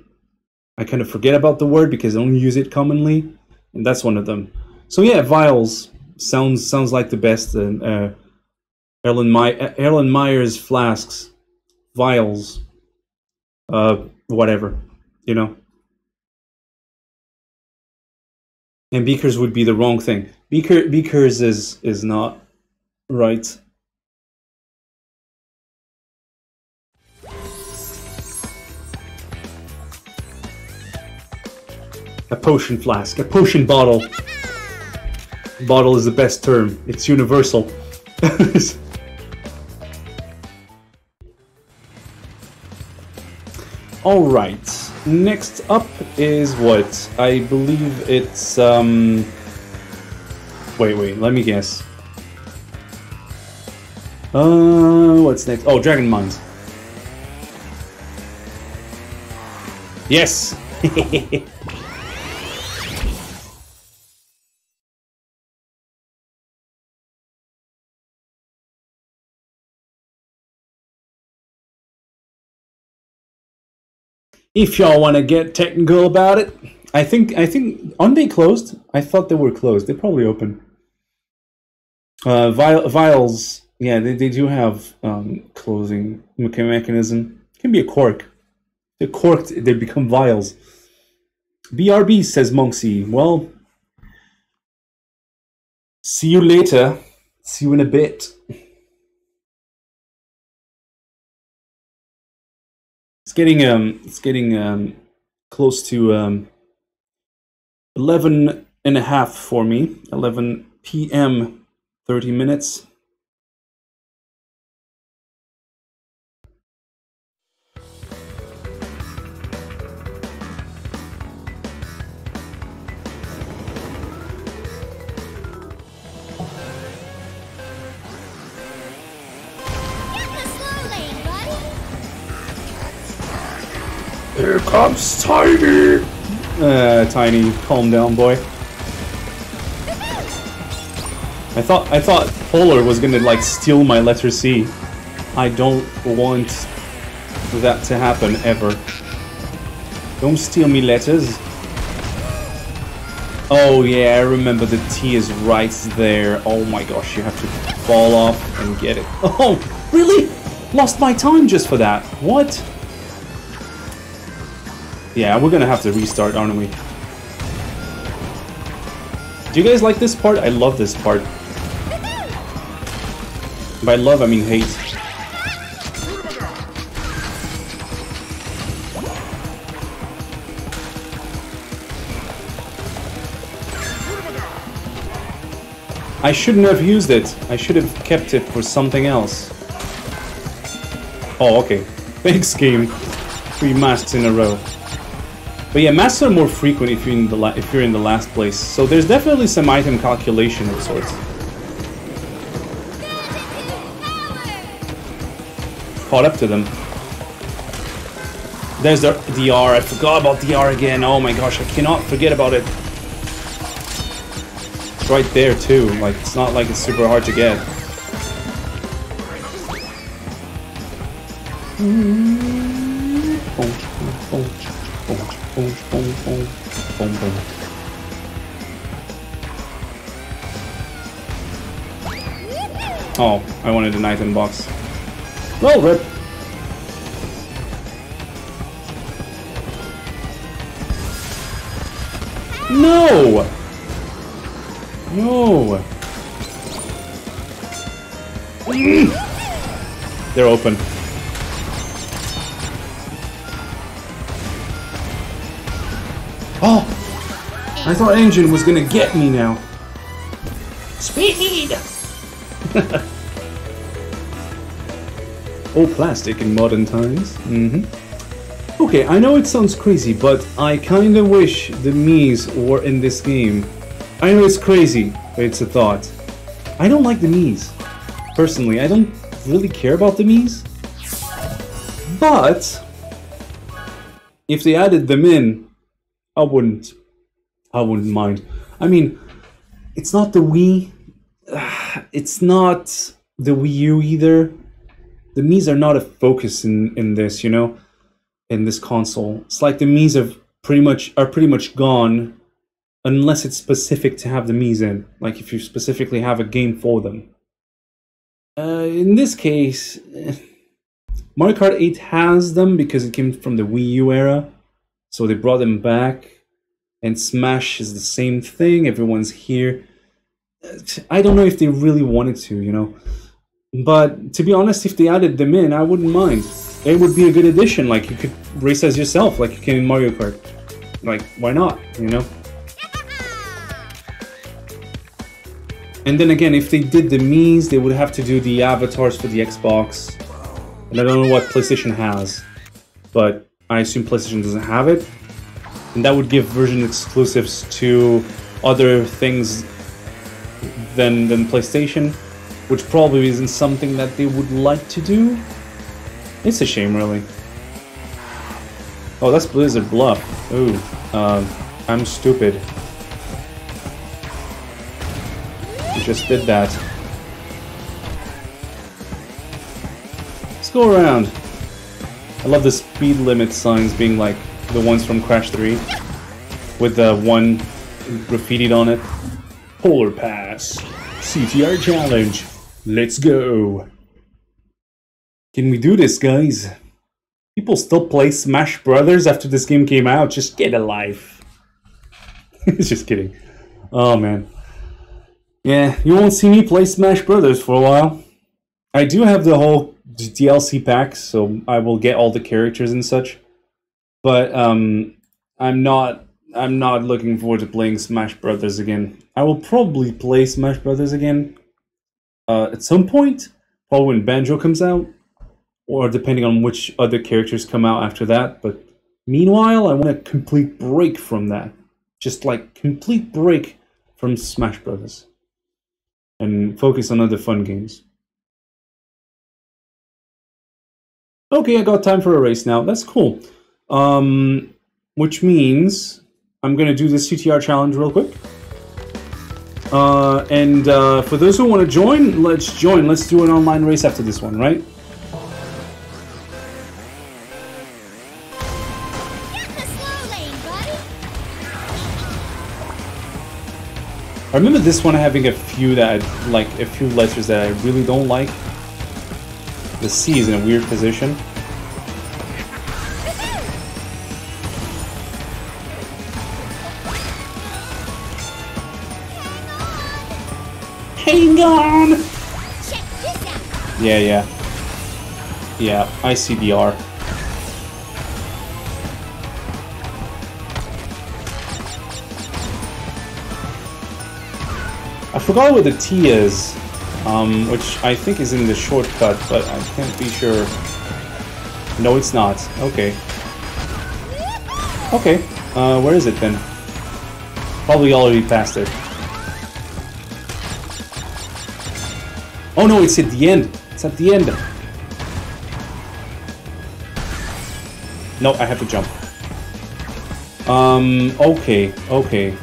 I kind of forget about the word because I don't use it commonly, and that's one of them. So yeah, vials sounds sounds like the best. And uh, Erlen My Erlen Meyer's flasks, vials, uh, whatever, you know. And beakers would be the wrong thing. Beaker beakers is is not right. A potion flask, a potion bottle. Bottle is the best term. It's universal. All right. Next up is what I believe it's. um... Wait, wait. Let me guess. Uh, what's next? Oh, Dragon Mines. Yes. if y'all want to get technical about it, I think I think aren't they closed? I thought they were closed. They're probably open. Uh, vial, vials, yeah, they, they do have um, closing mecha- mechanism. can be a cork. They're corked. They become vials. BRB says Monksy. Well, see you later. See you in a bit. It's getting um it's getting um close to um 11 and a half for me. 11 p.m. 30 minutes. Here comes Tiny. Uh, Tiny, calm down, boy. I thought I thought Polar was gonna like steal my letter C. I don't want that to happen ever. Don't steal me letters. Oh yeah, I remember the T is right there. Oh my gosh, you have to fall off and get it. Oh, really? Lost my time just for that. What? Yeah, we're gonna have to restart, aren't we? Do you guys like this part? I love this part. By love, I mean hate. I shouldn't have used it. I should have kept it for something else. Oh, okay. Thanks, game. Three masks in a row. But yeah, masks are more frequent if you're in the if you're in the last place. So there's definitely some item calculation of sorts. Caught up to them. There's the DR. I forgot about DR again. Oh my gosh, I cannot forget about it. It's right there too. Like it's not like it's super hard to get. Oh, I wanted an item box. Well, rip. No! No! They're open. I thought N. Gin was gonna get me now. Speed! All plastic in modern times. Mm-hmm. Okay, I know it sounds crazy, but I kinda wish the Mii's were in this game. I know it's crazy, but it's a thought. I don't like the Mii's. Personally, I don't really care about the Mii's. But if they added them in, I wouldn't. I wouldn't mind. I mean, it's not the Wii. It's not the Wii U either. The Mii's are not a focus in in this, you know, in this console. It's like the Mii's have pretty much are pretty much gone, unless it's specific to have the Mii's in. Like if you specifically have a game for them. Uh, in this case, Mario Kart 8 has them because it came from the Wii U era, so they brought them back. And Smash is the same thing. Everyone's here. I don't know if they really wanted to, you know. But to be honest, if they added them in, I wouldn't mind. It would be a good addition. Like you could race as yourself, like you can in Mario Kart. Like why not? You know. And then again, if they did the Mii's, they would have to do the avatars for the Xbox. And I don't know what PlayStation has, but I assume PlayStation doesn't have it. And that would give version exclusives to other things than than PlayStation, which probably isn't something that they would like to do. It's a shame, really. Oh, that's Blizzard Bluff. Ooh, um, I'm stupid. You just did that. Let's go around. I love the speed limit signs being like the ones from Crash 3 with the one graffitied on it. Polar Pass. CTR Challenge. Let's go. Can we do this, guys? People still play Smash Brothers after this game came out. Just get a life. Just kidding. Oh, man. Yeah, you won't see me play Smash Brothers for a while. I do have the whole DLC pack, so I will get all the characters and such. But um, I'm not. I'm not looking forward to playing Smash Brothers again. I will probably play Smash Brothers again uh, at some point, probably when Banjo comes out, or depending on which other characters come out after that. But meanwhile, I want a complete break from that. Just like complete break from Smash Brothers, and focus on other fun games. Okay, I got time for a race now. That's cool. Um, which means I'm gonna do this CTR challenge real quick. Uh, and uh, for those who want to join, let's join. Let's do an online race after this one, right? I remember this one having a few that I, like a few letters that I really don't like. The C is in a weird position. Hang on! Check this out. Yeah, yeah. Yeah, I see the R. I forgot what the T is, um, which I think is in the shortcut, but I can't be sure. No, it's not. Okay. Okay. Uh, where is it then? Probably already past it. Oh no, it's at the end. It's at the end. No, I have to jump. Um, okay, okay.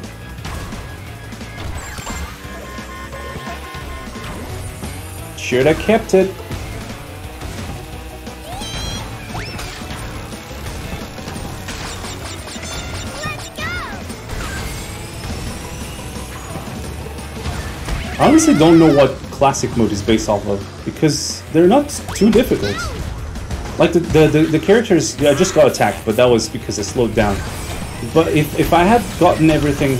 Should have kept it. Honestly don't know what classic mode is based off of because they're not too difficult. Like the the, the, the characters, yeah, I just got attacked, but that was because I slowed down. But if, if I had gotten everything,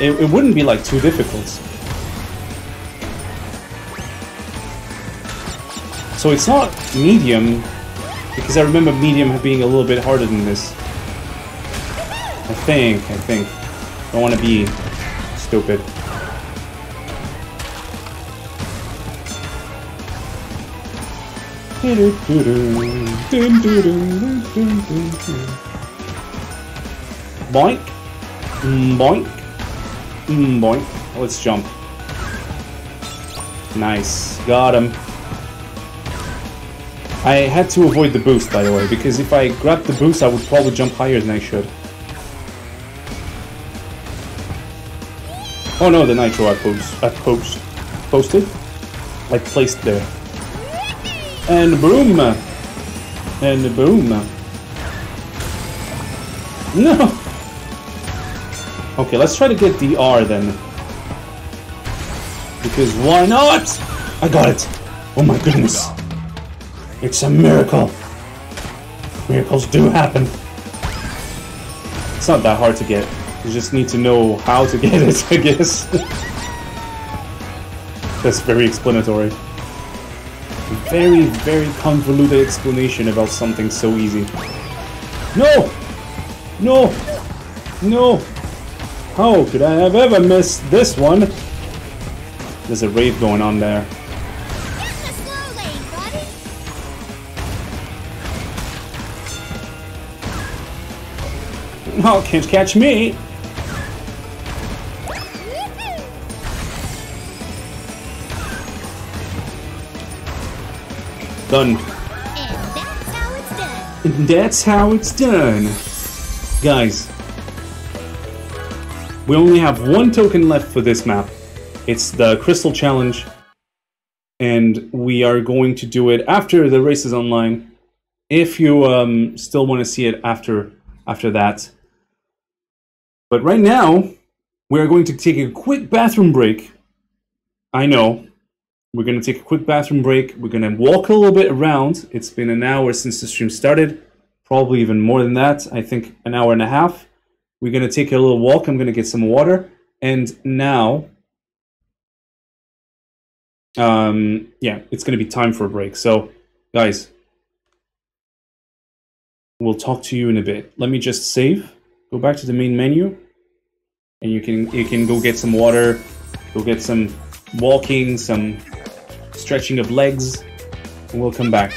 it, it wouldn't be like too difficult. So it's not medium, because I remember medium being a little bit harder than this. I think, I think. I don't want to be stupid. Boink. Boink. Boink. Let's jump. Nice. Got him. I had to avoid the boost, by the way, because if I grabbed the boost, I would probably jump higher than I should. Oh no, the nitro I post, I post, posted, like placed there. And boom! And boom! No! Okay, let's try to get the R then. Because why not? I got it! Oh my goodness! It's a miracle! Miracles do happen. It's not that hard to get. You just need to know how to get it, I guess. That's very explanatory. Very, very convoluted explanation about something so easy. No! No! No! How could I have ever missed this one? There's a rave going on there. Oh, can't catch me! Done. And that's how it's done. And that's how it's done. Guys, we only have one token left for this map. It's the Crystal Challenge. And we are going to do it after the race is online. If you um, still want to see it after after that. But right now, we are going to take a quick bathroom break. I know. We're going to take a quick bathroom break. We're going to walk a little bit around. It's been an hour since the stream started. Probably even more than that. I think an hour and a half. We're going to take a little walk. I'm going to get some water. And now, um, yeah, it's going to be time for a break. So, guys, we'll talk to you in a bit. Let me just save. Go back to the main menu, and you can you can go get some water, go get some walking, some stretching of legs, and we'll come back.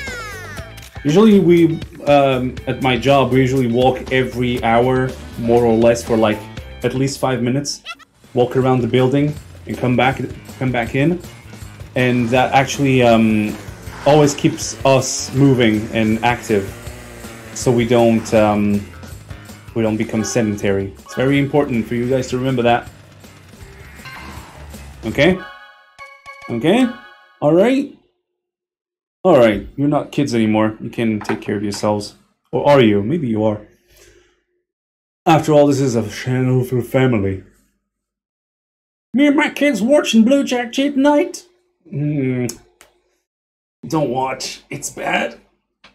Usually, we um, at my job we usually walk every hour, more or less, for like at least five minutes. Walk around the building and come back come back in, and that actually um, always keeps us moving and active, so we don't um, we don't become sedentary. It's very important for you guys to remember that. Okay? Okay? Alright? Alright, you're not kids anymore. You can take care of yourselves. Or are you? Maybe you are. After all, this is a channel for family. Me and my kids watching Blue Jack cheat night. Hmm. Don't watch. It's bad.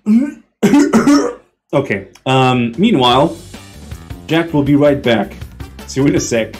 okay. Um. Meanwhile, Jack will be right back. See you in a sec.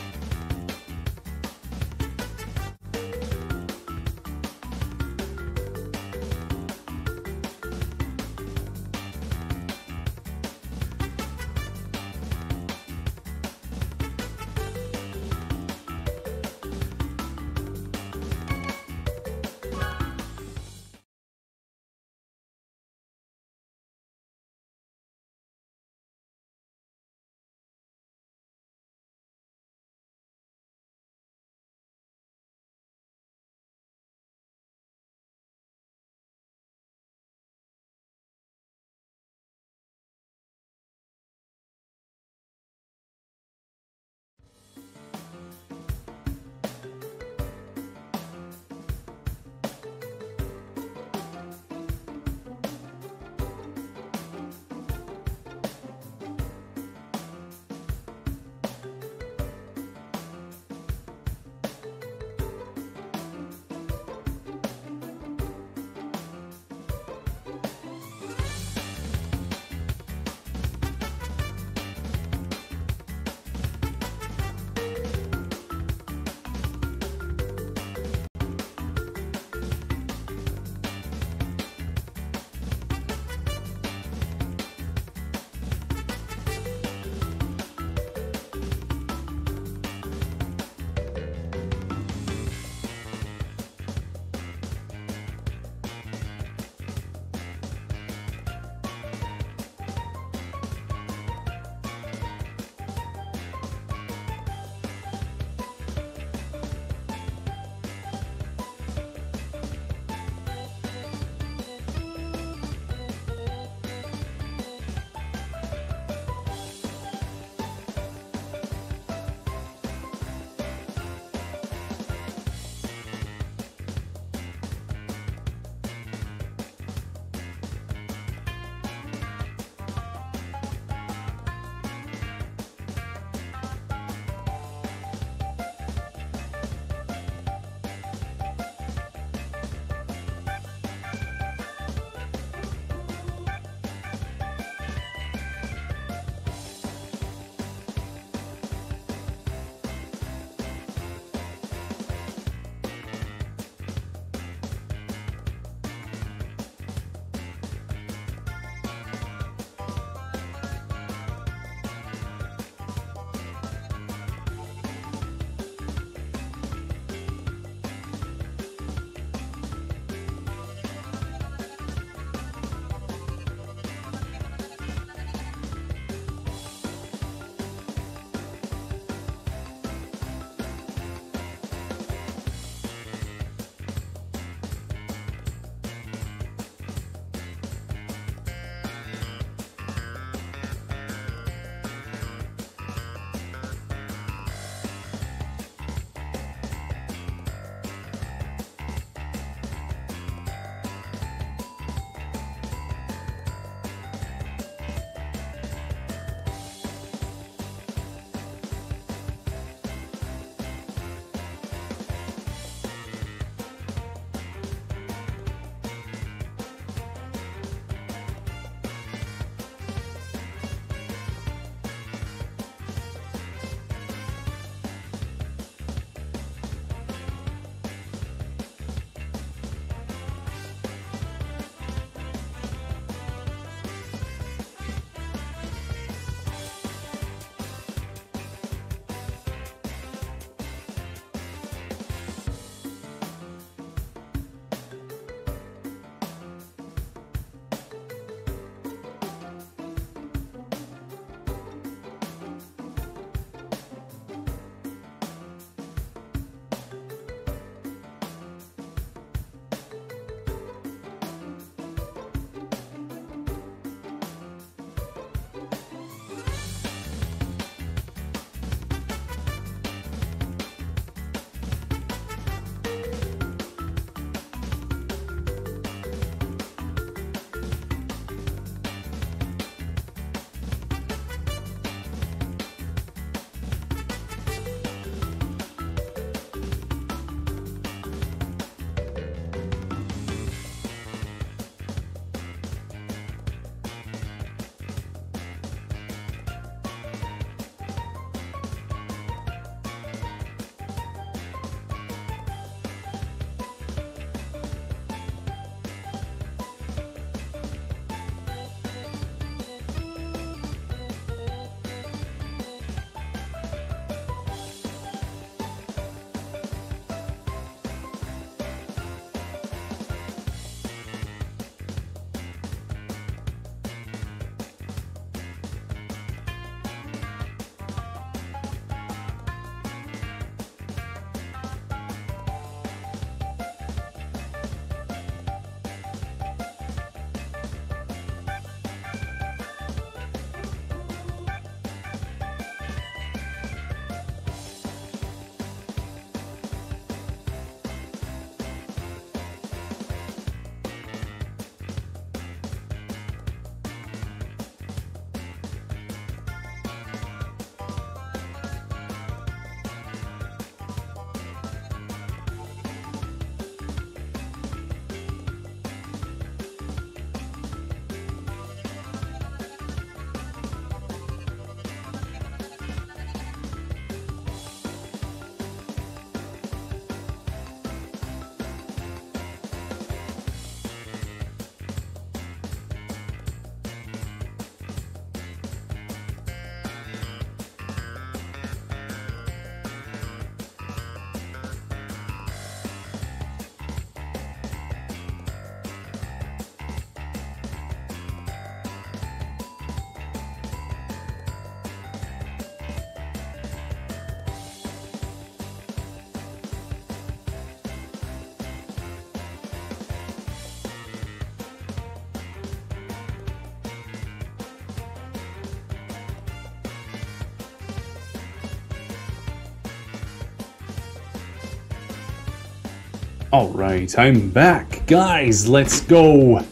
Alright, I'm back. Guys, let's go.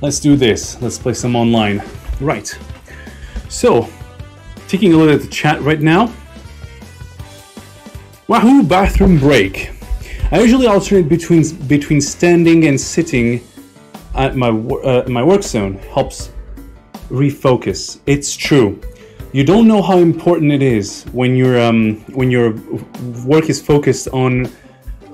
Let's do this. Let's play some online. Right. So, taking a look at the chat right now. Wahoo bathroom break. I usually alternate between between standing and sitting at my uh, my work zone. Helps refocus. It's true. You don't know how important it is when your um, when your work is focused on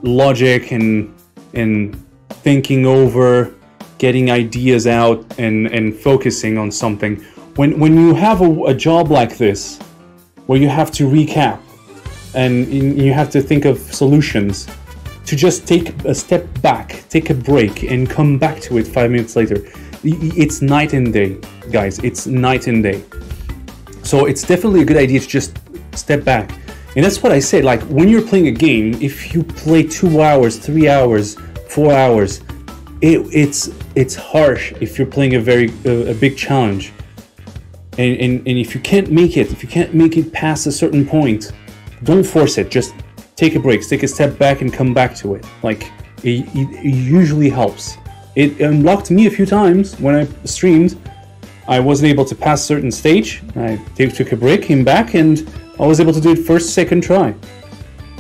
logic and and thinking over, getting ideas out, and and focusing on something. When when you have a, a job like this, where you have to recap and you have to think of solutions, to just take a step back, take a break, and come back to it five minutes later. It's night and day, guys. It's night and day. So it's definitely a good idea to just step back. And that's what I say. Like when you're playing a game, if you play two hours, three hours, four hours, it, it's it's harsh if you're playing a very uh, a big challenge. And, and and if you can't make it, if you can't make it past a certain point, don't force it. Just take a break, take a step back, and come back to it. Like it, it, it usually helps. It unlocked me a few times when I streamed. I wasn't able to pass certain stage. I took a break, came back, and I was able to do it first, second try.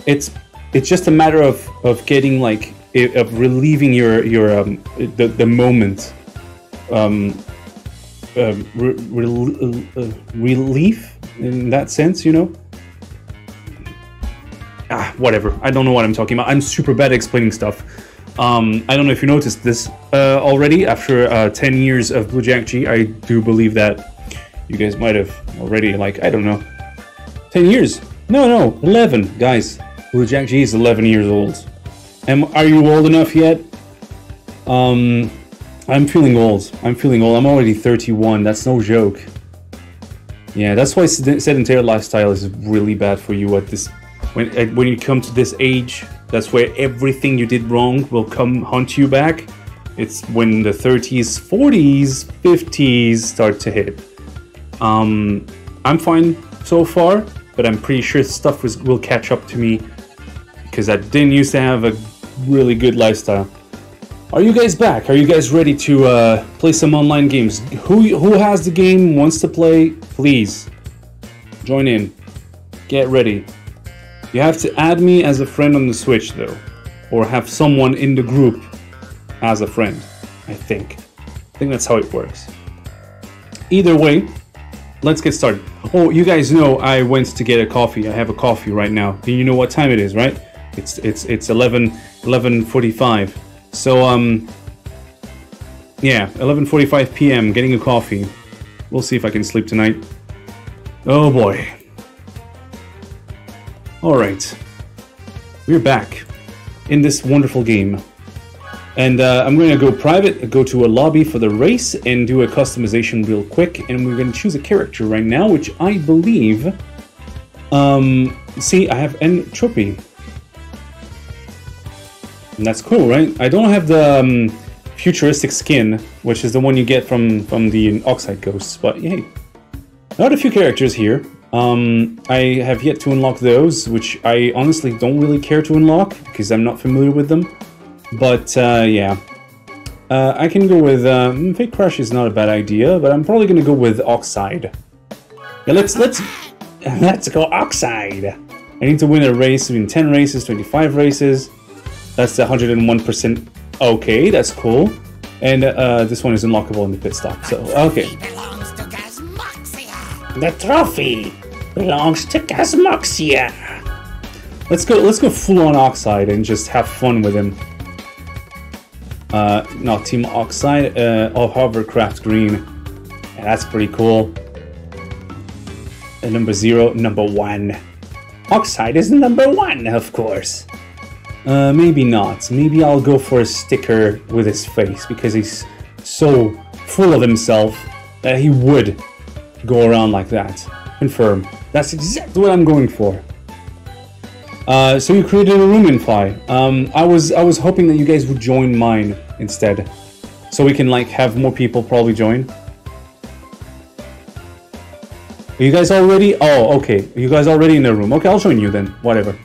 It's it's just a matter of of getting like of relieving your your um, the the moment. Um, um, re- rel- uh, relief in that sense, you know. Ah, whatever. I don't know what I'm talking about. I'm super bad at explaining stuff. Um, I don't know if you noticed this uh, already. After uh, 10 years of Blue Jack G, I do believe that you guys might have already, like, I don't know, 10 years. No, no, 11. Guys, Jack G is 11 years old. Am, are you old enough yet? Um, I'm feeling old. I'm feeling old. I'm already 31. That's no joke. Yeah, that's why sedentary lifestyle is really bad for you at this when at, when you come to this age. That's where everything you did wrong will come hunt you back. It's when the 30s, 40s, 50s start to hit. Um, I'm fine so far, but I'm pretty sure stuff was, will catch up to me because I didn't used to have a really good lifestyle. Are you guys back? Are you guys ready to uh, play some online games? Who who has the game wants to play? Please join in. Get ready. You have to add me as a friend on the Switch though, or have someone in the group as a friend. I think. I think that's how it works. Either way, let's get started. Oh, you guys know I went to get a coffee. I have a coffee right now. Do you know what time it is, right? It's it's it's 11 11:45. So um yeah, 11:45 p.m. getting a coffee. We'll see if I can sleep tonight. Oh boy. All right. We're back in this wonderful game. And uh, I'm going to go private, go to a lobby for the race, and do a customization real quick. And we're going to choose a character right now, which I believe. Um, see, I have N. Tropy. And that's cool, right? I don't have the um, futuristic skin, which is the one you get from from the Oxide Ghosts, but hey, not a few characters here. Um, I have yet to unlock those, which I honestly don't really care to unlock because I'm not familiar with them. But uh, yeah, uh, I can go with mm, Fake Crash is not a bad idea, but I'm probably gonna go with Oxide. Yeah, let's let's let's go Oxide. I need to win a race between 10 races, 25 races. That's 101%. Okay, that's cool. And uh, this one is unlockable in the pit stop. So okay. The trophy belongs to Gasmoxia. Let's go. Let's go full on Oxide and just have fun with him. Uh, Team Oxide. Uh, oh, Hovercraft Green. Yeah, that's pretty cool. And number zero, number one. Oxide is number one, of course. Uh, maybe not. Maybe I'll go for a sticker with his face because he's so full of himself that he would go around like that. Confirm. That's exactly what I'm going for. Uh, so you created a room in Fly. Um, I was I was hoping that you guys would join mine instead, so we can like have more people probably join. Are you guys already? Oh, okay. Are you guys already in the room? Okay, I'll join you then. Whatever.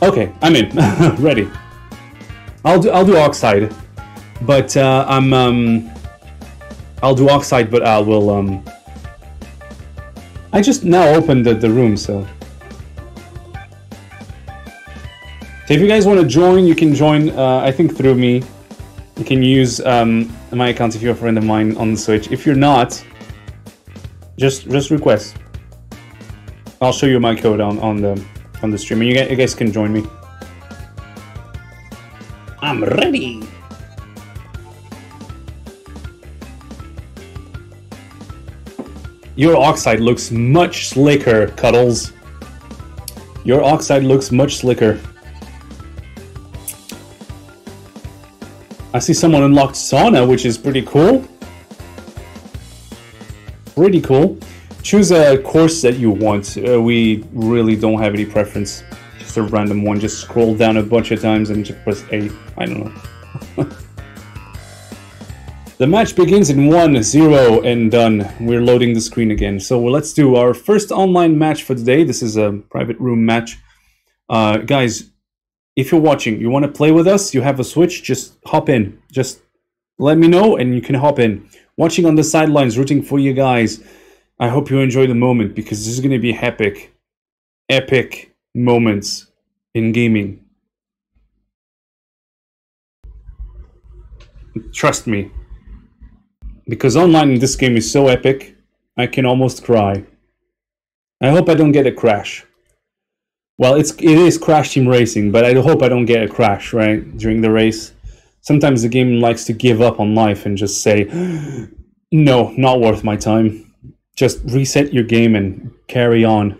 Okay, I'm in. Ready. I'll do I'll do oxide, but uh, I'm um. I'll do oxide, but I will um. I just now opened the, the room, so. So if you guys want to join, you can join. Uh, I think through me. You can use um, my account if you're a friend of mine on the Switch. If you're not, just just request. I'll show you my code on on the on the stream, and you guys, you guys can join me. I'm ready. Your oxide looks much slicker, Cuddles. Your oxide looks much slicker. I see someone unlocked Tawna, which is pretty cool. Pretty cool. Choose a course that you want. Uh, we really don't have any preference. Just a random one. Just scroll down a bunch of times and just press A. I don't know. the match begins in 1, 0, and done. We're loading the screen again. So let's do our first online match for today. This is a private room match. Uh, guys, if you're watching, you want to play with us, you have a Switch, just hop in. Just let me know and you can hop in. Watching on the sidelines, rooting for you guys. I hope you enjoy the moment because this is going to be epic. Epic moments in gaming. Trust me. Because online in this game is so epic, I can almost cry. I hope I don't get a crash. Well, it's it is Crash Team Racing, but I hope I don't get a crash right during the race. Sometimes the game likes to give up on life and just say, "No, not worth my time." Just reset your game and carry on.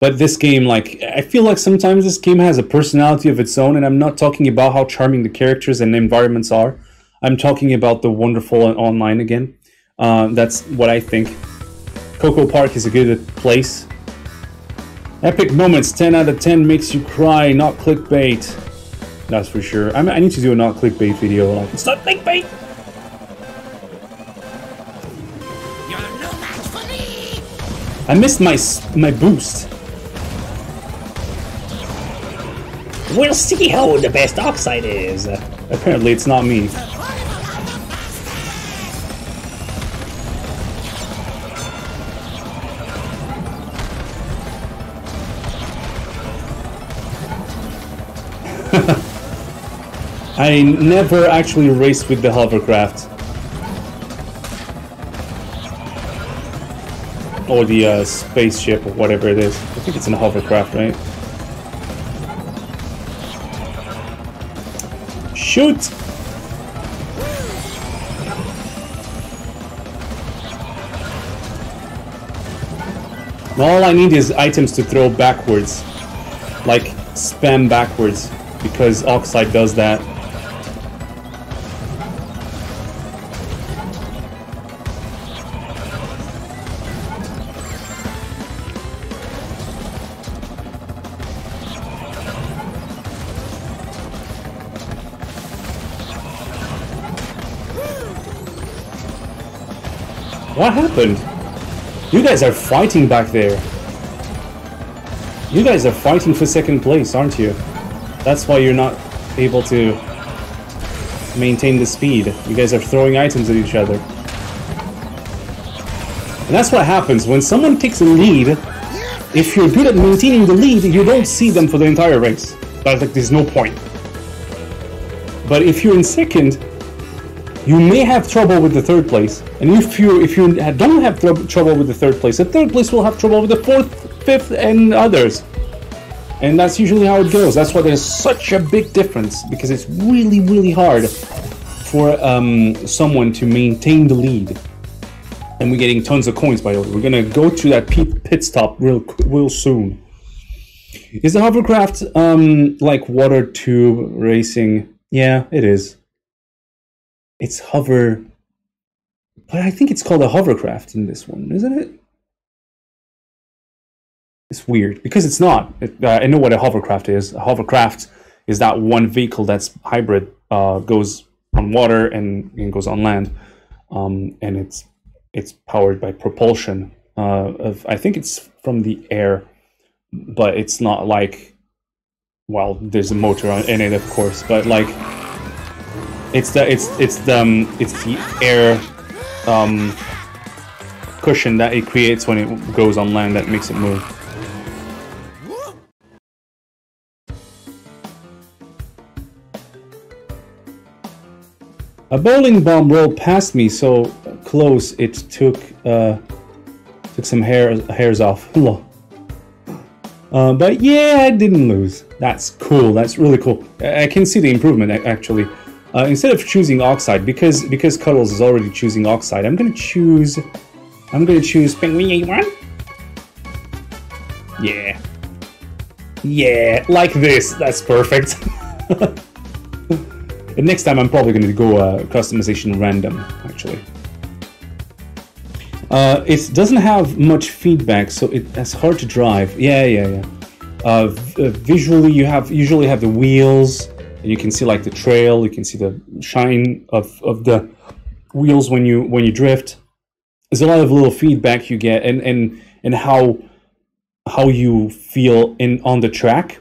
But this game, like, I feel like sometimes this game has a personality of its own, and I'm not talking about how charming the characters and environments are. I'm talking about the wonderful and online again. Uh, that's what I think. Coco Park is a good place Epic moments, 10 out of 10 makes you cry, not clickbait. That's for sure. I, mean, I need to do a not clickbait video. Like, it's not clickbait! You're no match for me. I missed my my boost. We'll see how the best oxide is. Apparently, it's not me. I never actually raced with the hovercraft. Or the uh, spaceship, or whatever it is. I think it's an hovercraft, right? Shoot! All I need is items to throw backwards. Like, spam backwards. Because Oxide does that. What happened? You guys are fighting back there. You guys are fighting for second place, aren't you? That's why you're not able to maintain the speed. You guys are throwing items at each other. And that's what happens when someone takes a lead. If you're good at maintaining the lead, you don't see them for the entire race. But like, there's no point. But if you're in second, you may have trouble with the third place. And if you if you don't have tr- trouble with the third place, the third place will have trouble with the fourth, fifth, and others. And that's usually how it goes. That's why there's such a big difference because it's really, really hard for um, someone to maintain the lead. And we're getting tons of coins, by the way. We're gonna go to that pit, pit stop real, real soon. Is the hovercraft um, like water tube racing? Yeah, it is. It's hover, but I think it's called a hovercraft in this one, isn't it? It's weird because it's not. It, uh, I know what a hovercraft is. A hovercraft is that one vehicle that's hybrid, uh, goes on water and, and goes on land, um, and it's it's powered by propulsion. Uh, of I think it's from the air, but it's not like well, there's a motor in it, of course, but like, it's the it's it's the um, it's the air um, cushion that it creates when it goes on land that makes it move. A bowling bomb rolled past me so close it took uh, took some hair hairs off. Uh, but yeah, I didn't lose. That's cool. That's really cool. I I can see the improvement actually. Uh, instead of choosing oxide, because because Cuddles is already choosing oxide, I'm gonna choose. I'm gonna choose penguin one. Yeah. Yeah, like this. That's perfect. and next time, I'm probably gonna go uh, customization random. Actually. Uh, it doesn't have much feedback, so it, it's hard to drive. Yeah, yeah, yeah. Uh, uh, visually, you have usually have the wheels, and you can see like the trail. You can see the shine of, of the wheels when you when you drift. There's a lot of little feedback you get, and and and how how you feel in on the track,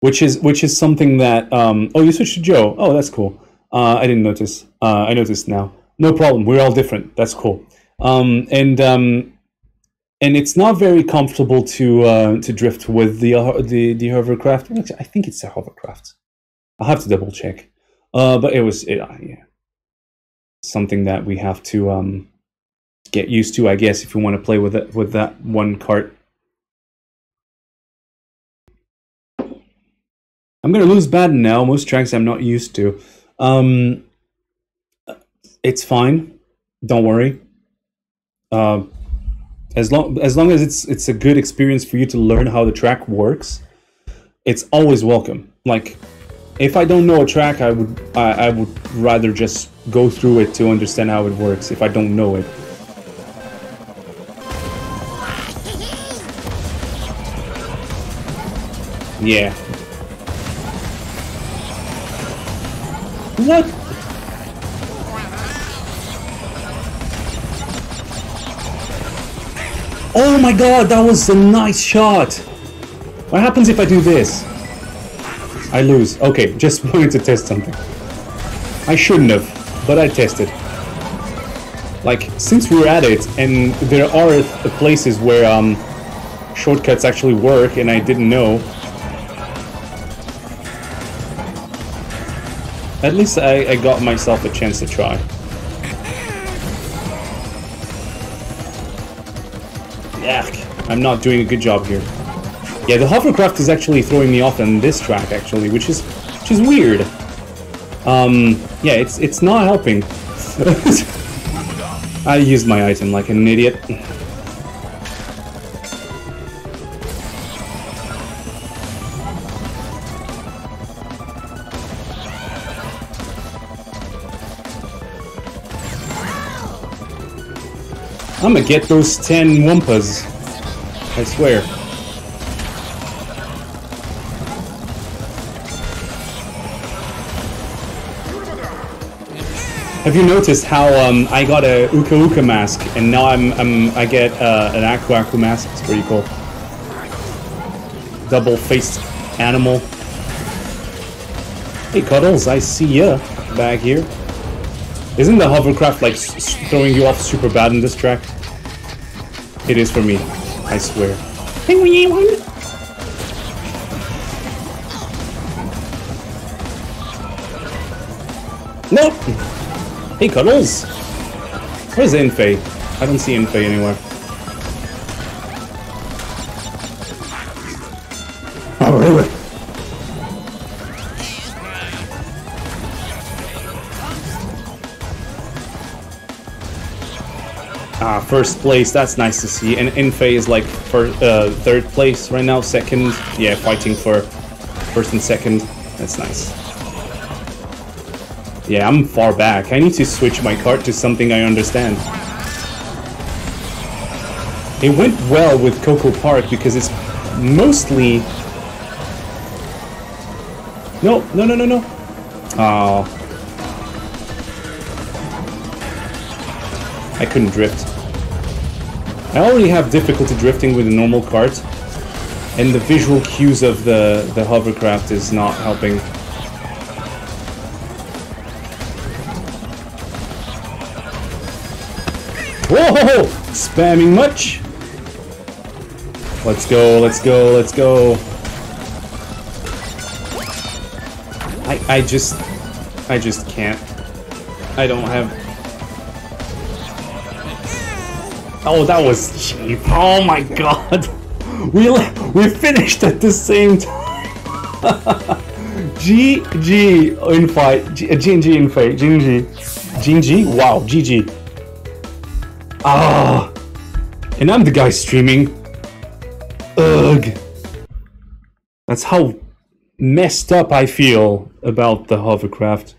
which is which is something that um, oh you switched to Joe. Oh, that's cool. Uh, I didn't notice. Uh, I noticed now. No problem. We're all different. That's cool. Um, and um, and it's not very comfortable to uh, to drift with the uh, the the hovercraft. I think it's a hovercraft. I'll have to double check. Uh, but it was it, uh, yeah something that we have to um, get used to, I guess, if we want to play with it with that one cart. I'm gonna lose bad now. Most tracks I'm not used to. Um, it's fine. Don't worry. Uh, as long as long as it's it's a good experience for you to learn how the track works, it's always welcome. Like, if I don't know a track, I would I, I would rather just go through it to understand how it works. If I don't know it. Yeah. What? Oh my god, that was a nice shot! What happens if I do this? I lose. Okay, just wanted to test something. I shouldn't have, but I tested. Like, since we're at it, and there are places where um, shortcuts actually work, and I didn't know, at least I, I got myself a chance to try. I'm not doing a good job here. Yeah, the hovercraft is actually throwing me off on this track, actually, which is which is weird. Um, yeah, it's it's not helping. I used my item like an idiot. I'm gonna get those 10 Wumpas. I swear. Have you noticed how um, I got a Uka Uka mask and now I'm, I'm I get uh, an Aku Aku mask? It's pretty cool. Double faced animal. Hey Cuddles, I see ya back here. Isn't the hovercraft like throwing you off super bad in this track? It is for me, I swear. Think we ain't one? Nope. Hey, Cuddles! Where's Infei? I don't see Infei anywhere. First place, that's nice to see. And Infei is like for, uh, third place right now, second. Yeah, fighting for first and second. That's nice. Yeah, I'm far back. I need to switch my cart to something I understand. It went well with Coco Park because it's mostly... No, no, no, no, no. Oh. I couldn't drift. I already have difficulty drifting with a normal cart. and the visual cues of the the hovercraft is not helping. Whoa! Spamming much. Let's go, let's go, let's go. I I just I just can't. I don't have Oh, that was cheap. Oh my god. We we finished at the same time. GG in fight. G, uh, GG in fight. GG. GG? Wow, GG. Ah. And I'm the guy streaming. Ugh. That's how messed up I feel about the hovercraft.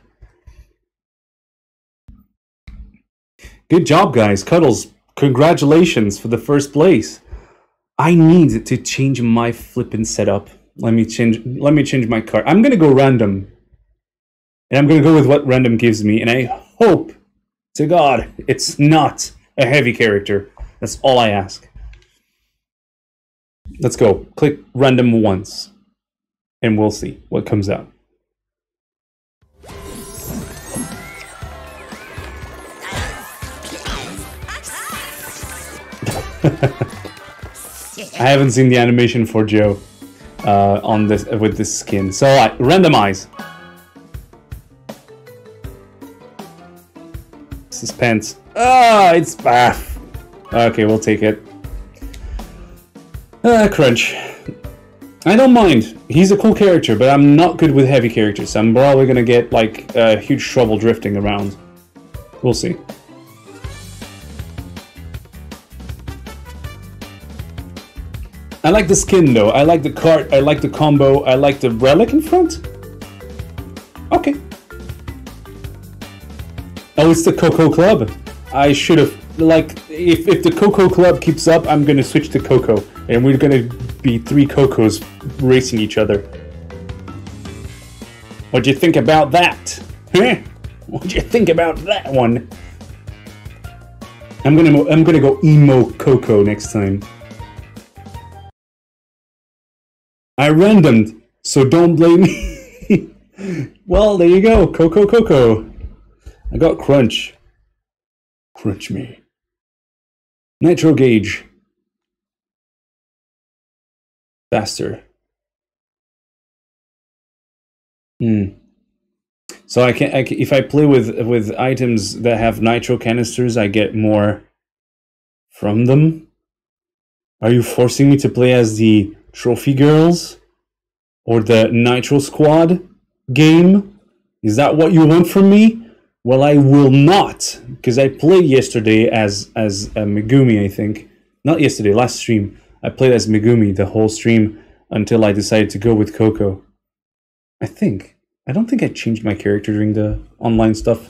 Good job, guys. Cuddles, congratulations for the first place. I need to change my flipping setup. Let me change. Let me change my card. I'm gonna go random, and I'm gonna go with what random gives me. And I hope to God it's not a heavy character. That's all I ask. Let's go. Click random once, and we'll see what comes out. I haven't seen the animation for Joe uh, on this with this skin. So I randomize. Suspense. Ah, it's Bath. Okay, we'll take it. Ah, Crunch. I don't mind. He's a cool character, but I'm not good with heavy characters. I'm probably gonna get like uh, huge trouble drifting around. We'll see. I like the skin though. I like the cart. I like the combo. I like the relic in front. Okay. Oh, it's the Coco Club. I should have like if if the Coco Club keeps up, I'm gonna switch to Coco, and we're gonna be three Cocos racing each other. What'd you think about that? Huh? What'd you think about that one? I'm gonna I'm gonna go emo Coco next time. I randomed, so don't blame me. well, there you go, Coco Coco. I got Crunch. Crunch me. Nitro Gauge. Faster. Hmm. So I can, I can, if I play with with items that have nitro canisters, I get more from them. Are you forcing me to play as the Trophy Girls or the Nitro Squad game? Is that what you want from me? Well, I will not, because I played yesterday as as uh, Megumi. I think not yesterday, last stream. I played as Megumi the whole stream until I decided to go with Coco. I think I don't think I changed my character during the online stuff.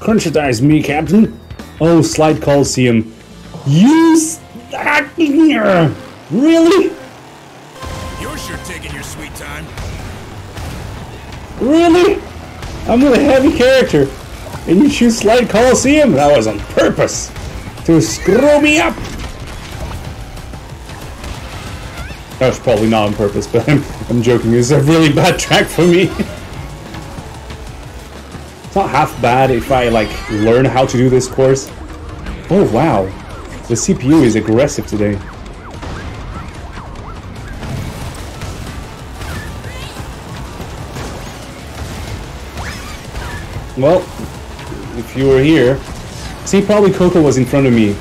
Crunchitize me, Captain. Oh, Slide Coliseum. Use. Really? You're sure taking your sweet time. Really? I'm a heavy character, and you choose Slide Coliseum? That was on purpose to screw me up. That was probably not on purpose, but I'm, I'm joking. It's a really bad track for me. it's not half bad if I like learn how to do this course. Oh wow, the CPU is aggressive today. Well, if you were here, see, probably Coco was in front of me.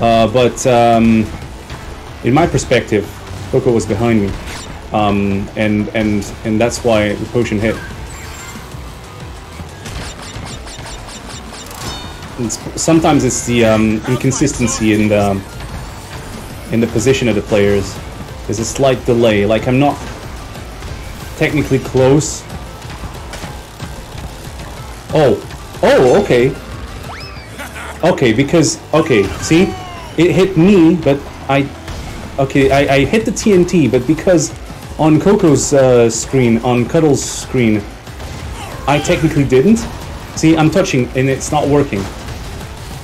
Uh, but um, in my perspective, Coco was behind me, um, and and and that's why the potion hit. It's, sometimes it's the um, inconsistency in the in the position of the players. There's a slight delay. Like I'm not technically close, Oh, oh, okay. Okay, because, okay, see? It hit me, but I, okay, I, I hit the TNT, but because on Coco's uh, screen, on Cuddle's screen, I technically didn't. See, I'm touching and it's not working.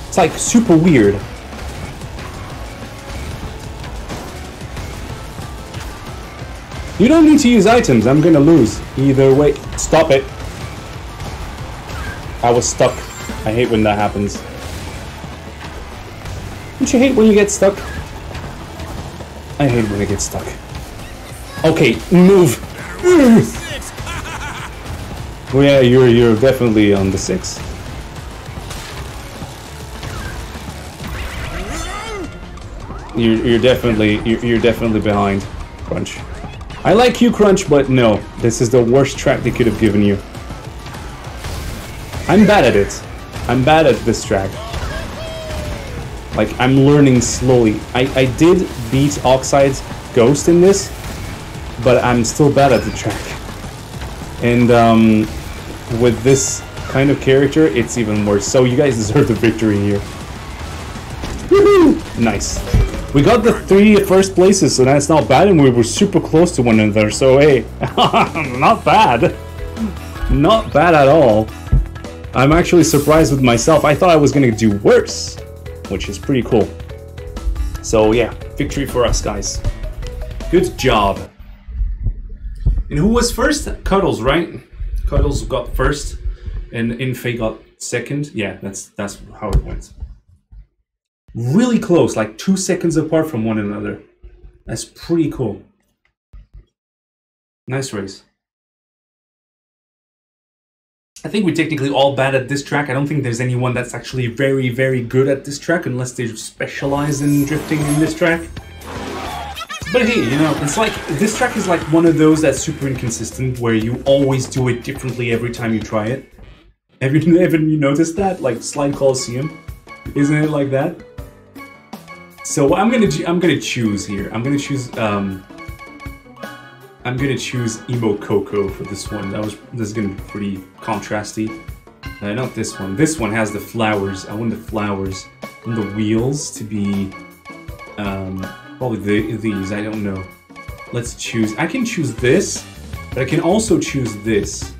It's like super weird. You don't need to use items, I'm gonna lose. Either way, stop it. I was stuck. I hate when that happens. Don't you hate when you get stuck? I hate when I get stuck. Okay, move. yeah, you're you're definitely on the six. You're, you're definitely you're, definitely behind, Crunch. I like you, Crunch, but no, this is the worst track they could have given you. I'm bad at it. I'm bad at this track. Like I'm learning slowly. I I did beat Oxide's Ghost in this, but I'm still bad at the track. And um, with this kind of character, it's even worse. So you guys deserve the victory here. Woohoo! Nice. We got the three first places, so that's not bad, and we were super close to one another. So hey, not bad. Not bad at all. I'm actually surprised with myself. I thought I was gonna do worse, which is pretty cool. So yeah, victory for us, guys. Good job. And who was first? Cuddles, right? Cuddles got first, and Infei got second. Yeah, that's that's how it went. Really close, like two seconds apart from one another. That's pretty cool. Nice race. I think we're technically all bad at this track. I don't think there's anyone that's actually very, very good at this track unless they specialize in drifting in this track. But hey, you know, it's like this track is like one of those that's super inconsistent where you always do it differently every time you try it. Have you ever you noticed that? Like Slide Coliseum, isn't it like that? So I'm gonna I'm gonna choose here. I'm gonna choose um I'm gonna choose Emo Coco for this one. That was this is gonna be pretty contrasty. Uh, not this one. This one has the flowers. I want the flowers and the wheels to be um, probably the, these. I don't know. Let's choose. I can choose this, but I can also choose this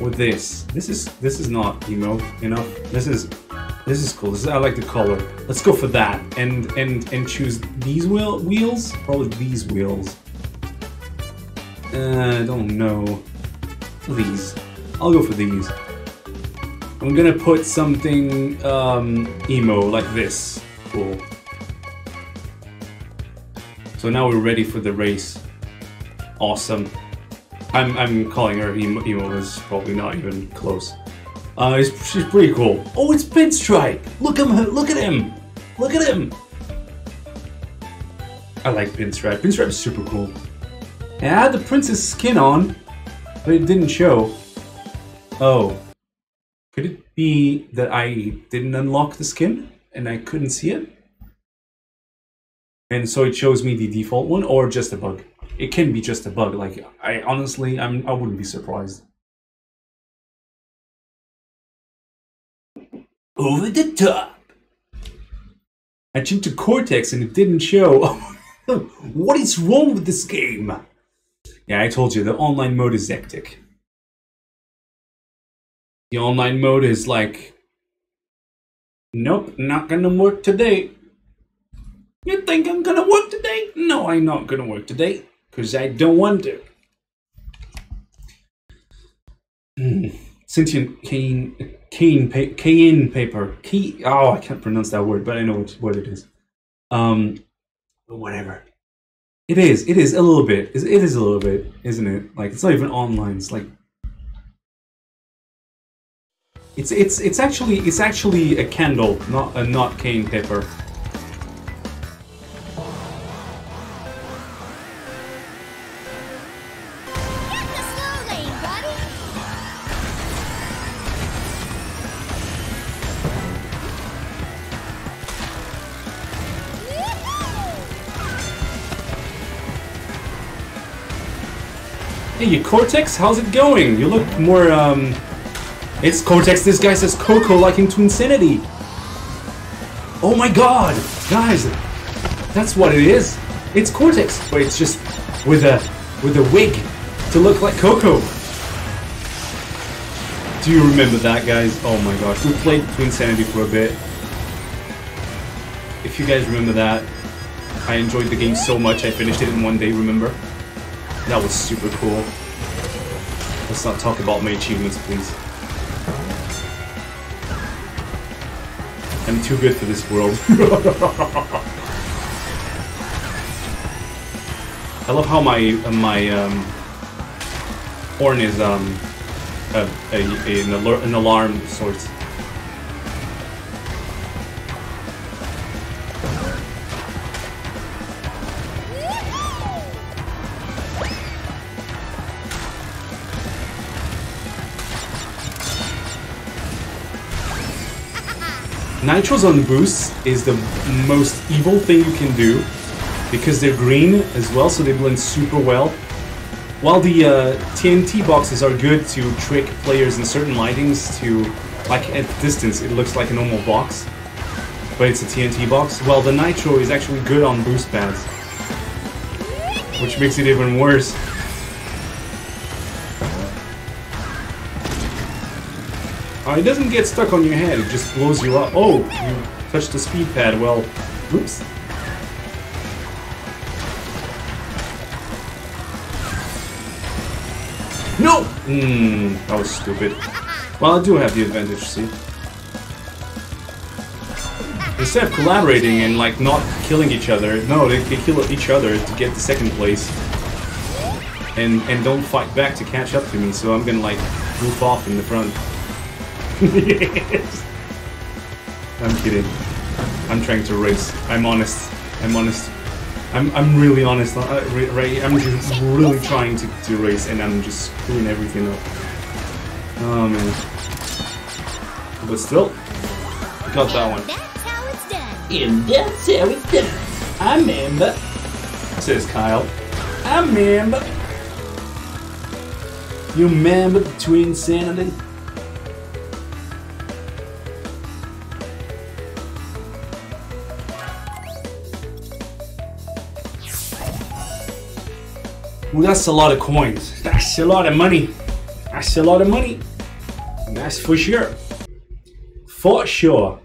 or this. This is this is not emo enough. This is this is cool. This is, I like the color. Let's go for that and and and choose these wheel wheels. Probably these wheels. Uh, I don't know. These. I'll go for these. I'm gonna put something um, emo like this. Cool. So now we're ready for the race. Awesome. I'm I'm calling her emo. Emo is probably not even close. Uh, she's pretty cool. Oh, it's Pinstripe. Look at him. Look at him. Look at him. I like Pinstripe. Pinstripe's super cool. And I had the princess skin on, but it didn't show. Oh. Could it be that I didn't unlock the skin and I couldn't see it? And so it shows me the default one or just a bug. It can be just a bug. Like I honestly I'm I wouldn't be surprised. Over the top. I changed to Cortex and it didn't show. what is wrong with this game? Yeah, I told you, the online mode is hectic. The online mode is like, nope, not gonna work today. You think I'm gonna work today? No, I'm not gonna work today, because I don't want to. Hmm. Sentient cane, cane, pa- cayenne paper. Key, oh, I can't pronounce that word, but I know what, it is. Um, whatever. It is. It is a little bit. It is a little bit, isn't it? Like it's not even online. It's like it's it's it's actually it's actually a candle, not a not cane paper. Cortex, how's it going? You look more um. It's Cortex. This guy says Coco like into insanity. Oh my God, guys, that's what it is. It's Cortex, but it's just with a with a wig to look like Coco. Do you remember that, guys? Oh my gosh, we played Twinsanity for a bit. If you guys remember that, I enjoyed the game so much I finished it in one day. Remember? That was super cool. Let's not talk about my achievements, please. I'm too good for this world. I love how my uh, my um, horn is um a, a, a- an, alert, an alarm sort. Nitros on boosts is the most evil thing you can do because they're green as well, so they blend super well. While the uh, TNT boxes are good to trick players in certain lightings to, like at distance, it looks like a normal box, but it's a TNT box. Well, the Nitro is actually good on boost pads, which makes it even worse. Uh, it doesn't get stuck on your head, it just blows you up. Oh, you touched the speed pad, well, oops. No! Hmm, that was stupid. Well, I do have the advantage, see? Instead of collaborating and, like, not killing each other, no, they, they kill each other to get the second place. And, and don't fight back to catch up to me, so I'm gonna, like, goof off in the front. Yes. I'm kidding. I'm trying to race. I'm honest. I'm honest. I'm, I'm really honest. I, re- re- I'm just really trying to, to race and I'm just screwing everything up. Oh man. But still, got that one. That's how it's done. And that's how it's done. I remember, says Kyle. I remember. You remember the twin insanity? Well, that's a lot of coins. That's a lot of money. That's a lot of money. That's for sure. For sure.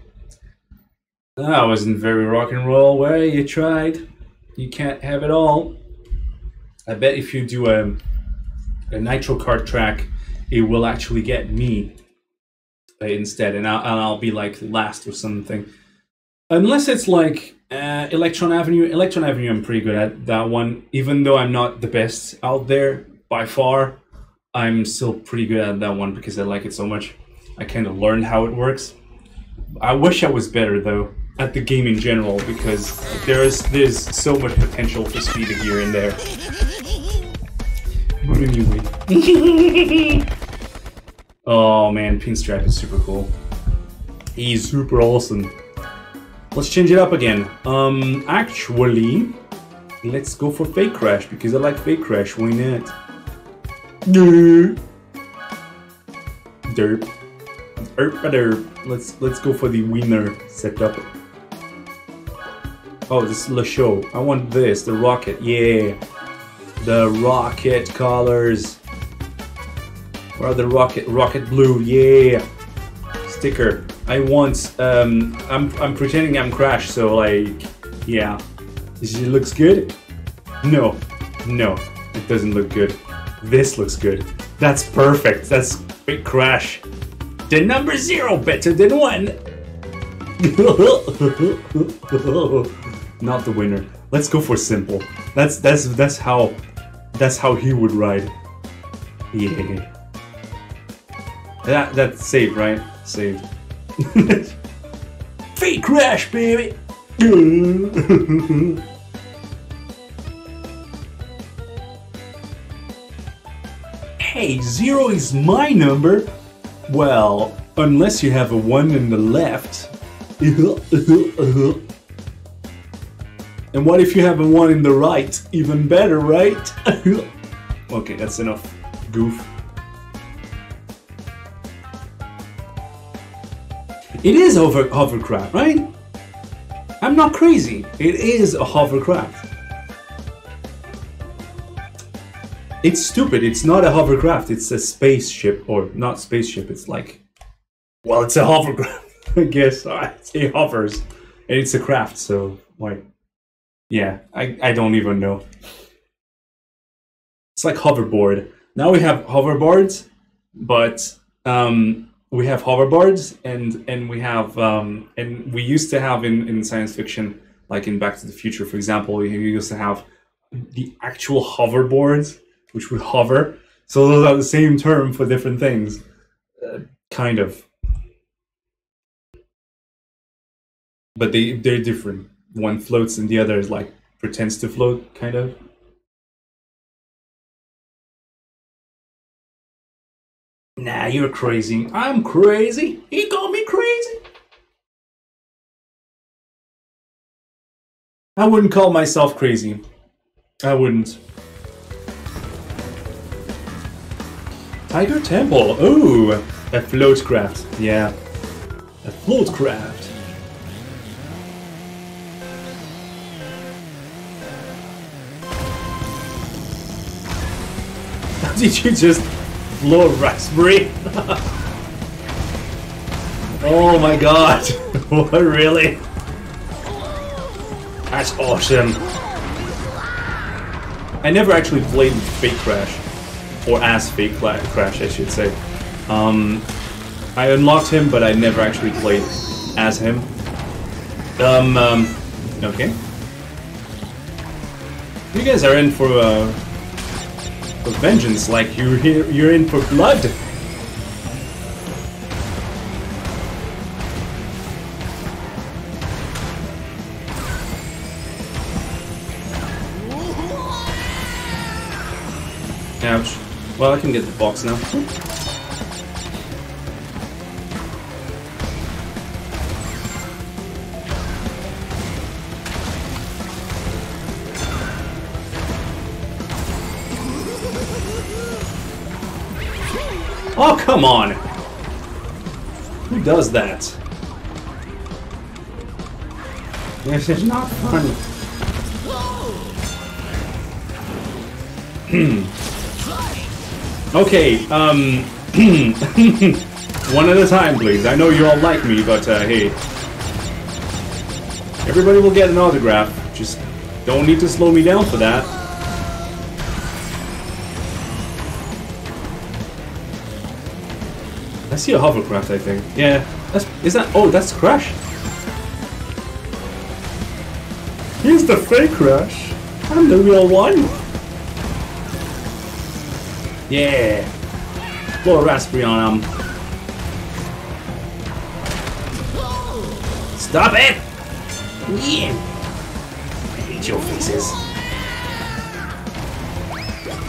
That wasn't very rock and roll way. You tried. You can't have it all. I bet if you do a, a nitro kart track, it will actually get me uh, instead, and I'll, and I'll be like last or something. Unless it's like uh, Electron Avenue. Electron Avenue, I'm pretty good at that one. Even though I'm not the best out there by far, I'm still pretty good at that one because I like it so much. I kind of learned how it works. I wish I was better though at the game in general because there's there's so much potential for speed here and there. But anyway. oh man, Pinstripe is super cool. He's super awesome. Let's change it up again. Um, actually, let's go for Fake Crash because I like Fake Crash. Why not? Derp. Derp. Derp. Let's let's go for the winner setup. Oh, this is Le Show. I want this, the rocket. Yeah. The rocket colors. Where are the rocket? Rocket blue. Yeah. Sticker. I want. Um, I'm I'm pretending I'm Crash, so like, yeah. It looks good. No, no, it doesn't look good. This looks good. That's perfect. That's big Crash. The number zero better than one. Not the winner. Let's go for simple. That's that's that's how that's how he would ride. Yeah. That that's saved, right? Saved. Fake crash, baby. hey, zero is my number. Well, unless you have a one in the left. And what if you have a one in the right? Even better, right? okay, that's enough goof. It is over hovercraft, right? I'm not crazy. It is a hovercraft. It's stupid. It's not a hovercraft. It's a spaceship, or not spaceship. It's like, well, it's a hovercraft. I guess it hovers, and it's a craft. So, like, yeah, I I don't even know. it's like hoverboard. Now we have hoverboards, but um, we have hoverboards, and and we have um, and we used to have in in science fiction, like in Back to the Future, for example, we used to have the actual hoverboards, which would hover. So those are the same term for different things, uh, kind of. But they they're different. One floats and the other is like pretends to float, kind of. Nah, you're crazy. I'm crazy. He called me crazy. I wouldn't call myself crazy. I wouldn't. Tiger Temple. Ooh, a float craft. Yeah, a float craft. Did you just a raspberry? oh my god! what really? That's awesome. I never actually played Fake Crash, or as Fake Crash, I should say. Um, I unlocked him, but I never actually played as him. Um, um okay. You guys are in for uh, for vengeance, like you're here, you're in for blood. Ouch. Well, I can get the box now. Oh, come on! Who does that? This is not funny. okay, um... one at a time, please. I know you all like me, but, uh, hey. Everybody will get an autograph. Just don't need to slow me down for that. I see a hovercraft, I think. Yeah. That's, is that... Oh, that's Crash. Here's the fake Crash. I'm the real one. Yeah. Blow raspberry on him. Stop it! Yeah. I hate your faces.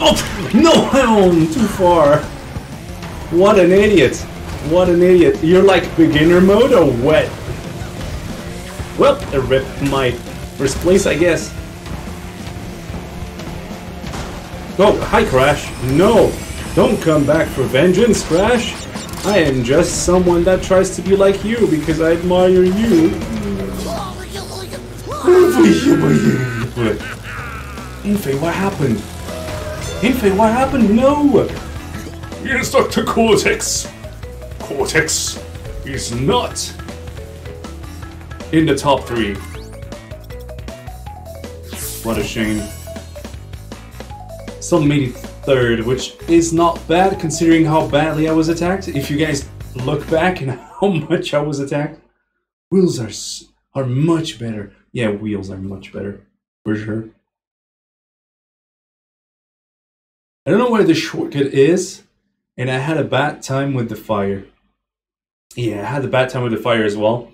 Oh! No! Too far. What an idiot. What an idiot. You're like beginner mode or what? Well, a ripped my first place, I guess. Oh, hi, Crash. No, don't come back for vengeance, Crash. I am just someone that tries to be like you because I admire you. Infey, what happened? Infey, what happened? No! Yes, Dr. Cortex. Cortex is not in the top three. What a shame. Some made third, which is not bad considering how badly I was attacked. If you guys look back and how much I was attacked, wheels are are much better. Yeah, wheels are much better for sure. I don't know where the shortcut is, and I had a bad time with the fire. Yeah, I had a bad time with the fire as well.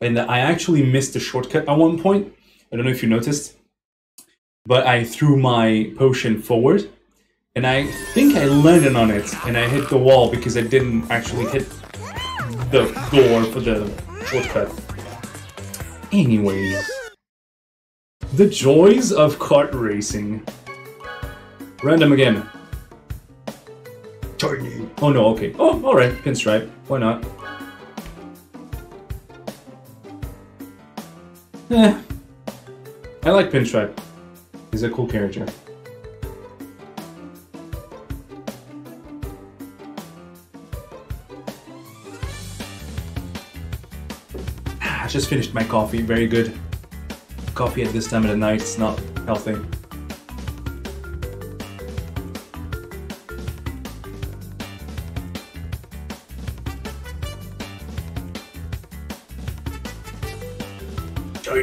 And I actually missed the shortcut at one point. I don't know if you noticed. But I threw my potion forward. And I think I landed on it. And I hit the wall because I didn't actually hit the door for the shortcut. Anyways. The joys of kart racing. Random again. Tiny. Oh no, okay. Oh, alright. Pinstripe. Why not? Eh. I like Pinstripe. He's a cool character. Ah, I just finished my coffee. Very good. Coffee at this time of the night is not healthy.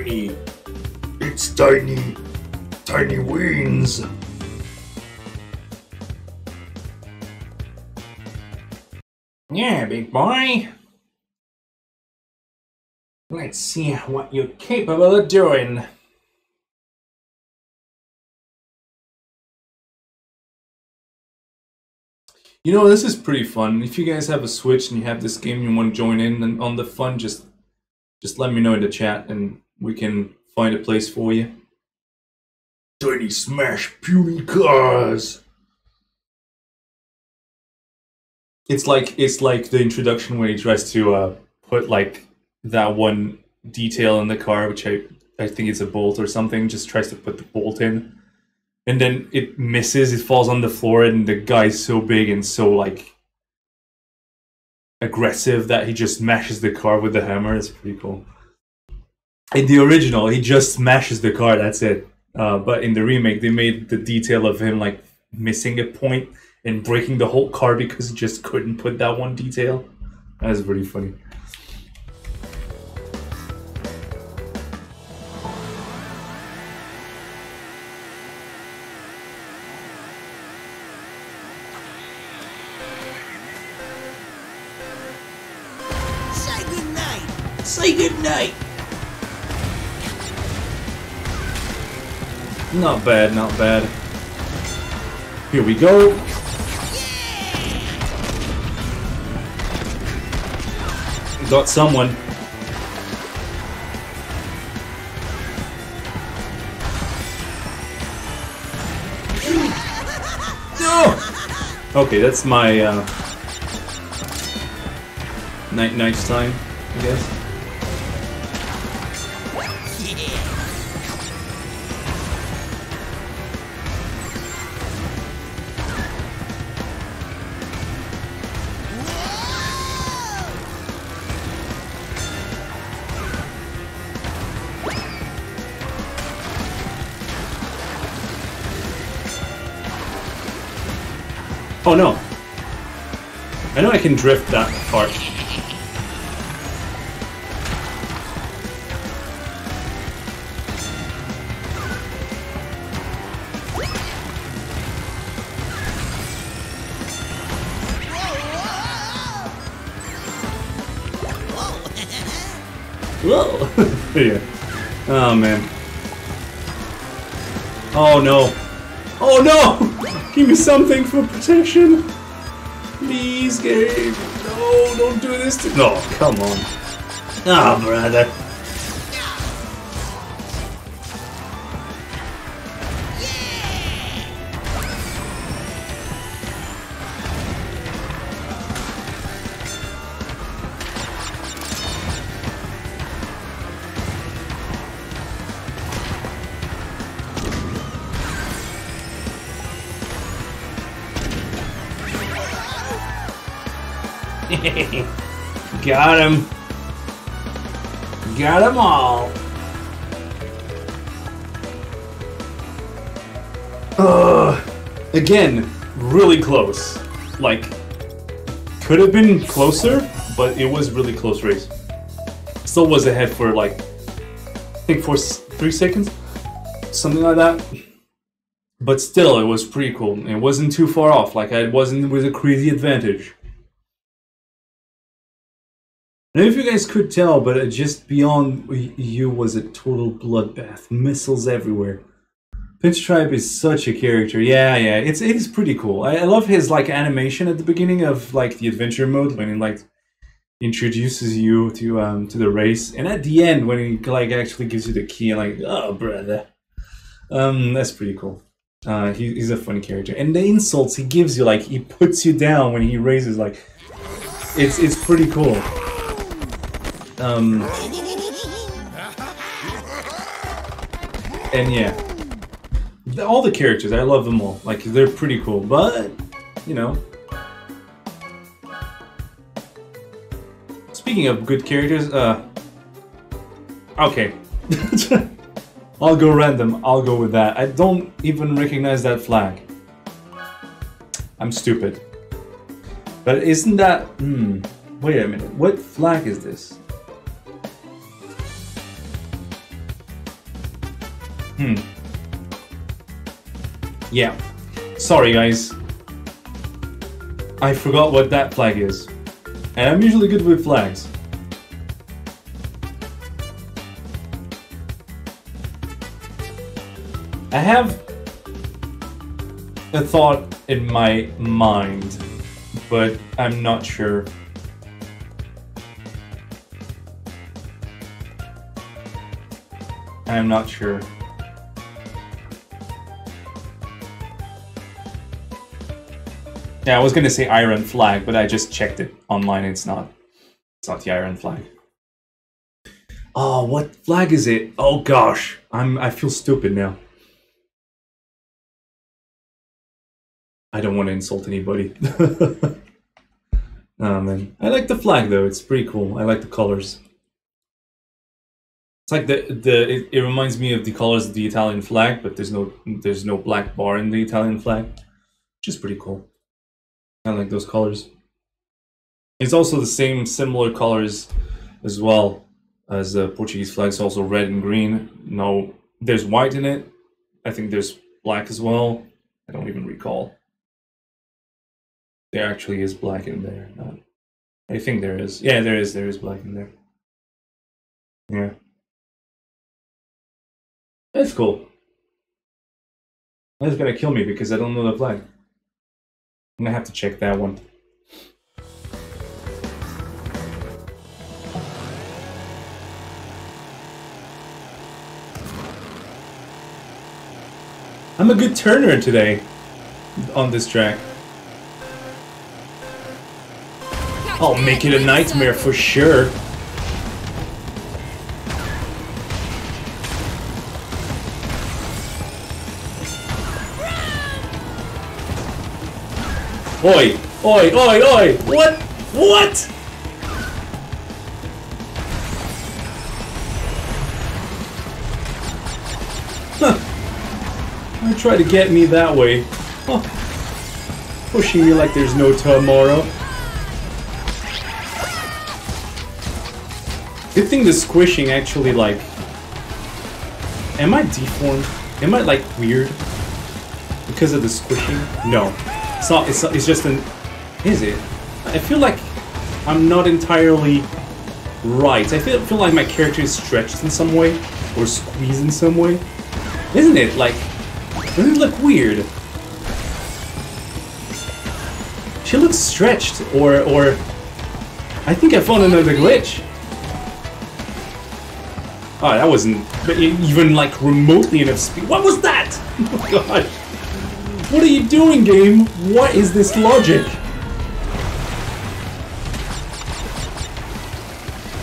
Tiny. It's tiny. Tiny wings. Yeah, big boy. Let's see what you're capable of doing. You know, this is pretty fun. If you guys have a Switch and you have this game and you want to join in on the fun, just just let me know in the chat and we can find a place for you. Tiny smash puny cars. It's like it's like the introduction where he tries to uh, put like that one detail in the car, which I I think it's a bolt or something. Just tries to put the bolt in, and then it misses. It falls on the floor, and the guy's so big and so like aggressive that he just smashes the car with the hammer. It's pretty cool. In the original, he just smashes the car. That's it. Uh, but in the remake, they made the detail of him like missing a point and breaking the whole car because he just couldn't put that one detail. That's pretty funny. Not bad, not bad. Here we go. Got someone. No! Okay, that's my uh, night night's time, I guess. Oh no. I know I can drift that part. Whoa! yeah. Oh man. Oh no. Oh no! Give me something for protection! Please, game! No, don't do this to- me. No, come on. Ah, brother. Got him. Got them all. Uh, again, really close. Like, could have been closer, but it was really close race. Still was ahead for like, I think for three seconds, something like that. But still, it was pretty cool. It wasn't too far off. Like, I wasn't with a crazy advantage. I don't know if you guys could tell, but just beyond you was a total bloodbath. Missiles everywhere. Pinstripe is such a character. Yeah, yeah, it's it is pretty cool. I, I love his like animation at the beginning of like the adventure mode when he like introduces you to um to the race, and at the end when he like actually gives you the key, like oh brother, um that's pretty cool. Uh, he, he's a funny character, and the insults he gives you, like he puts you down when he raises, like it's it's pretty cool. Um, and yeah, all the characters, I love them all. Like they're pretty cool, but you know. Speaking of good characters, uh, okay, I'll go random. I'll go with that. I don't even recognize that flag. I'm stupid. But isn't that? Hmm. Wait a minute. What flag is this? Hmm. Yeah. Sorry, guys. I forgot what that flag is. And I'm usually good with flags. I have a thought in my mind, but I'm not sure. I'm not sure. Yeah, I was gonna say Iran Flag, but I just checked it online. It's not. It's not the Iran Flag. Oh, what flag is it? Oh gosh, I'm. I feel stupid now. I don't want to insult anybody. oh man, I like the flag though. It's pretty cool. I like the colors. It's like the the. It, it reminds me of the colors of the Italian flag, but there's no there's no black bar in the Italian flag, which is pretty cool. I like those colors. It's also the same similar colors as well as the Portuguese flag. It's also red and green. No, there's white in it. I think there's black as well. I don't even recall. There actually is black in there. I think there is. Yeah, there is. There is black in there. Yeah. That's cool. That's gonna kill me because I don't know the flag. I'm gonna have to check that one. I'm a good turner today on this track. I'll make it a nightmare for sure. Oi! Oi! Oi! Oi! What? What? Huh. I try to get me that way. Huh. Pushing me like there's no tomorrow. Good thing the squishing actually like... Am I deformed? Am I like weird? Because of the squishing? No. It's not, it's, it's just an... Is it? I feel like I'm not entirely right. I feel, feel like my character is stretched in some way, or squeezed in some way. Isn't it? Like, doesn't it look weird? She looks stretched, or, or... I think I found another glitch. Oh, that wasn't even like remotely enough speed. What was that? Oh god. What are you doing, game? What is this logic?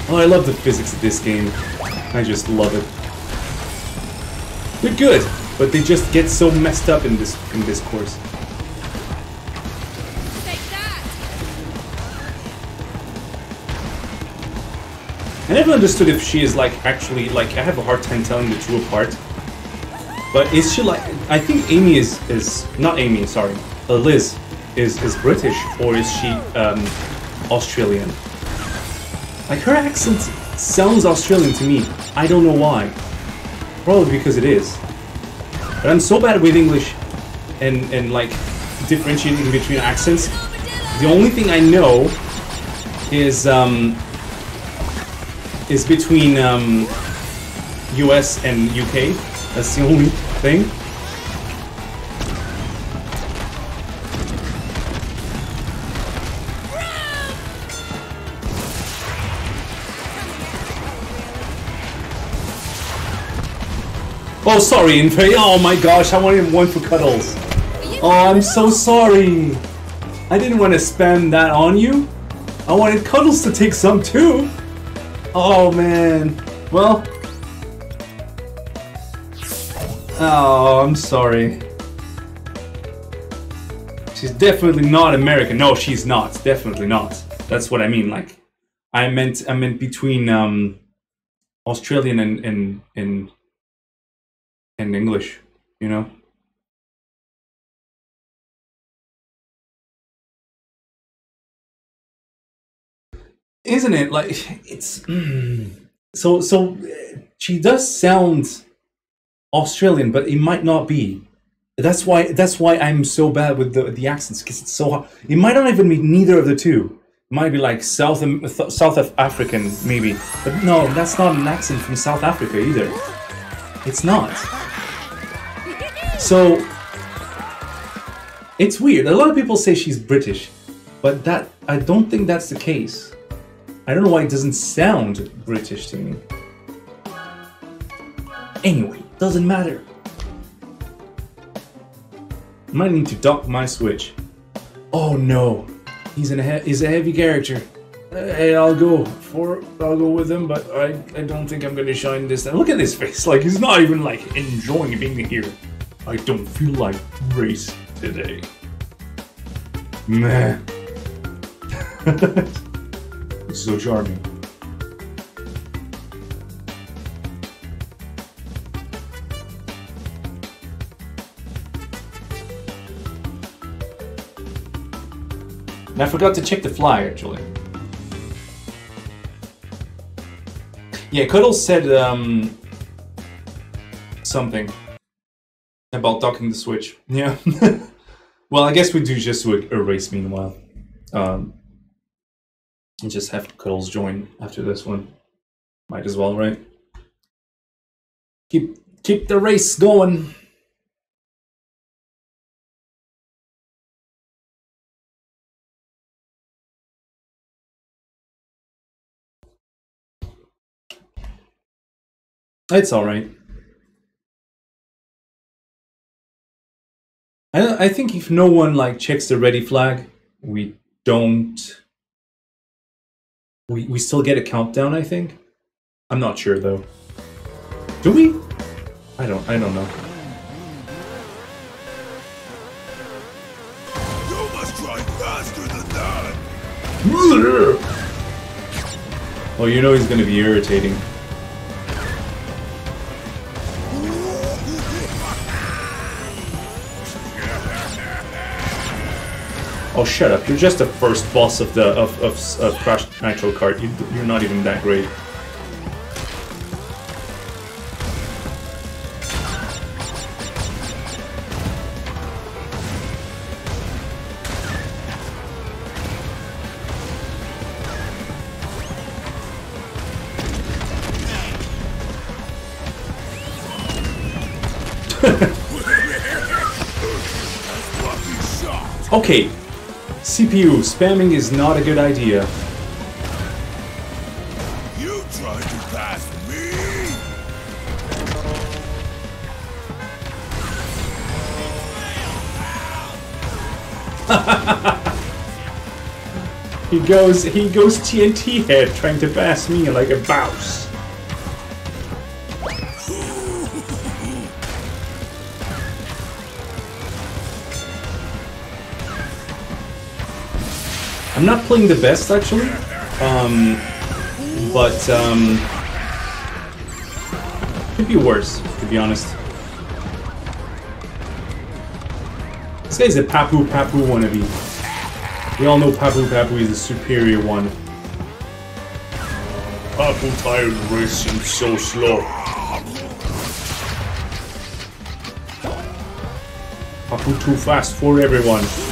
Oh, I love the physics of this game. I just love it. They're good, but they just get so messed up in this in this course. I never understood if she is like actually like I have a hard time telling the two apart. But is she like I think Ami is is not Ami, sorry. Uh, Liz is is British or is she um Australian? Like her accent sounds Australian to me. I don't know why. Probably because it is. But I'm so bad with English and and like differentiating between accents. The only thing I know is um is between um, US and UK. That's the only thing. Oh, sorry, Infe. Oh my gosh, I wanted one for cuddles. Oh, I'm so sorry. I didn't want to spend that on you. I wanted cuddles to take some too. Oh man. Well. Oh, I'm sorry. She's definitely not American. No, she's not. Definitely not. That's what I mean. Like, I meant I meant between um, Australian and and and and English. You know. isn't it like it's mm. so so she does sound Australian, but it might not be. That's why that's why I'm so bad with the the accents because it's so hard. It might not even be neither of the two. It might be like South South Af- African maybe, but no, that's not an accent from South Africa either. It's not. So it's weird. A lot of people say she's British, but that I don't think that's the case. I don't know why it doesn't sound British to me. Anyway, doesn't matter. Might need to dock my switch. Oh no, he's in a he- he's a heavy character. Uh, Hey, I'll go for I'll go with him, but I I don't think I'm gonna shine this time. Look at this face, like he's not even like enjoying being here. I don't feel like race today. Meh. so charming. And I forgot to check the fly actually. Yeah, Cuddles said um, something about docking the switch. Yeah. well, I guess we do just would erase meanwhile. Um, and just have Cuddles join after this one. Might as well, right? Keep keep the race going. It's all right. I, I think if no one like checks the ready flag, we don't. We we still get a countdown. I think. I'm not sure though. Do we? I don't. I don't know. You must try faster than that. Oh, you know he's gonna be irritating. Oh, shut up! You're just the first boss of the of of, of Crash Nitro Kart. You, you're not even that great. Okay, CPU spamming is not a good idea. You tried to pass me. He goes he goes TNT head trying to pass me like a bouse. Not playing the best actually. Um but um could be worse, to be honest. This guy's a Papu Papu wannabe. We all know Papu Papu is the superior one. Papu tired racing so slow. Papu too fast for everyone.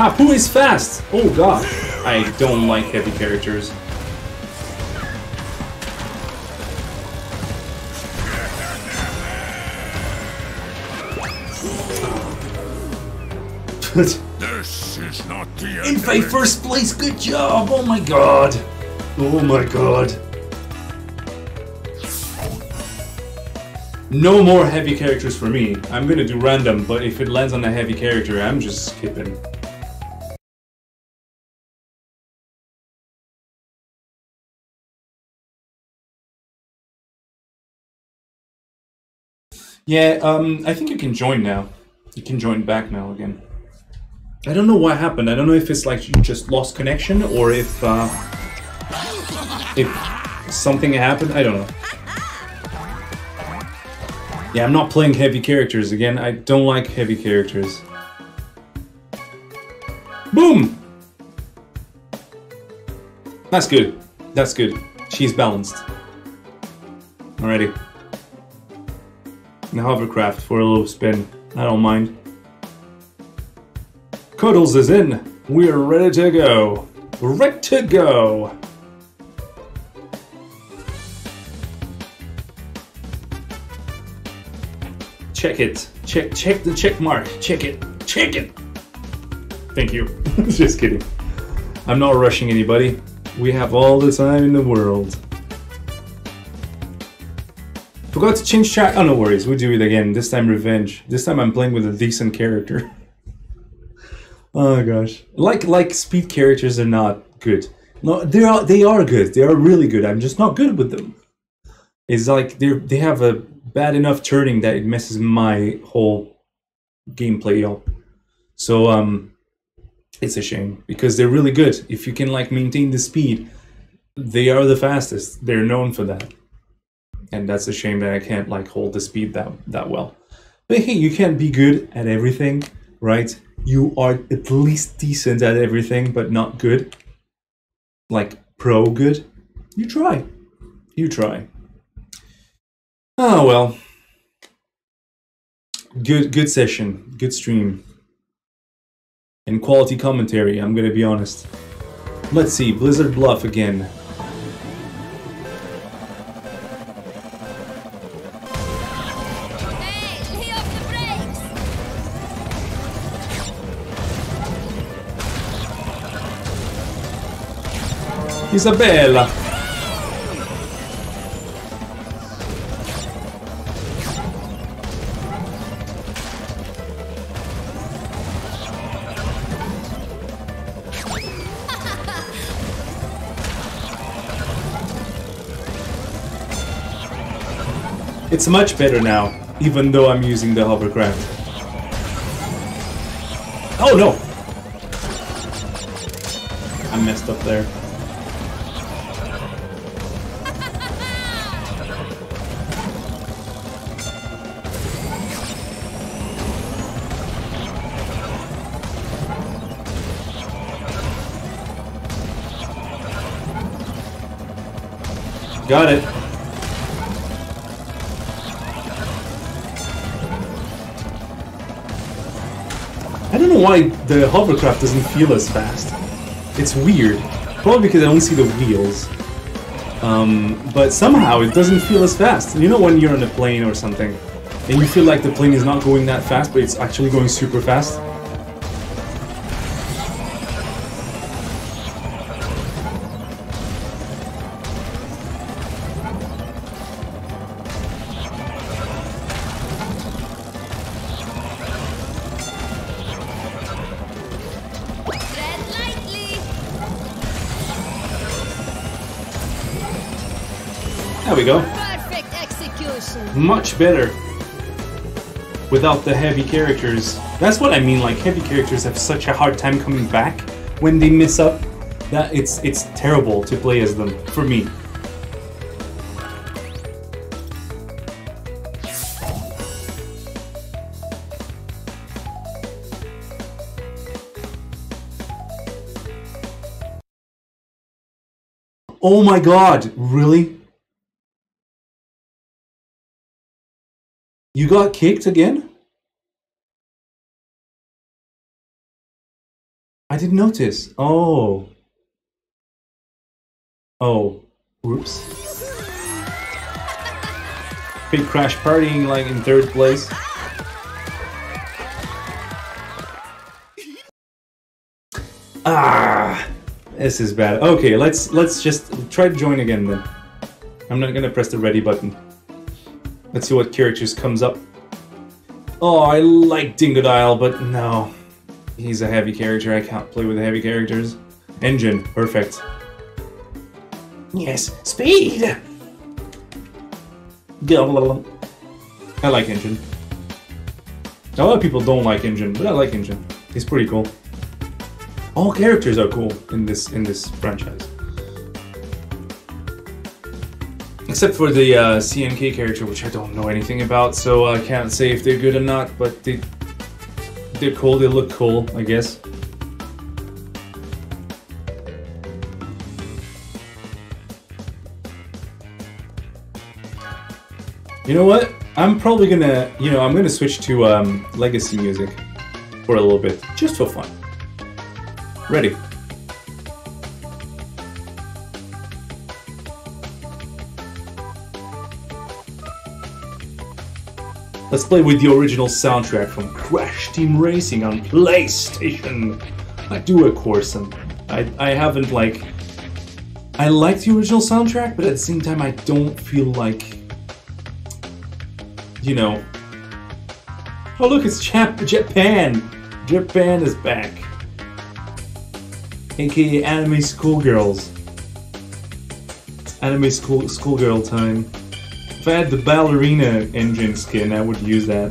Ah, Papu is fast! Oh god. I don't like heavy characters. This is not the end. In Faye, first place, good job! Oh my god! Oh my god. No more heavy characters for me. I'm gonna do random, but if it lands on a heavy character, I'm just skipping. Yeah, um, I think you can join now. You can join back now again. I don't know what happened. I don't know if it's like you just lost connection or if uh, if something happened. I don't know. Yeah, I'm not playing heavy characters again. I don't like heavy characters. Boom! That's good. That's good. She's balanced. Alrighty. Now hovercraft for a little spin. I don't mind. Cuddles is in. We're ready to go. Ready to go. Check it. Check check the check mark. Check it. Check it. Thank you. Just kidding. I'm not rushing anybody. We have all the time in the world. Forgot to change track. Oh, no worries. We'll do it again. This time, revenge. This time, I'm playing with a decent character. oh gosh, like like speed characters are not good. No, they are they are good. They are really good. I'm just not good with them. It's like they they have a bad enough turning that it messes my whole gameplay up. So um, it's a shame because they're really good. If you can like maintain the speed, they are the fastest. They're known for that and that's a shame that I can't like hold the speed that that well. But hey, you can't be good at everything, right? You are at least decent at everything, but not good. Like pro good. You try. You try. Oh well. Good good session. Good stream. And quality commentary, I'm gonna be honest. Let's see, Blizzard Bluff again. Isabella! It's much better now, even though I'm using the hovercraft. Oh no! I messed up there. Got it. I don't know why the hovercraft doesn't feel as fast. It's weird. Probably because I don't see the wheels. Um, but somehow it doesn't feel as fast. You know when you're on a plane or something, and you feel like the plane is not going that fast, but it's actually going super fast? We go. Much better without the heavy characters. That's what I mean. Like heavy characters have such a hard time coming back when they mess up. That it's it's terrible to play as them for me. Oh my god, really? You got kicked again? I didn't notice. Oh. Oh. Whoops. Big crash partying like in third place. Ah, this is bad. Okay, let's let's just try to join again then. I'm not gonna press the ready button. Let's see what characters comes up. Oh, I like Dingodile, but no. He's a heavy character. I can't play with heavy characters. N. Gin, perfect. Yes, speed! I like N. Gin. A lot of people don't like N. Gin, but I like N. Gin. He's pretty cool. All characters are cool in this in this franchise. except for the uh, character, which I don't know anything about, so I can't say if they're good or not. But they they're cool. They look cool, I guess. You know what? I'm probably gonna, you know, I'm gonna switch to um, legacy music for a little bit, just for fun. Ready. Let's play with the original soundtrack from Crash Team Racing on PlayStation. I do, of course, and I, I haven't like. I like the original soundtrack, but at the same time, I don't feel like. You know. Oh look, it's Jap- Japan. Japan is back. AKA anime schoolgirls. It's anime school schoolgirl time. Had the ballerina N. Gin skin, I would use that.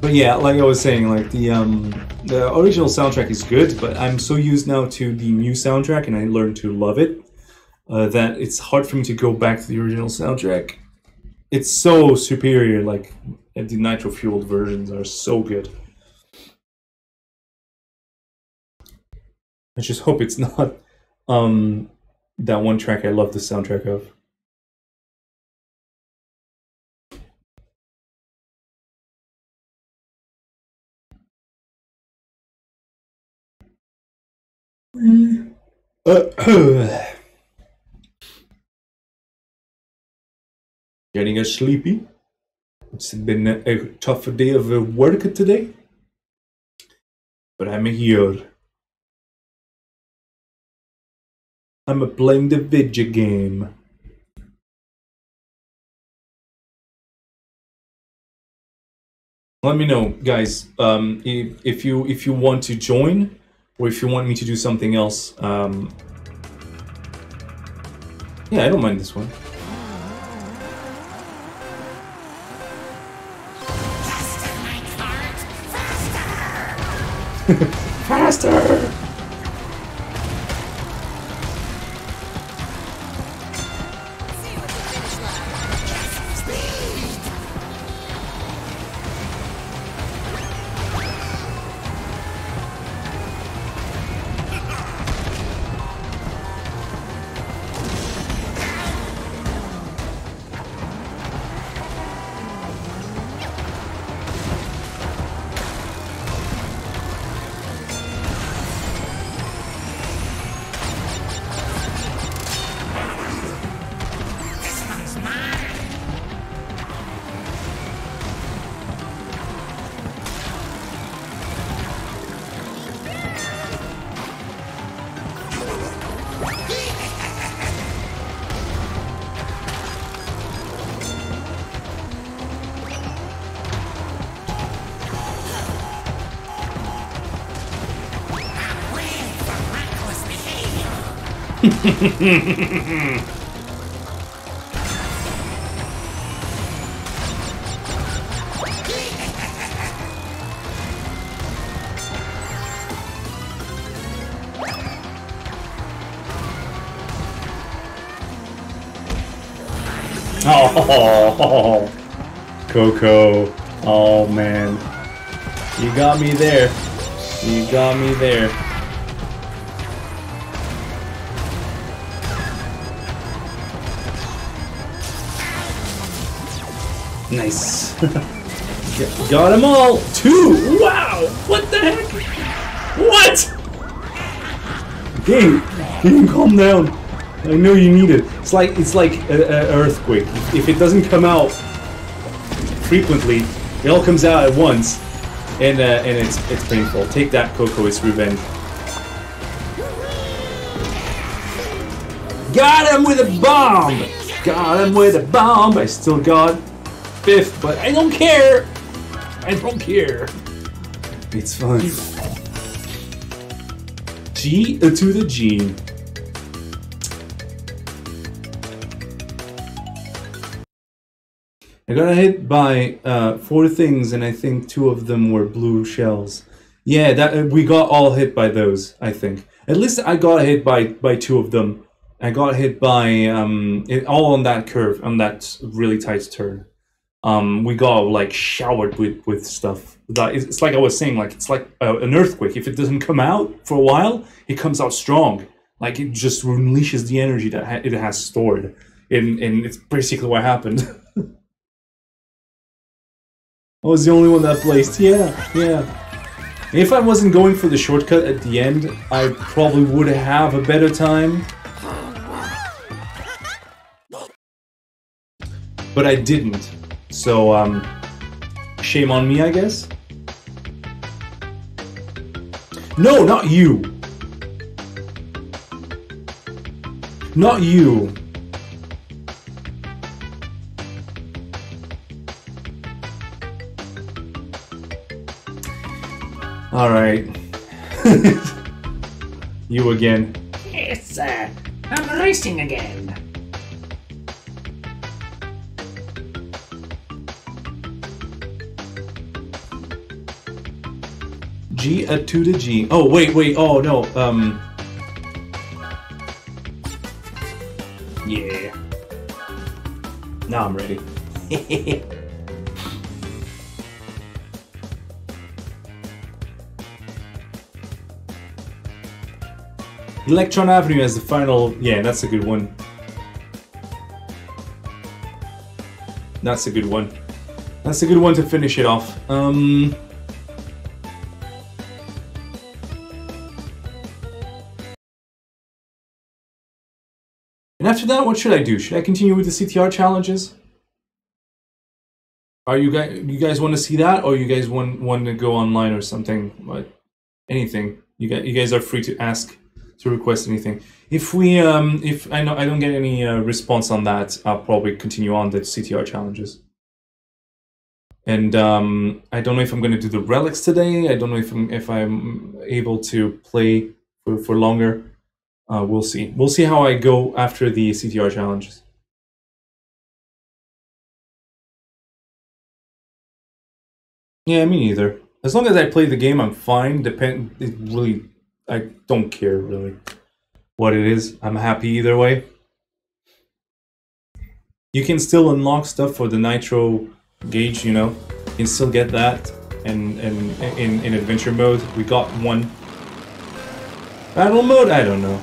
But yeah, like I was saying, like the um the original soundtrack is good, but I'm so used now to the new soundtrack, and I learned to love it. Uh, that it's hard for me to go back to the original soundtrack. It's so superior. Like the nitro fueled versions are so good. I just hope it's not um that one track I love the soundtrack of. Uh, Getting a sleepy. It's been a, a tough day of work today, but I'm here. I'm playing the video game. Let me know, guys, um, if, if you if you want to join, or if you want me to do something else. Um, yeah, I don't mind this one. Faster, my cart! Faster! Oh, Coco. Oh man, you got me there. You got me there. Nice. Got- them all. Two. Wow. What the heck? What? Game, game, calm down. I know you need it. It's like it's like an earthquake. If, if it doesn't come out frequently, it all comes out at once, and uh, and it's it's painful. Take that, Coco. It's revenge. Got him with a bomb. Got him with a bomb. I still got fifth, but I don't care. I don't care. It's fun. G to the G. I got hit by uh, four things, and I think two of them were blue shells. Yeah, that uh, we got all hit by those. I think at least I got hit by by two of them. I got hit by um it, all on that curve on that really tight turn. Um, we got like showered with with stuff. That it's, it's like I was saying, like it's like an earthquake. If it doesn't come out for a while, it comes out strong. Like it just unleashes the energy that ha- it has stored and and it's basically what happened. I was the only one that placed. Yeah, yeah. If I wasn't going for the shortcut at the end, I probably would have a better time. But I didn't. So, um, shame on me, I guess. No, not you. Not you. All right. you again. Yes, uh, I'm racing again. G a two to G. Oh wait, wait. Oh no. Um. Yeah. Now I'm ready. Electron Avenue as the final. Yeah, that's a good one. That's a good one. That's a good one to finish it off. Um. After that, what should I do? Should I continue with the CTR challenges? Are you guys you guys want to see that, or you guys want want to go online or something? But anything you guys you guys are free to ask to request anything. If we um if I know I don't get any uh, response on that, I'll probably continue on the CTR challenges. And um, I don't know if I'm going to do the relics today. I don't know if I'm if I'm able to play for, for longer. Uh, we'll see. We'll see how I go after the CTR challenges. Yeah, me neither. As long as I play the game, I'm fine. Depend. It really, I don't care really what it is. I'm happy either way. You can still unlock stuff for the nitro gauge. You know, you can still get that. And and in in adventure mode, we got one. Battle mode, I don't know.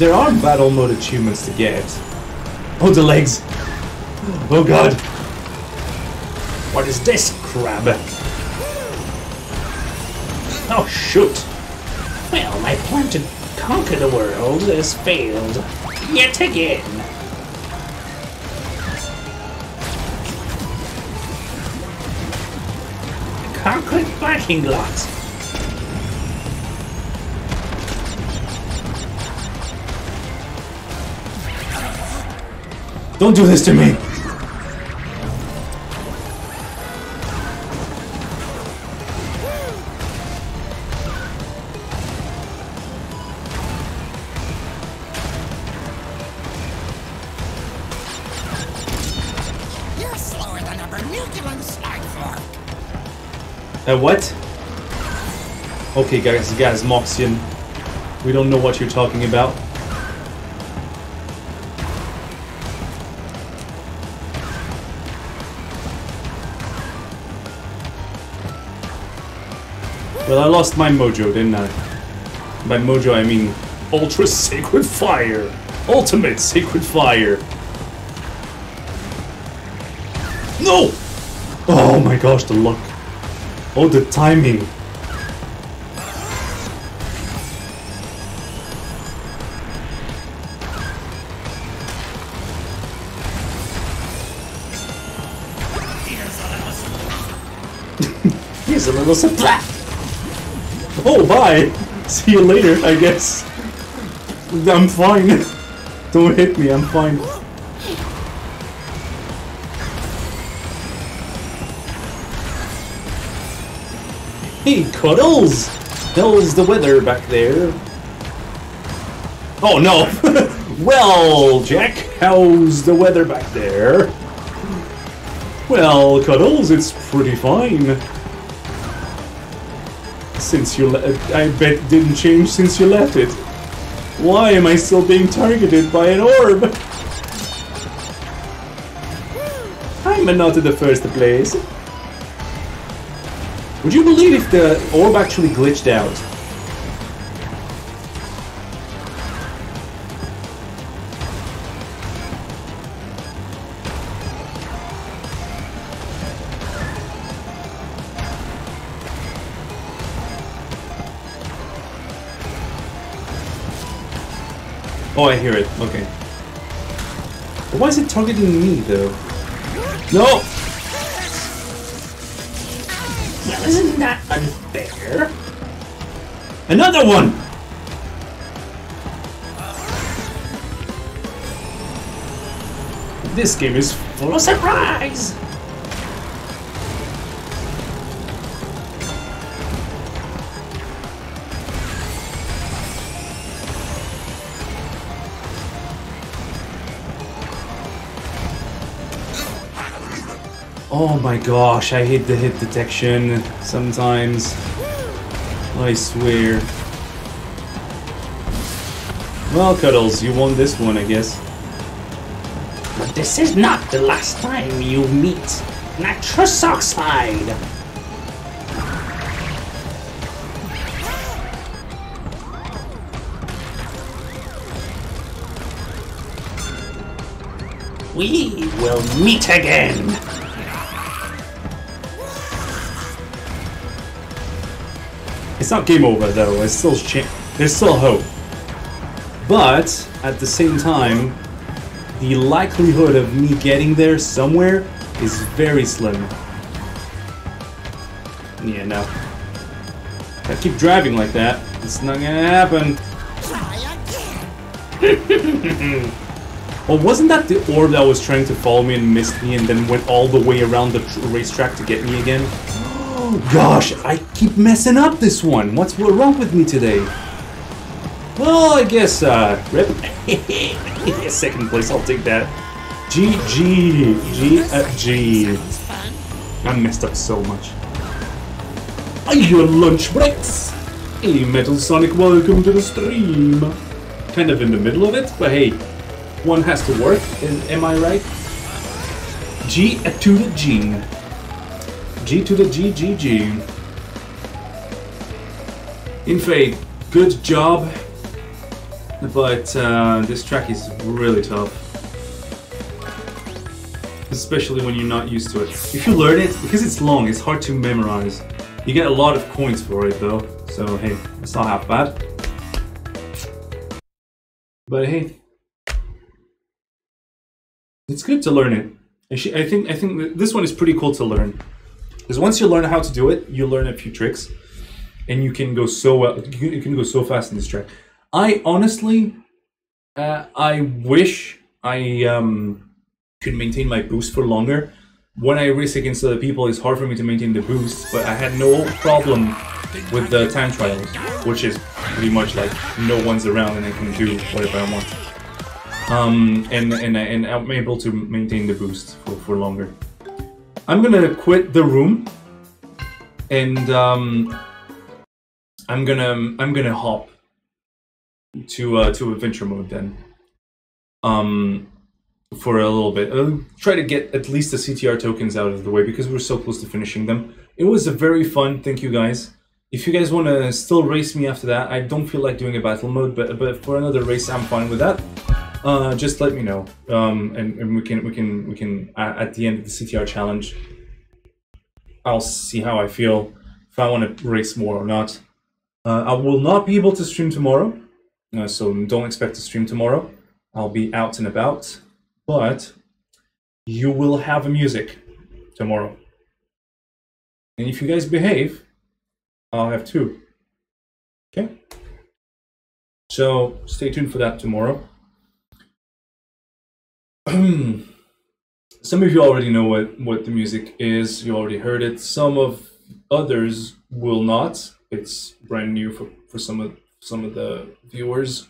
There are battle mode achievements to get. Oh, the legs! Oh god! What is this crab? Oh shoot! Well, my plan to conquer the world has failed yet again. Concrete parking lot. Don't do this to me! You're slower than a Bermuculum slide fork. Uh, what? Okay, guys, guys, Moxian. We don't know what you're talking about. Well, I lost my mojo, didn't I? By mojo, I mean Ultra Sacred Fire! Ultimate Sacred Fire! No! Oh my gosh, the luck. Oh, the timing. Here's a little supply. Oh, bye. See you later, I guess. I'm fine. Don't hit me, I'm fine. Hey, Cuddles! How's the weather back there? Oh no! well, Jack, how's the weather back there? Well, Cuddles, it's pretty fine. Since you le- I bet didn't change since you left it. Why am I still being targeted by an orb? I'm not in the first place. Would you believe if the orb actually glitched out? Oh, I hear it. Okay. Why is it targeting me though? No. Well, isn't that unfair? Another one. This game is Full of surprise! Oh my gosh, I hate the hit detection sometimes. I swear. Well, Cuddles, you won this one, I guess. But this is not the last time you meet nitrous oxide. We will meet again. It's not game over though. It's still there's still hope. But at the same time, the likelihood of me getting there somewhere is very slim. Yeah, no. If I keep driving like that, it's not gonna happen. well, wasn't that the orb that was trying to follow me and missed me and then went all the way around the tr- racetrack to get me again? Gosh, I keep messing up this one. What's wrong with me today? Well, I guess, uh, rip. Second place, I'll take that. G, G, G, uh, messed up so much. Are your lunch breaks? Hey, Metal Sonic, welcome to the stream. Kind of in the middle of it, but hey, one has to work, am I right? G to the G. G to the G, G, G. Infade, good job. But uh, this track is really tough. Especially when you're not used to it. If you learn it, because it's long, it's hard to memorize. You get a lot of coins for it though, so hey, it's not half bad. But hey, it's good to learn it. I think I think this one is pretty cool to learn. Because once you learn how to do it, you learn a few tricks, and you can go so well. You can, go so fast in this track. I honestly, uh, I wish I um, could maintain my boost for longer. When I race against other people, it's hard for me to maintain the boost, but I had no problem with the time trials, which is pretty much like no one's around and I can do whatever I want. Um, and and and I'm able to maintain the boost for, for longer. I'm gonna quit the room, and um, I'm gonna I'm gonna hop to uh, to adventure mode then. Um, for a little bit. I'll try to get at least the CTR tokens out of the way because we're so close to finishing them. It was a very fun. Thank you guys. If you guys want to still race me after that, I don't feel like doing a battle mode, but but for another race, I'm fine with that. Uh, just let me know, um, and, and we can we can we can at, the end of the CTR challenge, I'll see how I feel if I want to race more or not. Uh, I will not be able to stream tomorrow, uh, so don't expect to stream tomorrow. I'll be out and about, but you will have music tomorrow. And if you guys behave, I'll have two. Okay? So stay tuned for that tomorrow. Some of you already know what, what the music is, you already heard it. Some of others will not. It's brand new for, for some of some of the viewers,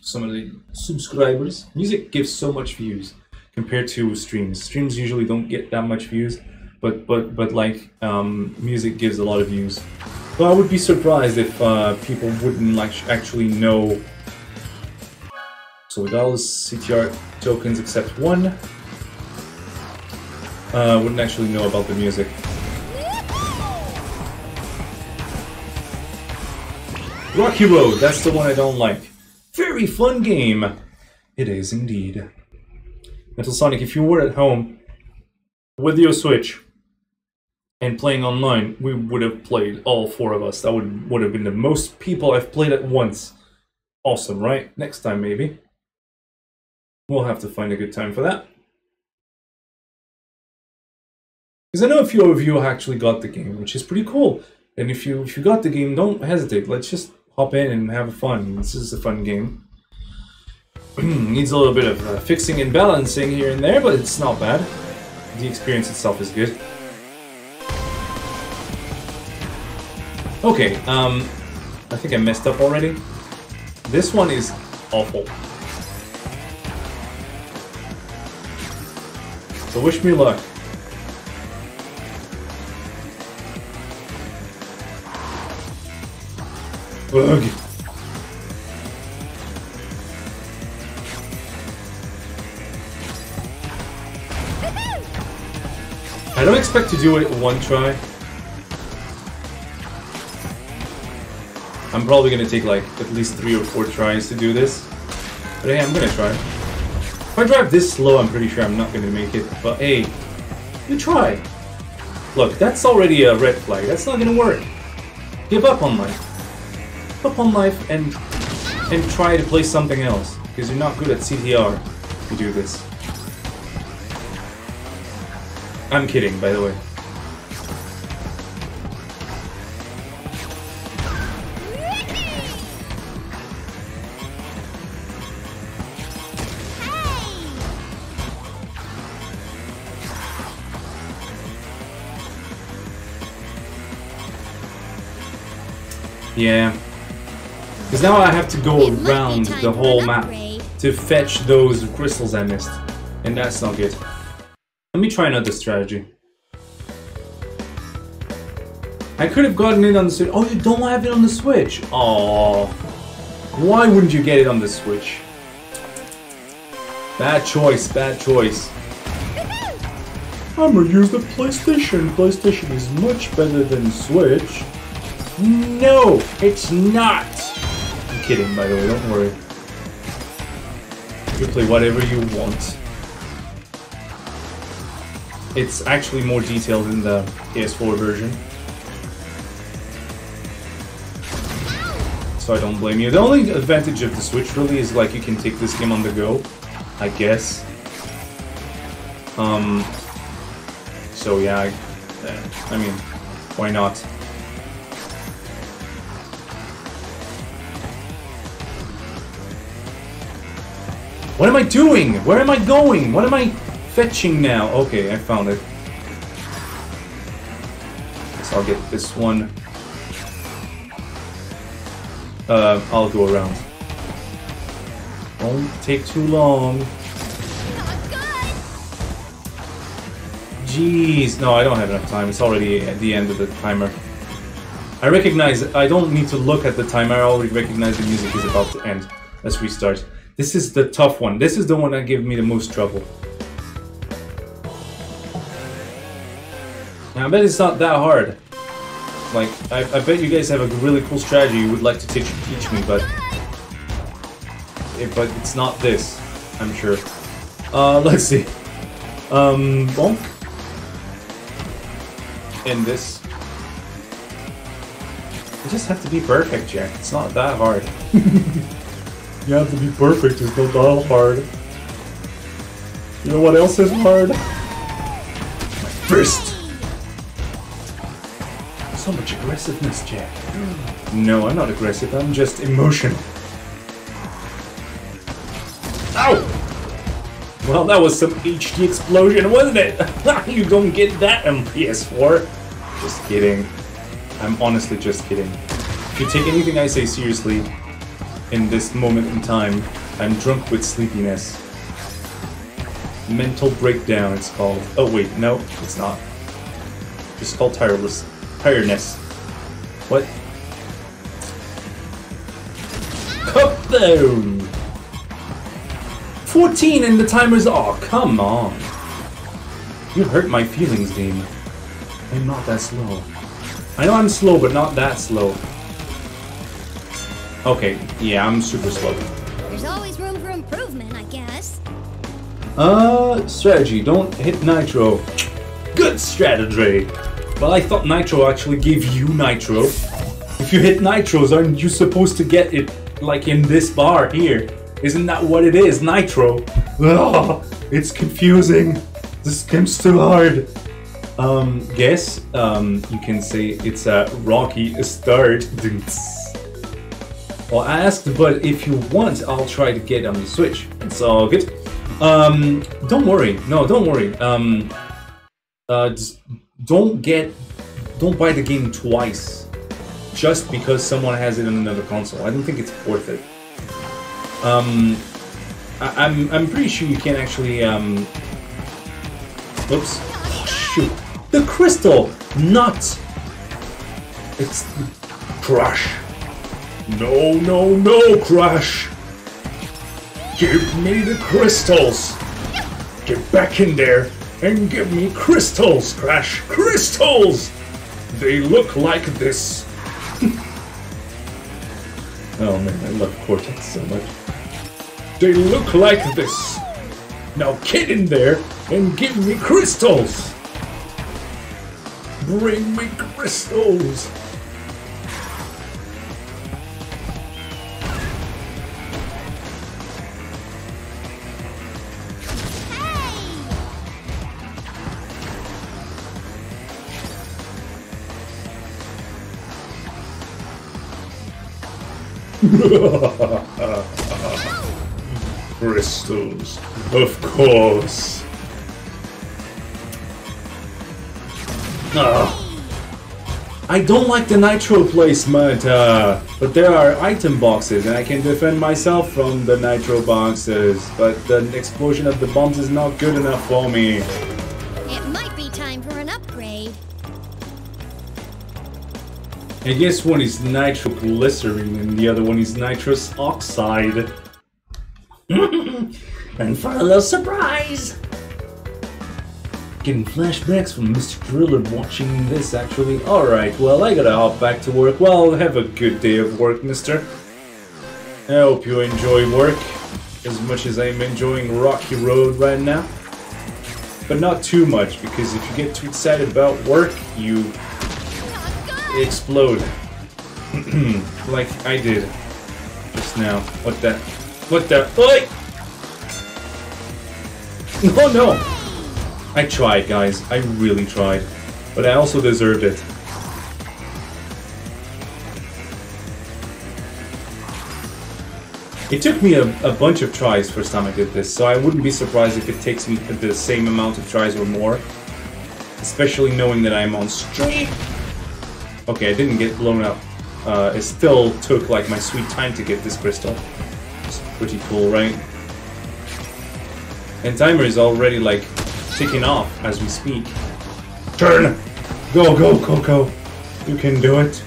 some of the subscribers. Music gives so much views compared to streams. Streams usually don't get that much views, but but but like um, music gives a lot of views. So I would be surprised if uh, people wouldn't like actually know. So with all the CTR tokens except one. Uh, wouldn't actually know about the music. Rocky Road, that's the one I don't like. Very fun game. It is indeed. Metal Sonic, if you were at home with your Switch and playing online, we would have played all four of us. That would would have been the most people I've played at once. Awesome, right? Next time maybe. We'll have to find a good time for that. Because I know a few of you actually got the game, which is pretty cool. And if you if you got the game, don't hesitate. Let's just hop in and have fun. This is a fun game. Needs a little bit of uh, fixing and balancing here and there, but it's not bad. The experience itself is good. Okay, um, I think I messed up already. This one is awful. So wish me luck. Ugh. I don't expect to do it one try. I'm probably gonna take like at least three or four tries to do this. But hey, I'm gonna try. If I drive this slow, I'm pretty sure I'm not gonna make it. But hey, you try. Look, that's already a red flag. That's not gonna work. Give up on life. Give up on life and and try to play something else. Because you're not good at CTR you do this. I'm kidding, by the way. Yeah. Because now I have to go It might be around the whole map to fetch those crystals I missed. And that's not good. Let me try another strategy. I could have gotten it on the Switch. Oh, you don't have it on the Switch? Oh, Why wouldn't you get it on the Switch? Bad choice, bad choice. I'm gonna use the PlayStation. PlayStation is much better than Switch. No, it's not. I'm kidding, by the way, don't worry. You play whatever you want. It's actually more detailed in the PS4 version. So I don't blame you. The only advantage of the Switch really is like you can take this game on the go, I guess. Um. So yeah, I, I mean, why not? What am I doing? Where am I going? What am I fetching now? Okay, I found it. Guess I'll get this one. Uh, I'll go around. Won't take too long. Jeez, no, I don't have enough time. It's already at the end of the timer. I recognize, I don't need to look at the timer, I already recognize the music is about to end. Let's restart. This is the tough one. This is the one that gave me the most trouble. Now, I bet it's not that hard. Like, I, I bet you guys have a really cool strategy you would like to teach, teach me, but... eh, but it's not this, I'm sure. Uh, let's see. Um, bonk. And this. You just have to be perfect, Jack. It's not that hard. you have to be perfect. It's not that hard. You know what else is hard? My first. So much aggressiveness, Jack. No, I'm not aggressive. I'm just emotional. Ow! Well, that was some HD explosion, wasn't it? you don't get that on PS4. Just kidding. I'm honestly just kidding. If you take anything I say seriously in this moment in time, I'm drunk with sleepiness. Mental breakdown, it's called. Oh, wait, no, it's not. It's called tireless. Tiredness. What? Kaboom! 14 and the timer's. Oh, come on. You hurt my feelings, Dean. I'm not that slow. I know I'm slow, but not that slow. Okay, yeah, I'm super slow. There's always room for improvement, I guess. Uh, strategy. Don't hit Nitro. Good strategy. Well, I thought Nitro actually gave you Nitro. If you hit Nitros, aren't you supposed to get it like in this bar here? Isn't that what it is? Nitro. Oh, it's confusing. This game's too hard. Um, guess, um, you can say it's a rocky start. I asked, but if you want, I'll try to get on the Switch. It's all good. Um, don't worry. No, don't worry. Um, uh, don't get, don't buy the game twice, just because someone has it on another console. I don't think it's worth it. Um, I, I'm I'm pretty sure you can actually um. Oops. Oh, shoot. The crystal, not. It's Crash. No, no, no, Crash. Give me the crystals. Get back in there and give me crystals, Crash. Crystals. They look like this. oh man, I love Cortex so much. They look like this. Now get in there and give me crystals. Bring me crystals. Crystals, of course. Ah. I don't like the nitro placement, uh, but there are item boxes and I can defend myself from the nitro boxes, but the explosion of the bombs is not good enough for me. I guess one is nitroglycerin and the other one is nitrous oxide. And for a little surprise, Getting flashbacks from Mr. Driller watching this actually. Alright, well, I gotta hop back to work. Well, have a good day of work, mister. I hope you enjoy work as much as I'm enjoying Rocky Road right now. But not too much, because if you get too excited about work, you. Explode. like I did just now. What the? What the? Oi! No, no! I tried, guys. I really tried. But I also deserved it. It took me a, a bunch of tries first time I did this, so I wouldn't be surprised if it takes me the same amount of tries or more. Especially knowing that I'm on stream. Okay, I didn't get blown up. Uh, it still took like my sweet time to get this crystal. It's pretty cool, right? And timer is already like ticking off as we speak. Turn! Go, go, Coco! You can do it.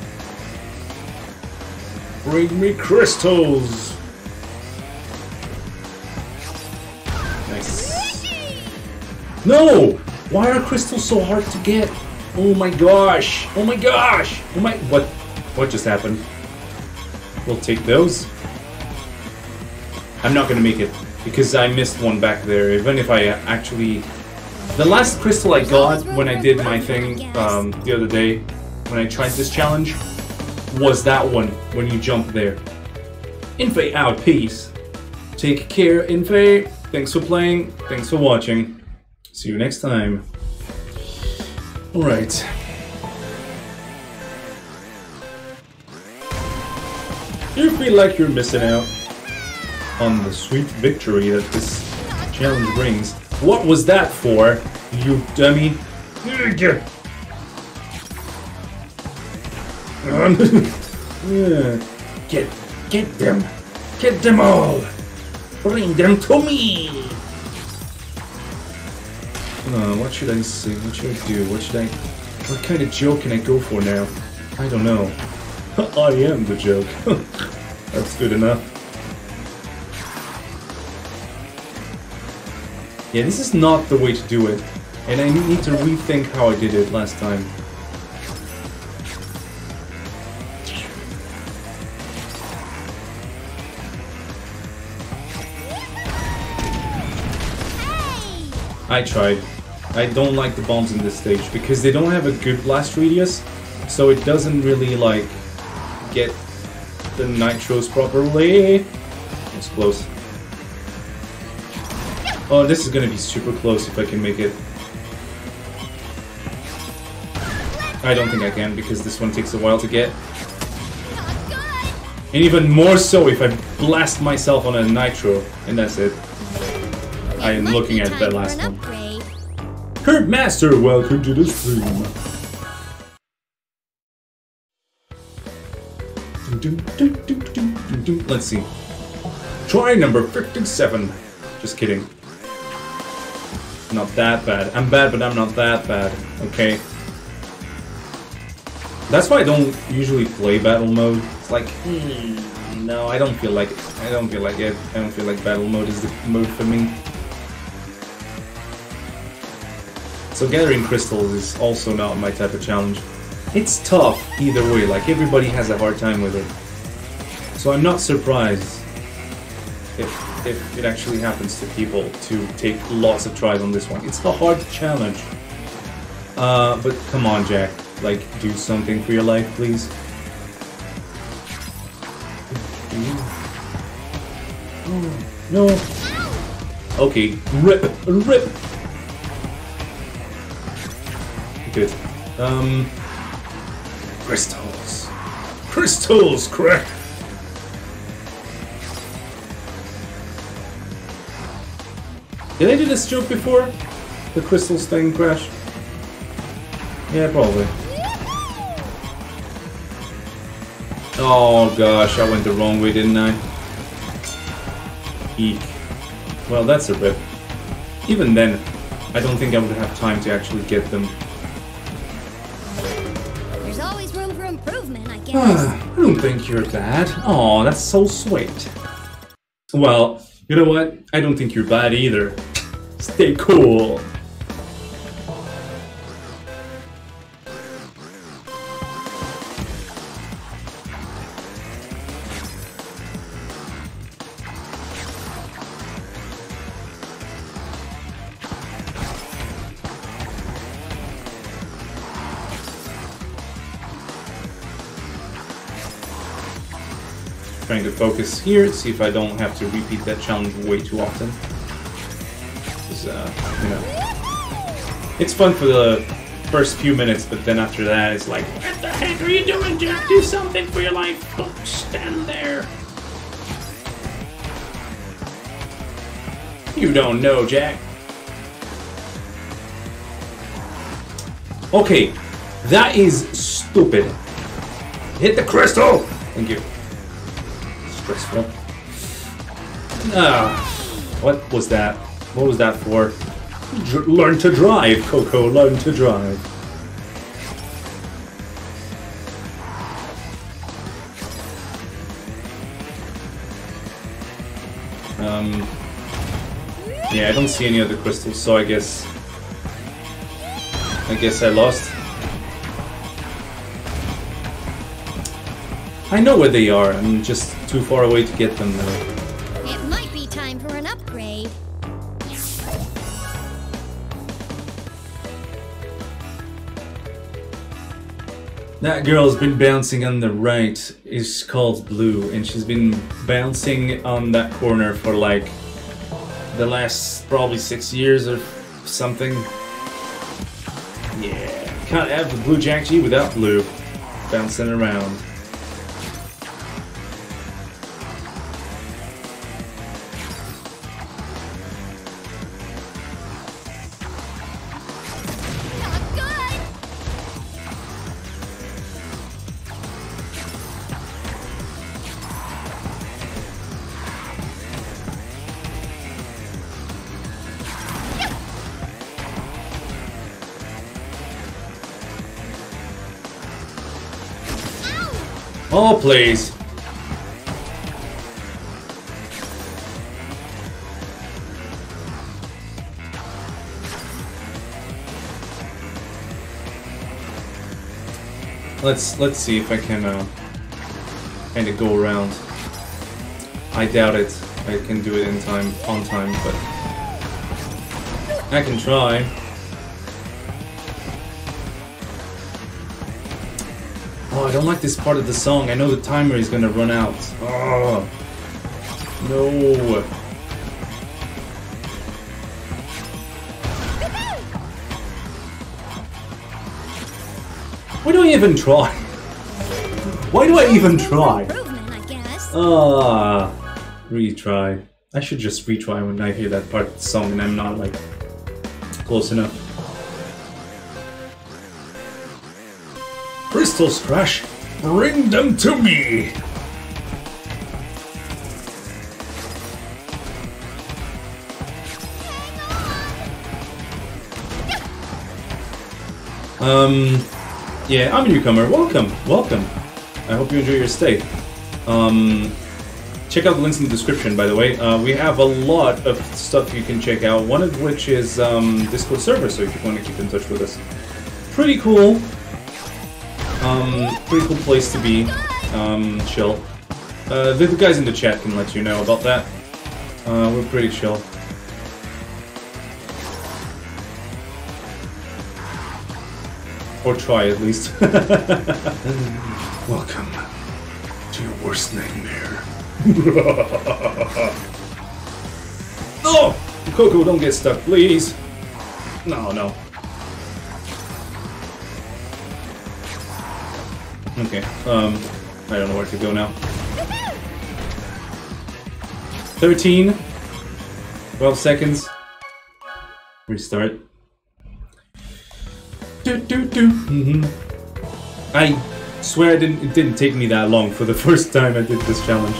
Bring me crystals! Nice. No! Why are crystals so hard to get? Oh my gosh! Oh my gosh! Oh my... What? What just happened? We'll take those. I'm not gonna make it because I missed one back there. Even if I actually, the last crystal I got when I did my thing um, the other day, when I tried this challenge, was that one when you jump there. Infe out, peace. Take care, Infe. Thanks for playing. Thanks for watching. See you next time. All right. You feel like you're missing out on the sweet victory that this challenge brings. What was that for, you dummy? Yeah. Get, get them, get them all. Bring them to me. Uh, what should I say? What should I do? What should I? What kind of joke can I go for now? I don't know. I am the joke. That's good enough. Yeah, this is not the way to do it. And I need to rethink how I did it last time. I tried. I don't like the bombs in this stage because they don't have a good blast radius, so it doesn't really like get the nitros properly. It's close. Oh, this is gonna be super close if I can make it. I don't think I can because this one takes a while to get. And even more so if I blast myself on a nitro, and that's it. I am looking at that last one. Kurt Master, welcome to the stream. Let's see. Try number 57. Just kidding. Not that bad. I'm bad, but I'm not that bad. Okay. That's why I don't usually play battle mode. It's like, hmm, no, I don't feel like it. I don't feel like it. I don't feel like battle mode is the mode for me. So gathering crystals is also not my type of challenge. It's tough either way, like everybody has a hard time with it. So I'm not surprised if, if it actually happens to people to take lots of tries on this one. It's a hard challenge. Uh, but come on, Jack. Like, do something for your life, please. No. Okay, rip, rip. Good. Um, crystals. Crystals, crack. Did I do this joke before? The crystals thing crash? Yeah, probably. Oh gosh, I went the wrong way, didn't I? Eek. Well, that's a rip. Even then, I don't think I would have time to actually get them. I guess. Ah, I don't think you're bad. Oh, that's so sweet. Well, you know what? I don't think you're bad either. Stay cool. Focus here, see if I don't have to repeat that challenge way too often. uh, you know, it's fun for the first few minutes, but then after that, it's like, what the heck are you doing, Jack? Do something for your life. Don't stand there. You don't know, Jack. Okay, that is stupid. Hit the crystal! Thank you. Stressful. Ah, what was that? What was that for? Dr- learn to drive, Coco. Learn to drive. Um. Yeah, I don't see any other crystals, so I guess. I guess I lost. I know where they are. I'm just too far away to get them now. It might be time for an upgrade. That girl's been bouncing on the right is called Blue, and she's been bouncing on that corner for like the last probably six years or something. Yeah, can't have the Blue Jack G without Blue bouncing around. Oh, please. Let's let's see if I can uh, kind of go around. I doubt it. I can do it in time, on time, but I can try. Oh, I don't like this part of the song. I know the timer is gonna run out. Oh, no. Why do I even try? Why do I even try? Ah, uh, retry. I should just retry when I hear that part of the song and I'm not like close enough. Crystals crash. Bring them to me. Um, yeah, I'm a newcomer. Welcome, welcome. I hope you enjoy your stay. Um, check out the links in the description, by the way. Uh, we have a lot of stuff you can check out, one of which is um, Discord server, so if you want to keep in touch with us. Pretty cool. Um, pretty cool place to be. Um, chill. Uh, the, the guys in the chat can let you know about that. Uh, we're pretty chill. Or try at least. Welcome to your worst nightmare. No! Coco, don't get stuck, please. No, no. Okay, um, I don't know where to go now. 13. 12 seconds. Restart. Do, do, do. Mhm. I swear it didn't, it didn't take me that long for the first time I did this challenge.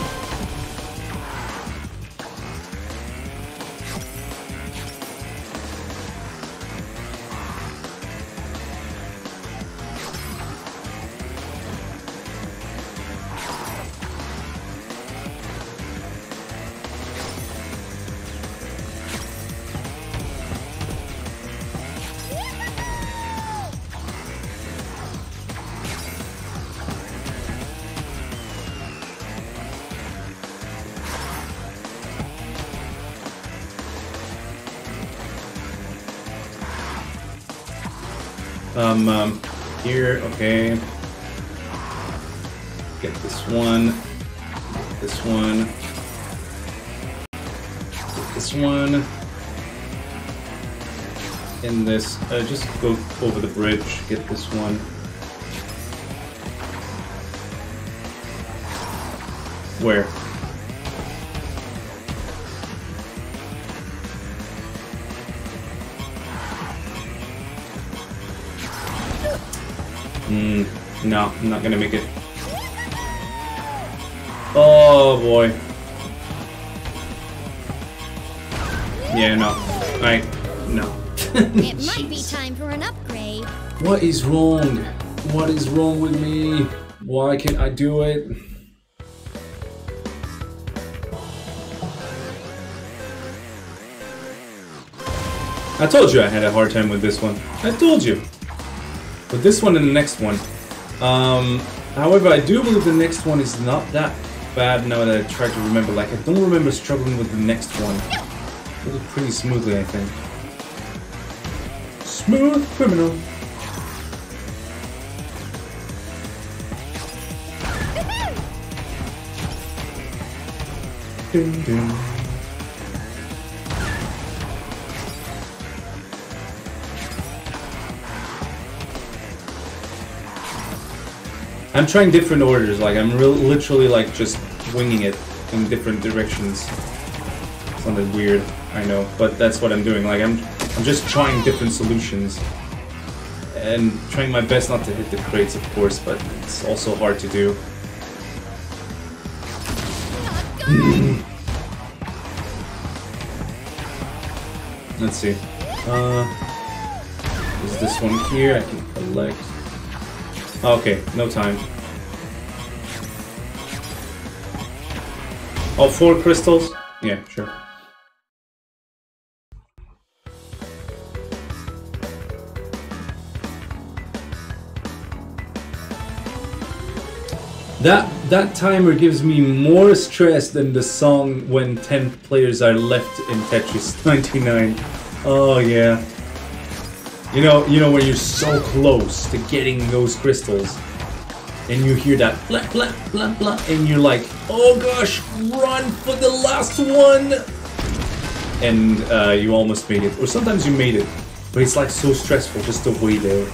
Uh, just go over the bridge. Get this one. Where? Mm, no, I'm not gonna make it. Oh boy. Yeah, no. I no. It might be time for an upgrade. What is wrong? What is wrong with me? Why can't I do it? I told you I had a hard time with this one. I told you. With this one and the next one. Um, however, I do believe the next one is not that bad now that I try to remember. Like, I don't remember struggling with the next one. It was pretty smoothly, I think. Smooth criminal. Dun, dun. I'm trying different orders, like I'm real literally like just winging it in different directions. Sounded weird, I know, but that's what I'm doing. Like I'm I'm just trying different solutions. And trying my best not to hit the crates of course, but it's also hard to do. Let's see. Uh is this one here I can collect. Okay, no time. Oh, four crystals? Yeah, sure. That that timer gives me more stress than the song when 10 players are left in Tetris 99. Oh yeah. You know, you know when you're so close to getting those crystals, and you hear that blah blah blah blah, and you're like, oh gosh, run for the last one, and uh, you almost made it, or sometimes you made it, but it's like so stressful just to wait there.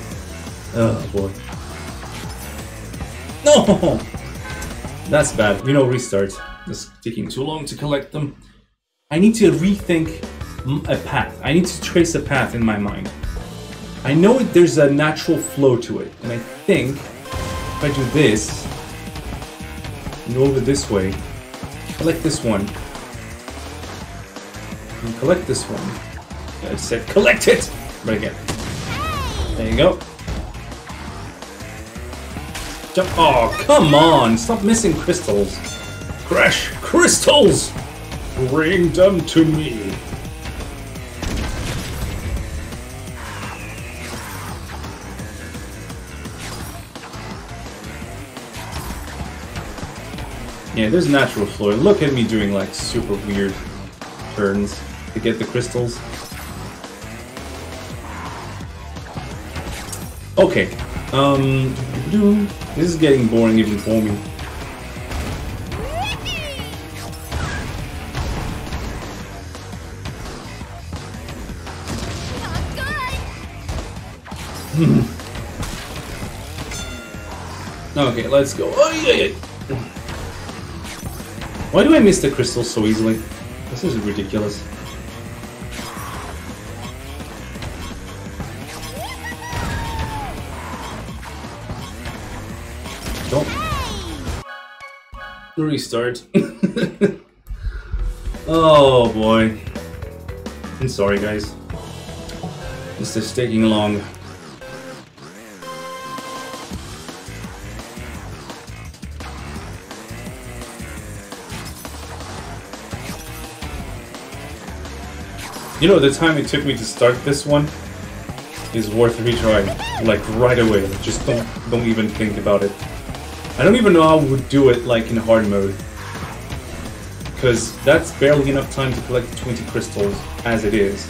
Oh boy. No! That's bad. You know, restart. It's taking too long to collect them. I need to rethink a path. I need to trace a path in my mind. I know there's a natural flow to it, and I think if I do this, and over this way, collect this one, and collect this one. I said collect it! Right again. There you go. Jump. Oh, come on! Stop missing crystals. Crash crystals! Bring them to me. Yeah, there's natural floor. Look at me doing like super weird turns to get the crystals. Okay. Um, this is getting boring even for me. Okay, let's go. Oh. Why do I miss the crystals so easily? This is ridiculous. Restart. oh boy. I'm sorry, guys. This is taking long. You know, the time it took me to start this one is worth retrying. Like right away. Just don't don't even think about it. I don't even know how I would do it like in hard mode. Because that's barely enough time to collect 20 crystals as it is.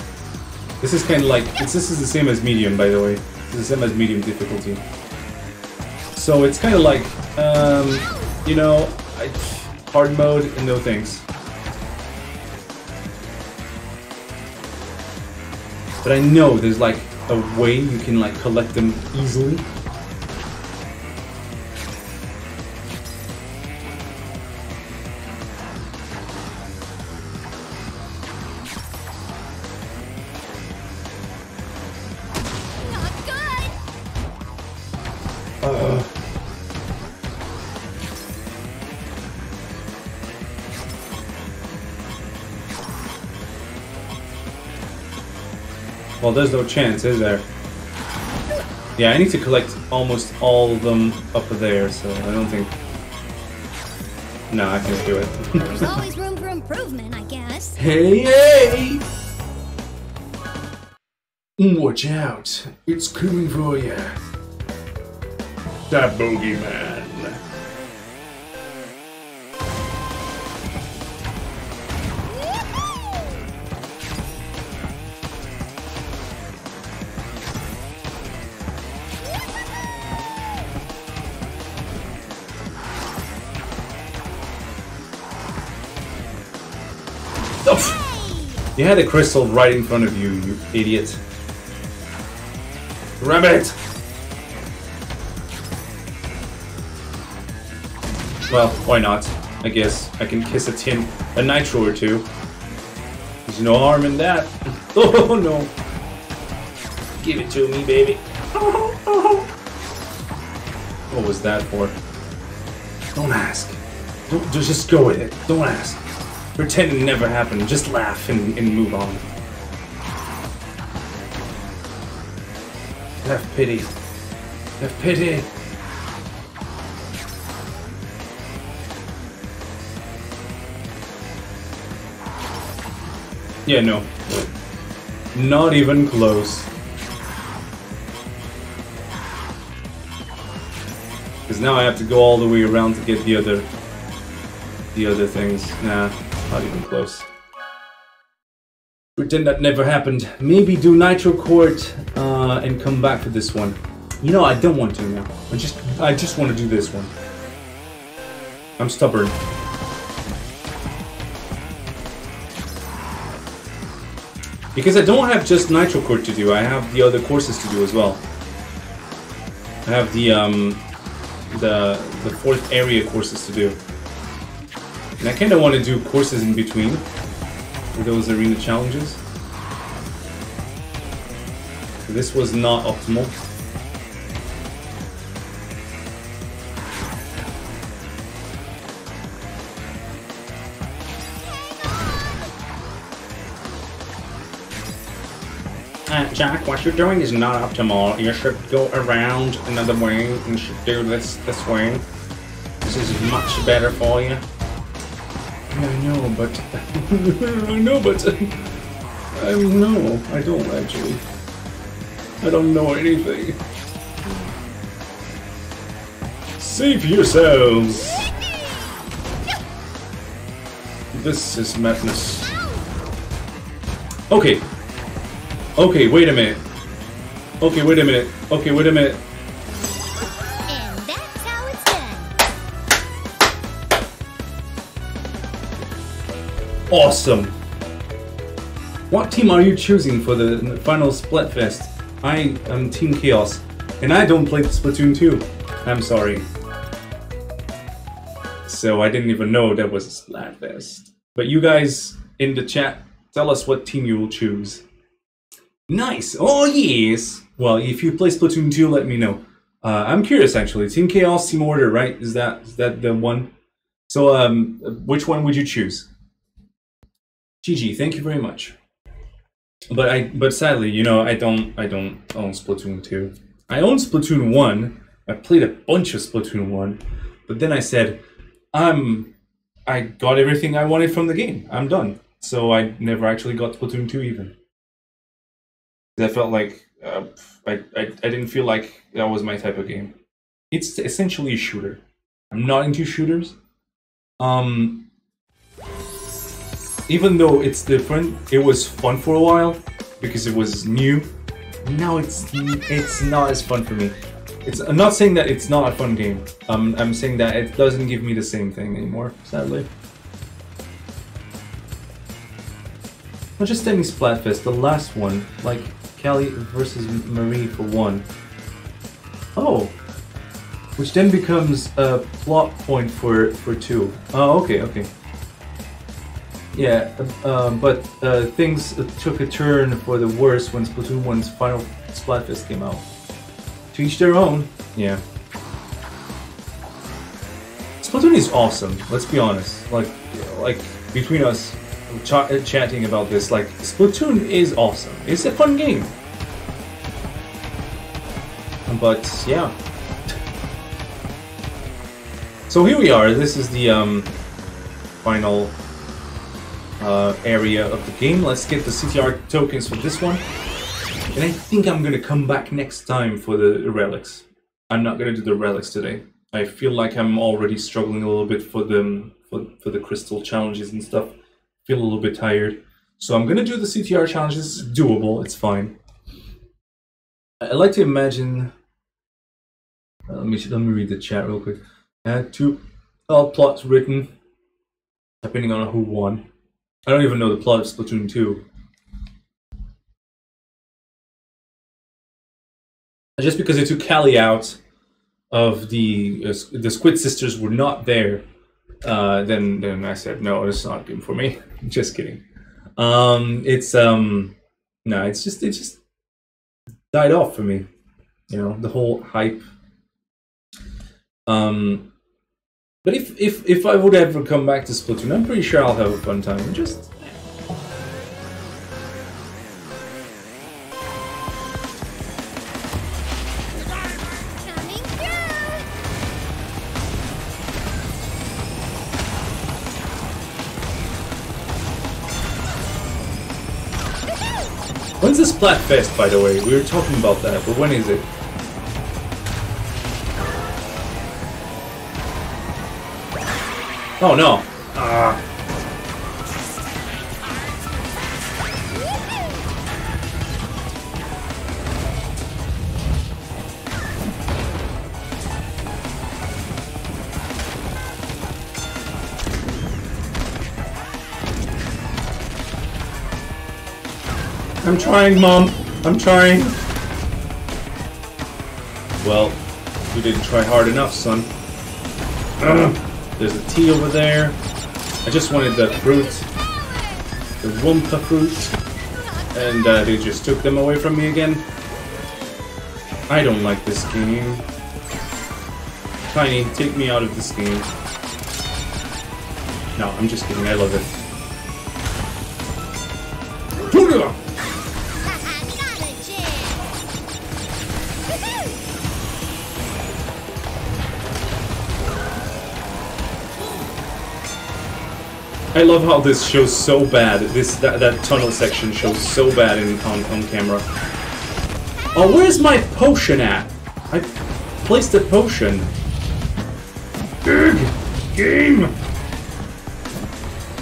This is kind of like, this is the same as medium by the way. This is the same as medium difficulty. So it's kind of like, um, you know, I, hard mode and no thanks. But I know there's like a way you can like collect them easily. There's no chance, is there? Yeah, I need to collect almost all of them up there, so I don't think... No, I can't do it. There's always room for improvement, I guess. Hey, hey! Watch out. It's coming for you. That bogeyman. You had a crystal right in front of you, you idiot. Grab it! Well, why not? I guess I can kiss a tin, a nitro or two. There's no harm in that. Oh no! Give it to me, baby. What was that for? Don't ask. Don't just go with it. Don't ask. Pretend it never happened. Just laugh and, and move on. Have pity. Have pity. Yeah, no. Not even close. Because now I have to go all the way around to get the other the other things. Nah, not even close. Pretend that never happened. Maybe do Nitro Court uh, and come back for this one. You know, I don't want to now. I just, I just want to do this one. I'm stubborn. Because I don't have just Nitro Court to do. I have the other courses to do as well. I have the um, the the fourth area courses to do. And I kind of want to do courses in between those arena challenges. This was not optimal. Uh, Jack, what you're doing is not optimal. You should go around another way. You should do this this way. This is much better for you. I know, but I know, but I know. I don't actually. I don't know anything. Save yourselves. This is madness. Okay. Okay, wait a minute. Okay, wait a minute. Okay, wait a minute. Awesome. What team are you choosing for the final Splatfest? I am Team Chaos, and I don't play Splatoon 2. I'm sorry. So I didn't even know that was a Splatfest. But you guys in the chat, tell us what team you will choose. Nice. Oh yes. Well, if you play Splatoon 2, let me know. Uh, I'm curious actually. Team Chaos, Team Order, right? Is that is that the one? So, um, which one would you choose? GG. Thank you very much. But I, but sadly, you know, I don't, I don't own Splatoon 2. I own Splatoon 1. I played a bunch of Splatoon 1, but then I said, I'm, I got everything I wanted from the game. I'm done. So I never actually got Splatoon 2 even. I felt like uh, I, I, I didn't feel like that was my type of game. It's essentially a shooter. I'm not into shooters. Um, even though it's different, it was fun for a while because it was new. Now it's it's not as fun for me. It's I'm not saying that it's not a fun game. Um, I'm saying that it doesn't give me the same thing anymore. Sadly. Not just any Splatfest, the last one, like Callie versus Marie for one. Oh, which then becomes a plot point for for two. Oh, okay, okay. Yeah, uh, um, but uh, things took a turn for the worse when Splatoon 1's final Splatfest came out. To each their own. Yeah. Splatoon is awesome. Let's be honest. Like, like between us, ch- uh, chatting about this, like Splatoon is awesome. It's a fun game. But yeah. So here we are. This is the um, final uh, area of the game. Let's get the CTR tokens for this one. And I think I'm gonna come back next time for the relics. I'm not gonna do the relics today. I feel like I'm already struggling a little bit for the for, for the crystal challenges and stuff. Feel a little bit tired. So I'm gonna do the CTR challenges. It's doable, it's fine. I like to imagine uh, let me let me read the chat real quick. Add two all plots written, depending on who won. I don't even know the plot of Splatoon 2. Just because they took Callie out of the uh, the Squid Sisters were not there, uh, then then I said no, it's not good for me. just kidding. Um, it's um, no, it's just it just died off for me. You know the whole hype. Um, but if if if I would ever come back to Splatoon, I'm pretty sure I'll have a fun time. Just when's the Splatfest, by the way? We were talking about that, but when is it? Oh no! Ah. I'm trying, Mom. I'm trying. Well, you didn't try hard enough, son. Ugh. There's a tea over there. I just wanted the fruit. The Wumpa fruit. And uh, they just took them away from me again. I don't like this game. Tiny, take me out of this game. No, I'm just kidding. I love it. I love how this shows so bad. This that, that tunnel section shows so bad in on, on camera. Oh, where's my potion at? I placed a potion. Ugh, game.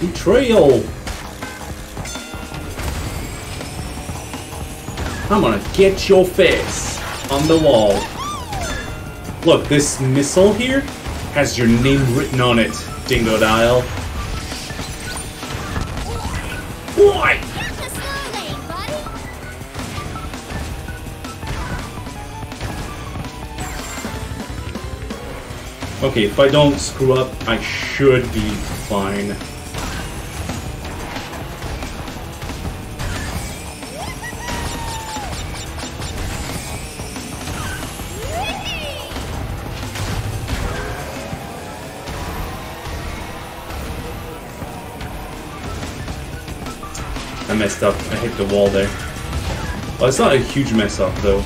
Betrayal. I'm gonna get your face on the wall. Look, this missile here has your name written on it, Dingodile. Okay, if I don't screw up, I should be fine. I messed up. I hit the wall there. Well, it's not a huge mess up, though.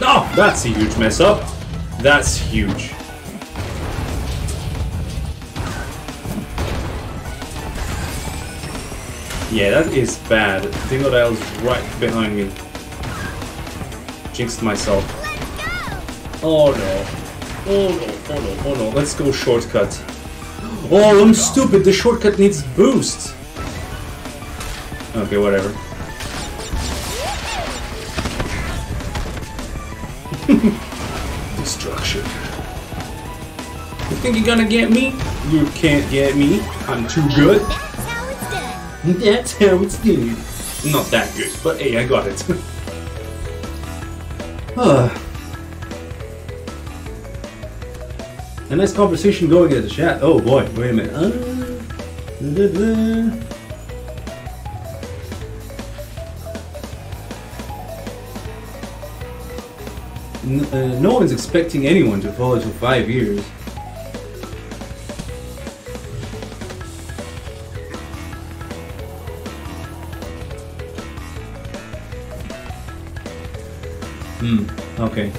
No! That's a huge mess up. That's huge. Yeah, that is bad. Dingodile's right behind me. Jinxed myself. Oh no. Oh no, oh no, oh no. Let's go shortcut. Oh, I'm stupid. The shortcut needs boost. Okay, whatever. Destruction. You think you're gonna get me? You can't get me. I'm too good. That's how it's done. That's how it's done. Not that good, but hey, I got it. Ah. A nice conversation going in the chat. Oh boy, wait a minute. Uh, da, da, da. Uh, no one's expecting anyone to follow for five years. Hmm, okay.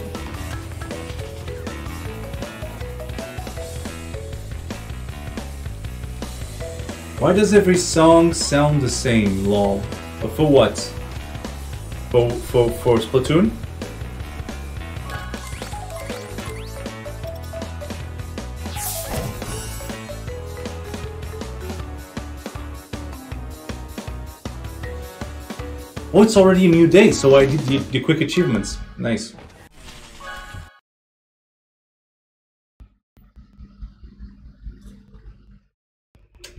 Why does every song sound the same, lol? Uh, For what? For, for, for Splatoon? It's already a new day, so I did the, the quick achievements. Nice.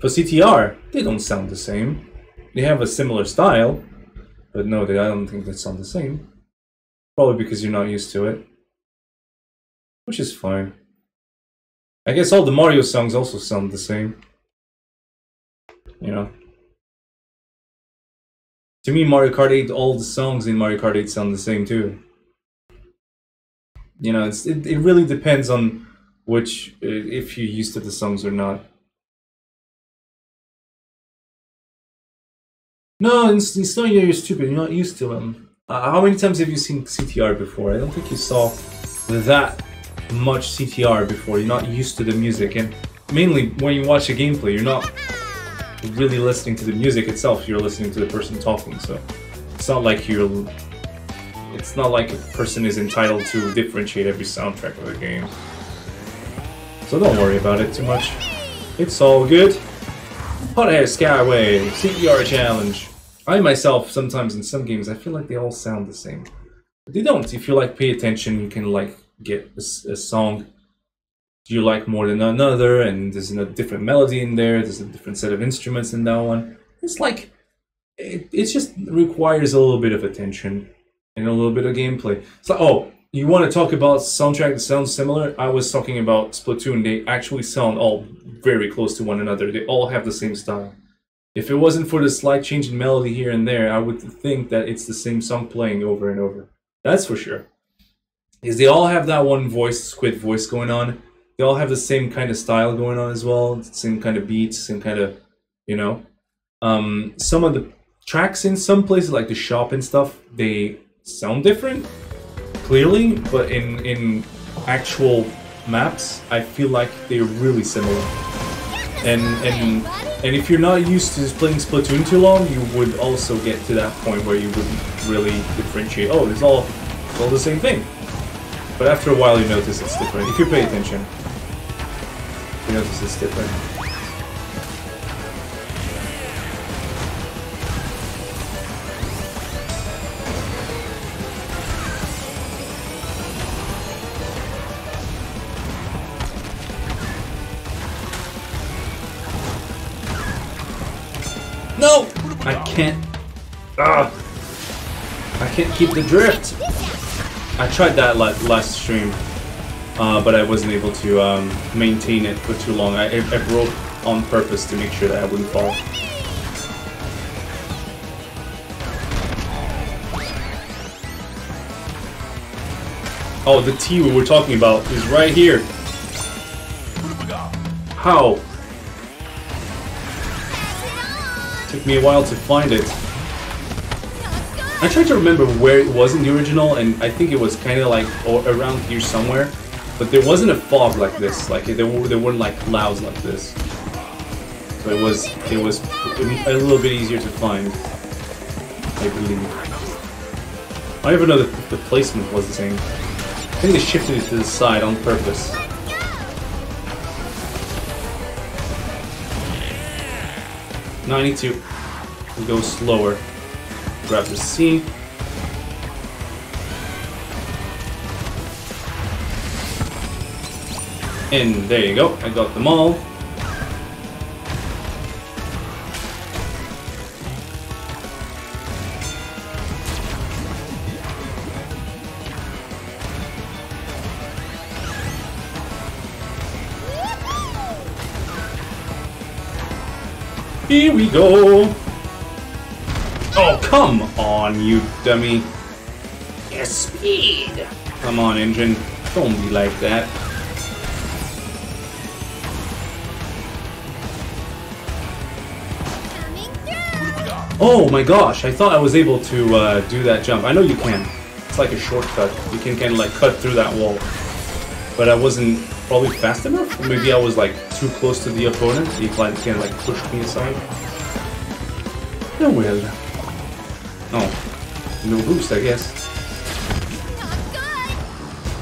For CTR, they don't sound the same. They have a similar style, but no, they, I don't think they sound the same. Probably because you're not used to it. Which is fine. I guess all the Mario songs also sound the same. You know? To me, Mario Kart 8, all the songs in Mario Kart 8 sound the same too. You know, it's, it, it really depends on which, uh, if you're used to the songs or not. No, it's, not you're stupid, you're not used to them. Uh, how many times have you seen CTR before? I don't think you saw that much CTR before. You're not used to the music, and mainly when you watch a gameplay, you're not really listening to the music itself. You're listening to the person talking, so it's not like you're. It's not like a person is entitled to differentiate every soundtrack of the game. So don't worry about it too much. It's all good. Hot Air Skyway, CTR challenge. I myself, sometimes in some games, I feel like they all sound the same. They don't. If you like pay attention, you can like get a song you like more than another, and there's a different melody in there. There's a different set of instruments in that one. It's like it, it just requires a little bit of attention and a little bit of gameplay. So, oh, you want to talk about soundtrack that sounds similar? I was talking about Splatoon. They actually sound all very close to one another. They all have the same style. If it wasn't for the slight change in melody here and there, I would think that it's the same song playing over and over. That's for sure. Is they all have that one voice, squid voice going on. They all have the same kind of style going on as well. Same kind of beats, same kind of, you know. Um, some of the tracks in some places, like the shop and stuff, they sound different, clearly, but in in actual maps, I feel like they're really similar. And and and if you're not used to playing Splatoon too long, you would also get to that point where you wouldn't really differentiate. Oh, it's all it's all the same thing. But after a while, you notice it's different. If you pay attention, notice it's different. No! I can't. Ah! I can't keep the drift. I tried that la last stream, uh, but I wasn't able to um, maintain it for too long. I, I, broke on purpose to make sure that I wouldn't fall. Oh, the T we were talking about is right here. How? Took me a while to find it. I tried to remember where it was in the original, and I think it was kind of like around here somewhere. But there wasn't a fog like this. Like there, were, there weren't like clouds like this. So it was it was a little bit easier to find. I believe. I don't know that the placement was the same. I think they shifted it to the side on purpose. Ninety-two. We go slower. Grab the C. And there you go. I got them all. Here we go. Oh, come on, you dummy. Yes, speed. Come on, engine. Don't be like that. Oh my gosh, I thought I was able to uh, do that jump. I know you can. It's like a shortcut. You can kind of like cut through that wall. But I wasn't probably fast enough? Or maybe I was like too close to the opponent. He kind of like pushed me aside. Oh well. Oh. No boost, I guess.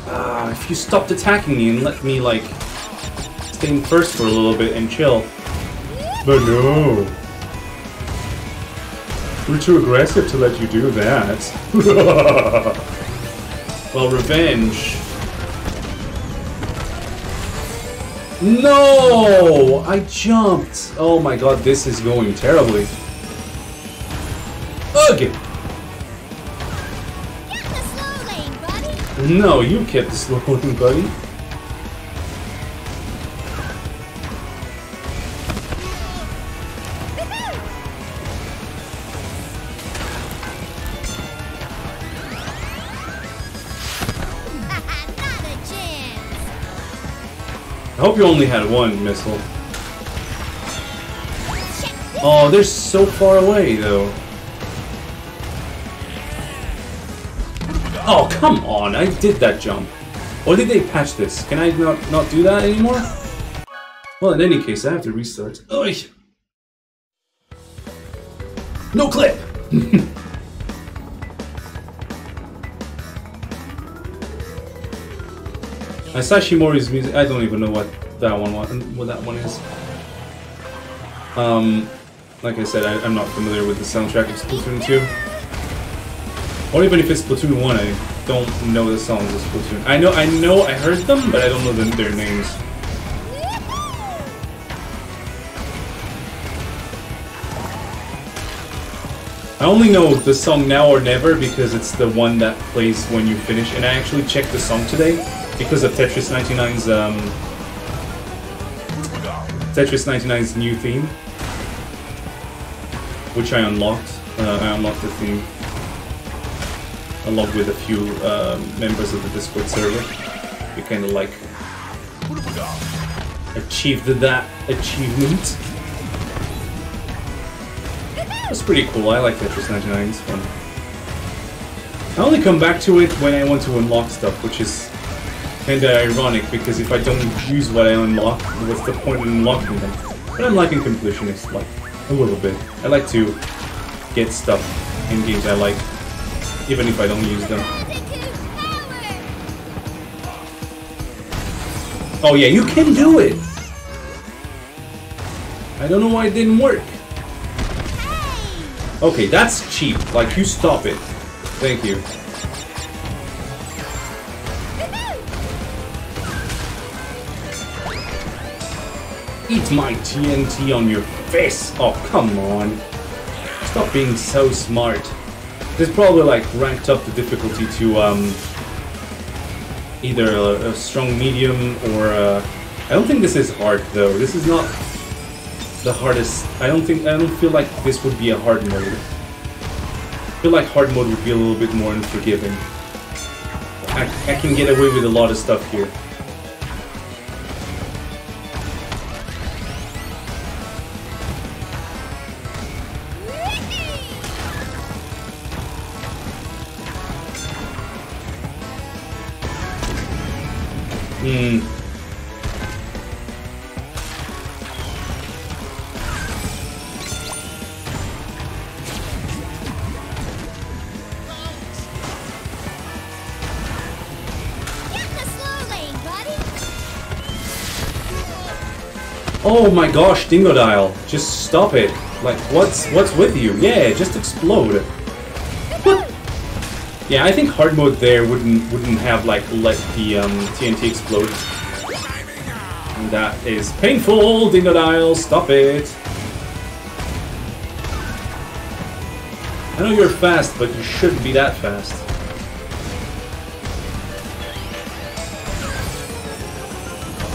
Ah, if you stopped attacking me and let me like stay in first for a little bit and chill. But no. We're too aggressive to let you do that. well, revenge. No! I jumped! Oh my god, this is going terribly. Ugh! Get the slow lane, buddy. No, you kept the slow lane, buddy. Hope you only had one missile. Oh, they're so far away, though. Oh, come on, I did that jump. Or did they patch this? Can I not, not do that anymore? Well, in any case, I have to restart. Oy. No clip! Masashi Mori's music, I don't even know what that one was, what that one is. Um, like I said, I, I'm not familiar with the soundtrack of Splatoon 2. Or even if it's Splatoon 1, I don't know the songs of Splatoon. I know, I know, I heard them, but I don't know them, their names. I only know the song Now or Never because it's the one that plays when you finish, and I actually checked the song today because of Tetris 99's um, Tetris 99's new theme, which I unlocked. Uh, I unlocked the theme along with a few uh, members of the Discord server. We kind of like achieved that achievement. That's pretty cool. I like Tetris 99. It's fun. I only come back to it when I want to unlock stuff, which is kinda ironic because if I don't use what I unlock, what's the point in unlocking them? But I'm liking completionists like a little bit. I like to get stuff in games I like, even if I don't use them. Oh yeah, you can do it! I don't know why it didn't work. Okay, that's cheap. Like, you stop it. Thank you. Eat my TNT on your face! Oh, come on. Stop being so smart. This probably, like, ranked up the difficulty to, um... Either a, a strong medium or a... I don't think this is hard, though. This is not the hardest. I don't think I don't feel like this would be a hard mode. I feel like hard mode would be a little bit more unforgiving. I, I can get away with a lot of stuff here. Hmm. Oh my gosh, Dingodile, just stop it. Like, what's what's with you? Yeah, just explode. Yeah, I think hard mode there wouldn't wouldn't have like let the um, TNT explode. And that is painful, Dingodile, stop it. I know you're fast, but you shouldn't be that fast.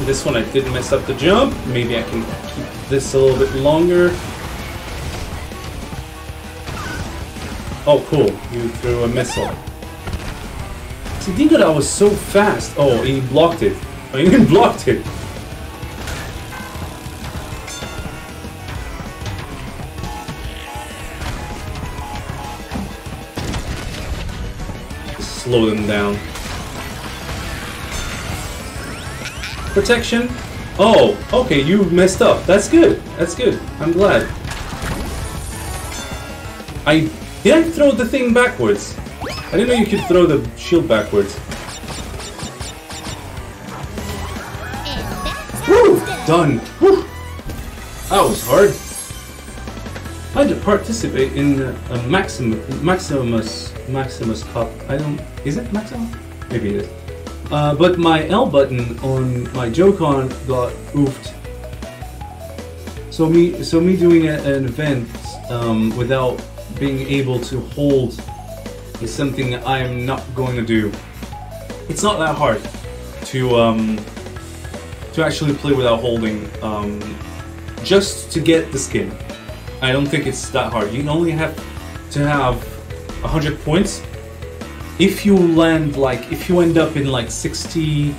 This one I did mess up the jump. Maybe I can keep this a little bit longer. Oh, cool. You threw a missile. See, Dingodile was so fast. Oh, he blocked it. Oh, he even blocked it. Slow them down. Protection. Oh, okay, you messed up. That's good. That's good. I'm glad. I did I throw the thing backwards? I didn't know you could throw the shield backwards. Woo! Done. Woo! That was hard. I had to participate in a Maxim Maximus Maximus Cup. I don't. Is it Maximus? Maybe it is. Uh, but my L button on my Joy-Con got oofed. So me, so me doing a, an event um, without being able to hold is something that I'm not going to do. It's not that hard to um, to actually play without holding, um, just to get the skin. I don't think it's that hard. You only have to have 100 points. If you land like, if you end up in like 60,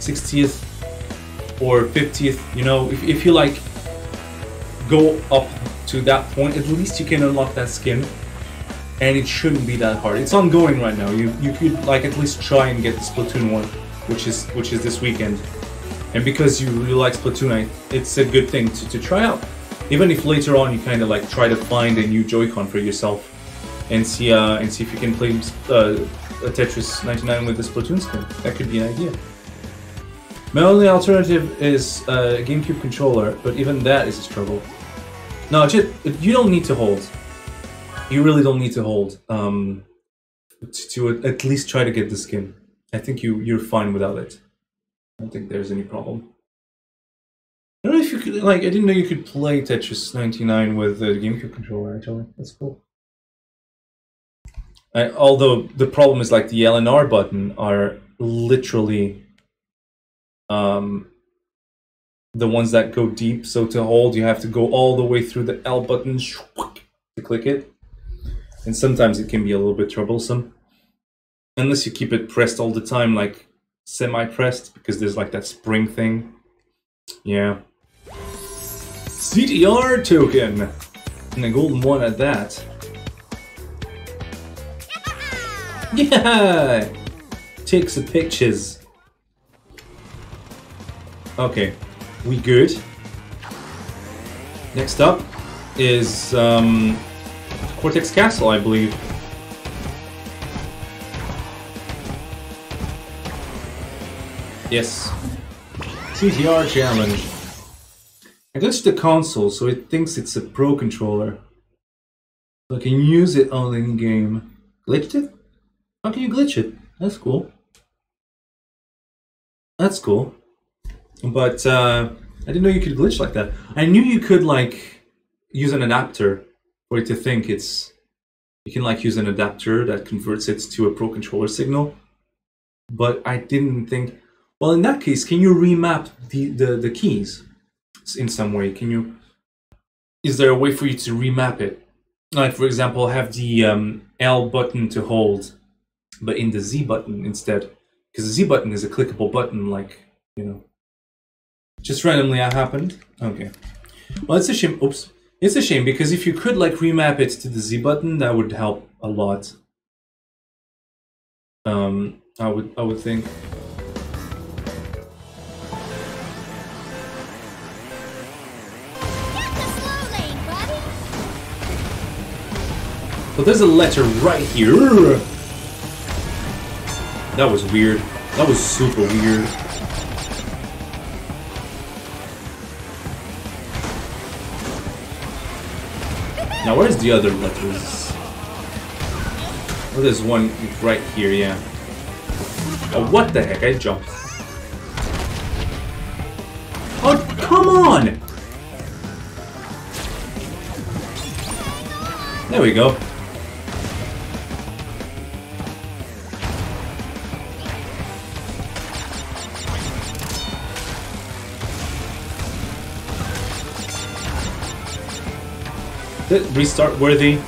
60th or 50th, you know, if, if you like go up to that point, at least you can unlock that skin. And it shouldn't be that hard. It's ongoing right now. You you could like at least try and get the Splatoon one, which is which is this weekend. And because you really like Splatoon, it's a good thing to, to try out. Even if later on you kind of like try to find a new Joy-Con for yourself, and see uh, and see if you can play uh, a Tetris 99 with the Splatoon skin. That could be an idea. My only alternative is a GameCube controller, but even that is a struggle. No, just, you don't need to hold. You really don't need to hold um, to, to at least try to get the skin. I think you you're fine without it. I don't think there's any problem. I don't know if you could like. I didn't know you could play Tetris 99 with the GameCube controller. Actually, that's cool. I, although the problem is like the L and R button are literally um, the ones that go deep. So to hold, you have to go all the way through the L button to click it, and sometimes it can be a little bit troublesome unless you keep it pressed all the time, like semi-pressed, because there's like that spring thing. Yeah. CTR token, and a golden one at that. Yeah! Take some pictures. Okay, we good. Next up is um, Cortex Castle, I believe. Yes. CTR challenge. I glitched the console so it thinks it's a pro controller. So I can use it on in game. Glitched it? How can you glitch it? That's cool. That's cool. But uh, I didn't know you could glitch like that. I knew you could like use an adapter for it to think it's. You can like use an adapter that converts it to a pro controller signal. But I didn't think. Well, in that case, can you remap the, the, the keys in some way? Can you? Is there a way for you to remap it? Like, for example, have the um, L button to hold, but in the Z button instead, because the Z button is a clickable button, like you know. Just randomly that happened. Okay. Well, it's a shame. Oops. It's a shame because if you could like remap it to the Z button, that would help a lot. Um, I would I would think. But there's a letter right here. That was weird. That was super weird. Now, where's the other letters? Oh, there's one right here, yeah. Oh, what the heck? I jumped. Oh, come on! There we go. It restart worthy?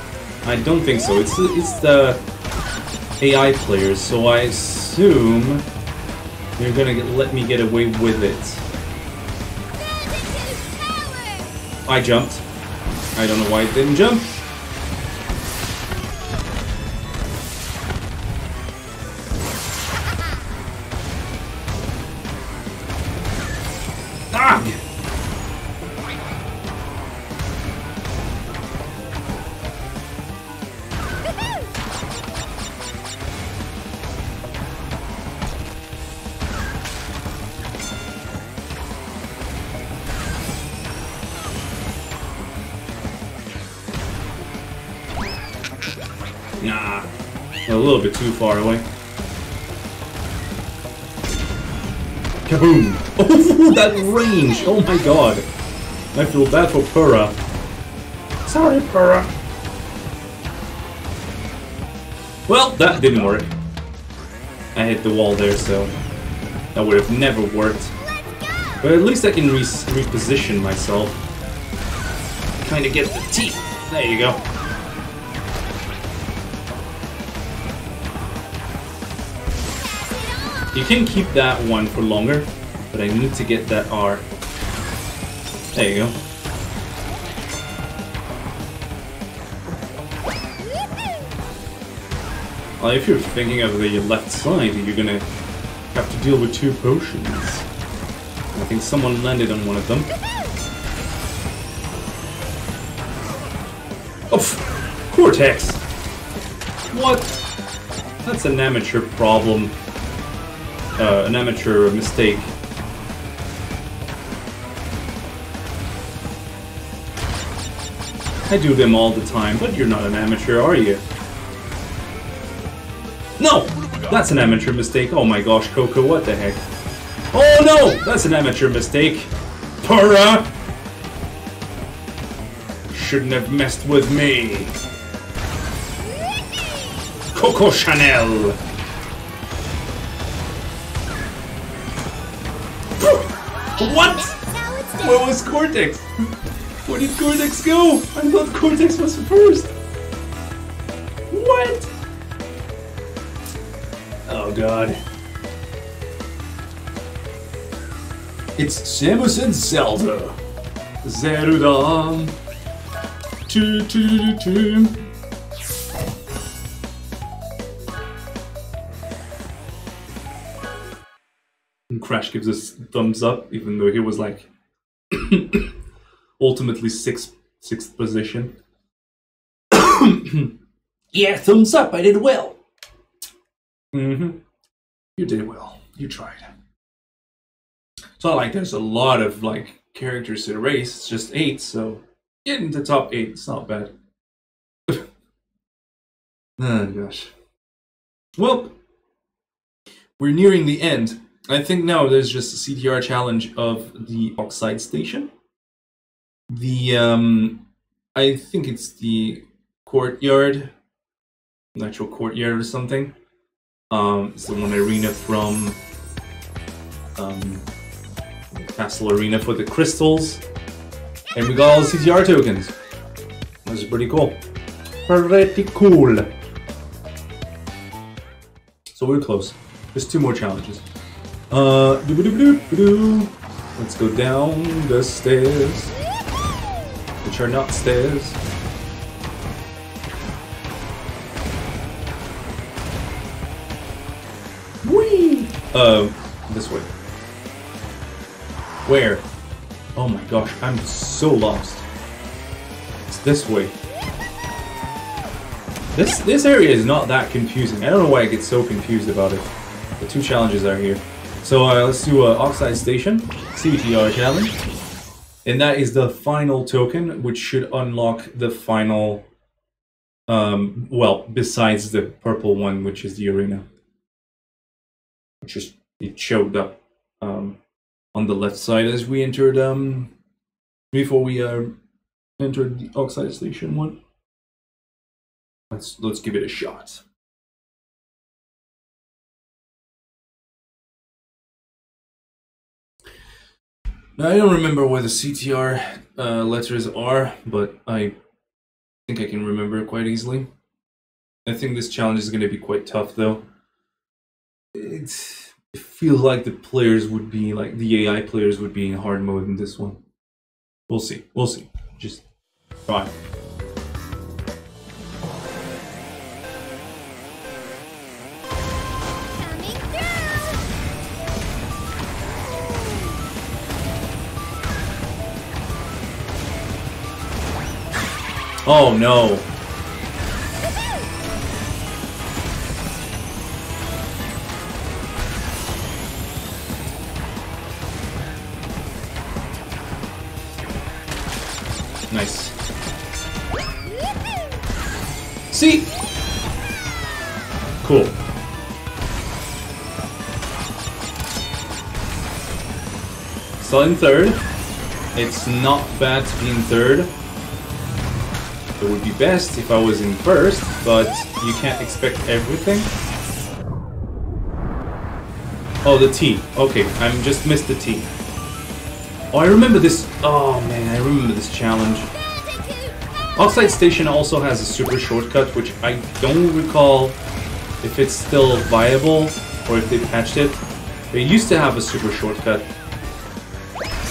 I don't think so. It's it's the AI players, so I assume you're gonna get, let me get away with it. I jumped. I don't know why it didn't jump. Far away. Kaboom! Oh, that range! Oh my god! I feel bad for Pura. Sorry, Pura. Well, that didn't work. I hit the wall there, so that would have never worked. But at least I can re reposition myself. Kind of get the teeth. There you go. You can keep that one for longer, but I need to get that R. There you go. Well, if you're thinking of the left side, you're gonna have to deal with two potions. I think someone landed on one of them. Oh, Cortex! What? That's an amateur problem uh, an amateur mistake. I do them all the time, but you're not an amateur, are you? No! That's an amateur mistake. Oh my gosh, Coco, what the heck? Oh no! That's an amateur mistake. Pura! Shouldn't have messed with me. Coco Chanel. What? Where was Cortex? Where did Cortex go? I thought Cortex was first. What? Oh god. It's Samus and Zelda. Zelda. Tu, Gives us thumbs up, even though he was like ultimately sixth sixth position. Yeah, thumbs up. I did well. Mm-hmm. You did well. You tried. It's not like there's a lot of like characters to race. It's just eight, so getting to top eight, it's not bad. oh gosh. Well, we're nearing the end. I think now there's just a CTR challenge of the Oxide Station. The um, I think it's the courtyard, natural courtyard or something. Um, it's the one arena from um, Castle Arena for the crystals. And we got all the CTR tokens. That's pretty cool. Pretty cool. So we're close. There's two more challenges. Uh, let's go down the stairs, which are not stairs. Whee! Uh, this way. Where? Oh my gosh, I'm so lost. It's this way. This this area is not that confusing. I don't know why I get so confused about it. The two challenges are here. So uh, let's do uh, Oxide Station, CTR challenge. And that is the final token, which should unlock the final, um, well, besides the purple one, which is the arena. Which is, it showed up um, on the left side as we entered, um, before we uh, entered the Oxide Station one. Let's, let's give it a shot. I don't remember where the CTR uh, letters are, but I think I can remember quite easily. I think this challenge is going to be quite tough, though. It feels like the players would be, like, the AI players would be in hard mode in this one. We'll see. We'll see. Just try. Oh, no. Nice. See? Cool. Still in third. It's not bad to be in third. It would be best if I was in first, but you can't expect everything. Oh, the T. Okay, I just missed the T. Oh, I remember this. Oh man, I remember this challenge. Oxide Station also has a super shortcut, which I don't recall if it's still viable or if they patched it. They used to have a super shortcut,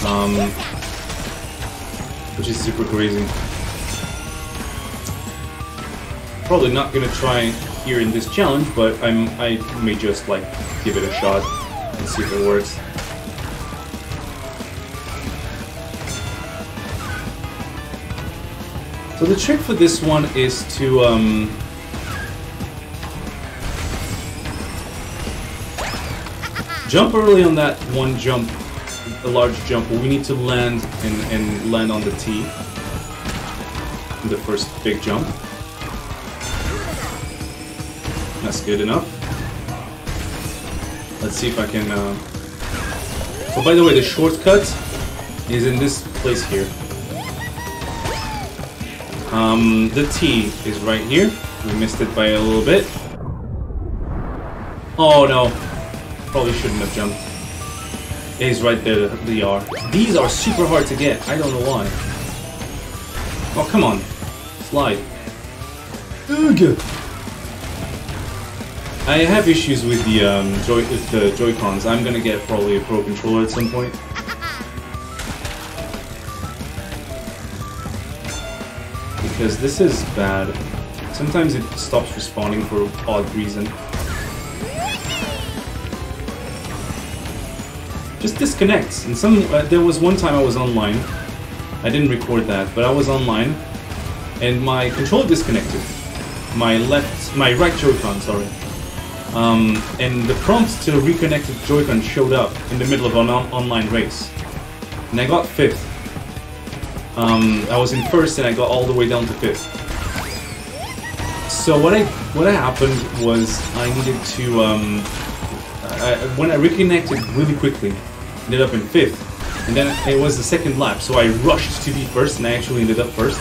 um, which is super crazy. Probably not gonna try here in this challenge, but I'm I may just like give it a shot and see if it works. So the trick for this one is to um, jump early on that one jump, a large jump. But we need to land and, and land on the T. The first big jump. That's good enough. Let's see if I can. Uh... Oh, by the way, the shortcut is in this place here. Um, the T is right here. We missed it by a little bit. Oh no. Probably shouldn't have jumped. It is right there, the R. These are super hard to get. I don't know why. Oh, come on. Slide. Ugh. I have issues with the um, joy with the Joy Cons. I'm gonna get probably a Pro controller at some point. Because this is bad. Sometimes it stops responding for odd reason. Just disconnects. And some uh, there was one time I was online. I didn't record that, but I was online, and my controller disconnected. My left, my right Joy-Con, sorry. Um, and the prompt to reconnect the Joy-Con showed up in the middle of an on online race. And I got fifth. Um, I was in first and I got all the way down to fifth. So what I what happened was I needed to um, I, when I reconnected really quickly, ended up in fifth, and then it was the second lap. So I rushed to be first, and I actually ended up first.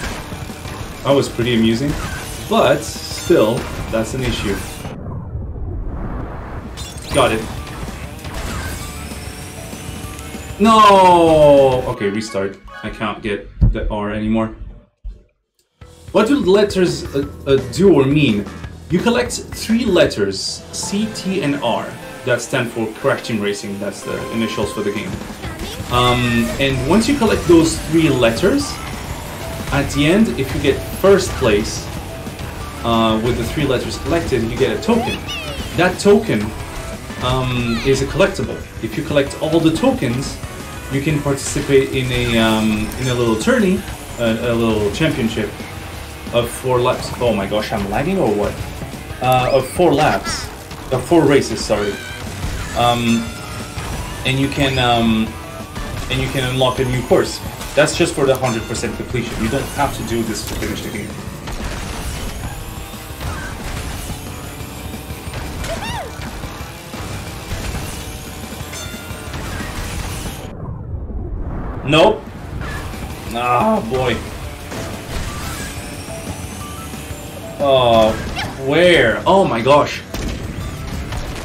That was pretty amusing, but still, that's an issue. Got it. No. Okay, restart. I can't get the R anymore. What do the letters uh, uh, do or mean? You collect three letters, C, T, and R, that stand for Crash Team Racing. That's the initials for the game. Um, and once you collect those three letters, at the end, if you get first place uh, with the three letters collected, you get a token. That token um, is a collectible. If you collect all the tokens, you can participate in a um, in a little tourney, a, a little championship of four laps. Oh my gosh, I'm lagging or what? Uh, of four laps, of four races. Sorry. Um, and you can um, and you can unlock a new course. That's just for the 100% completion. You don't have to do this to finish the game. Nope. Ah, boy. Oh, where? Oh my gosh.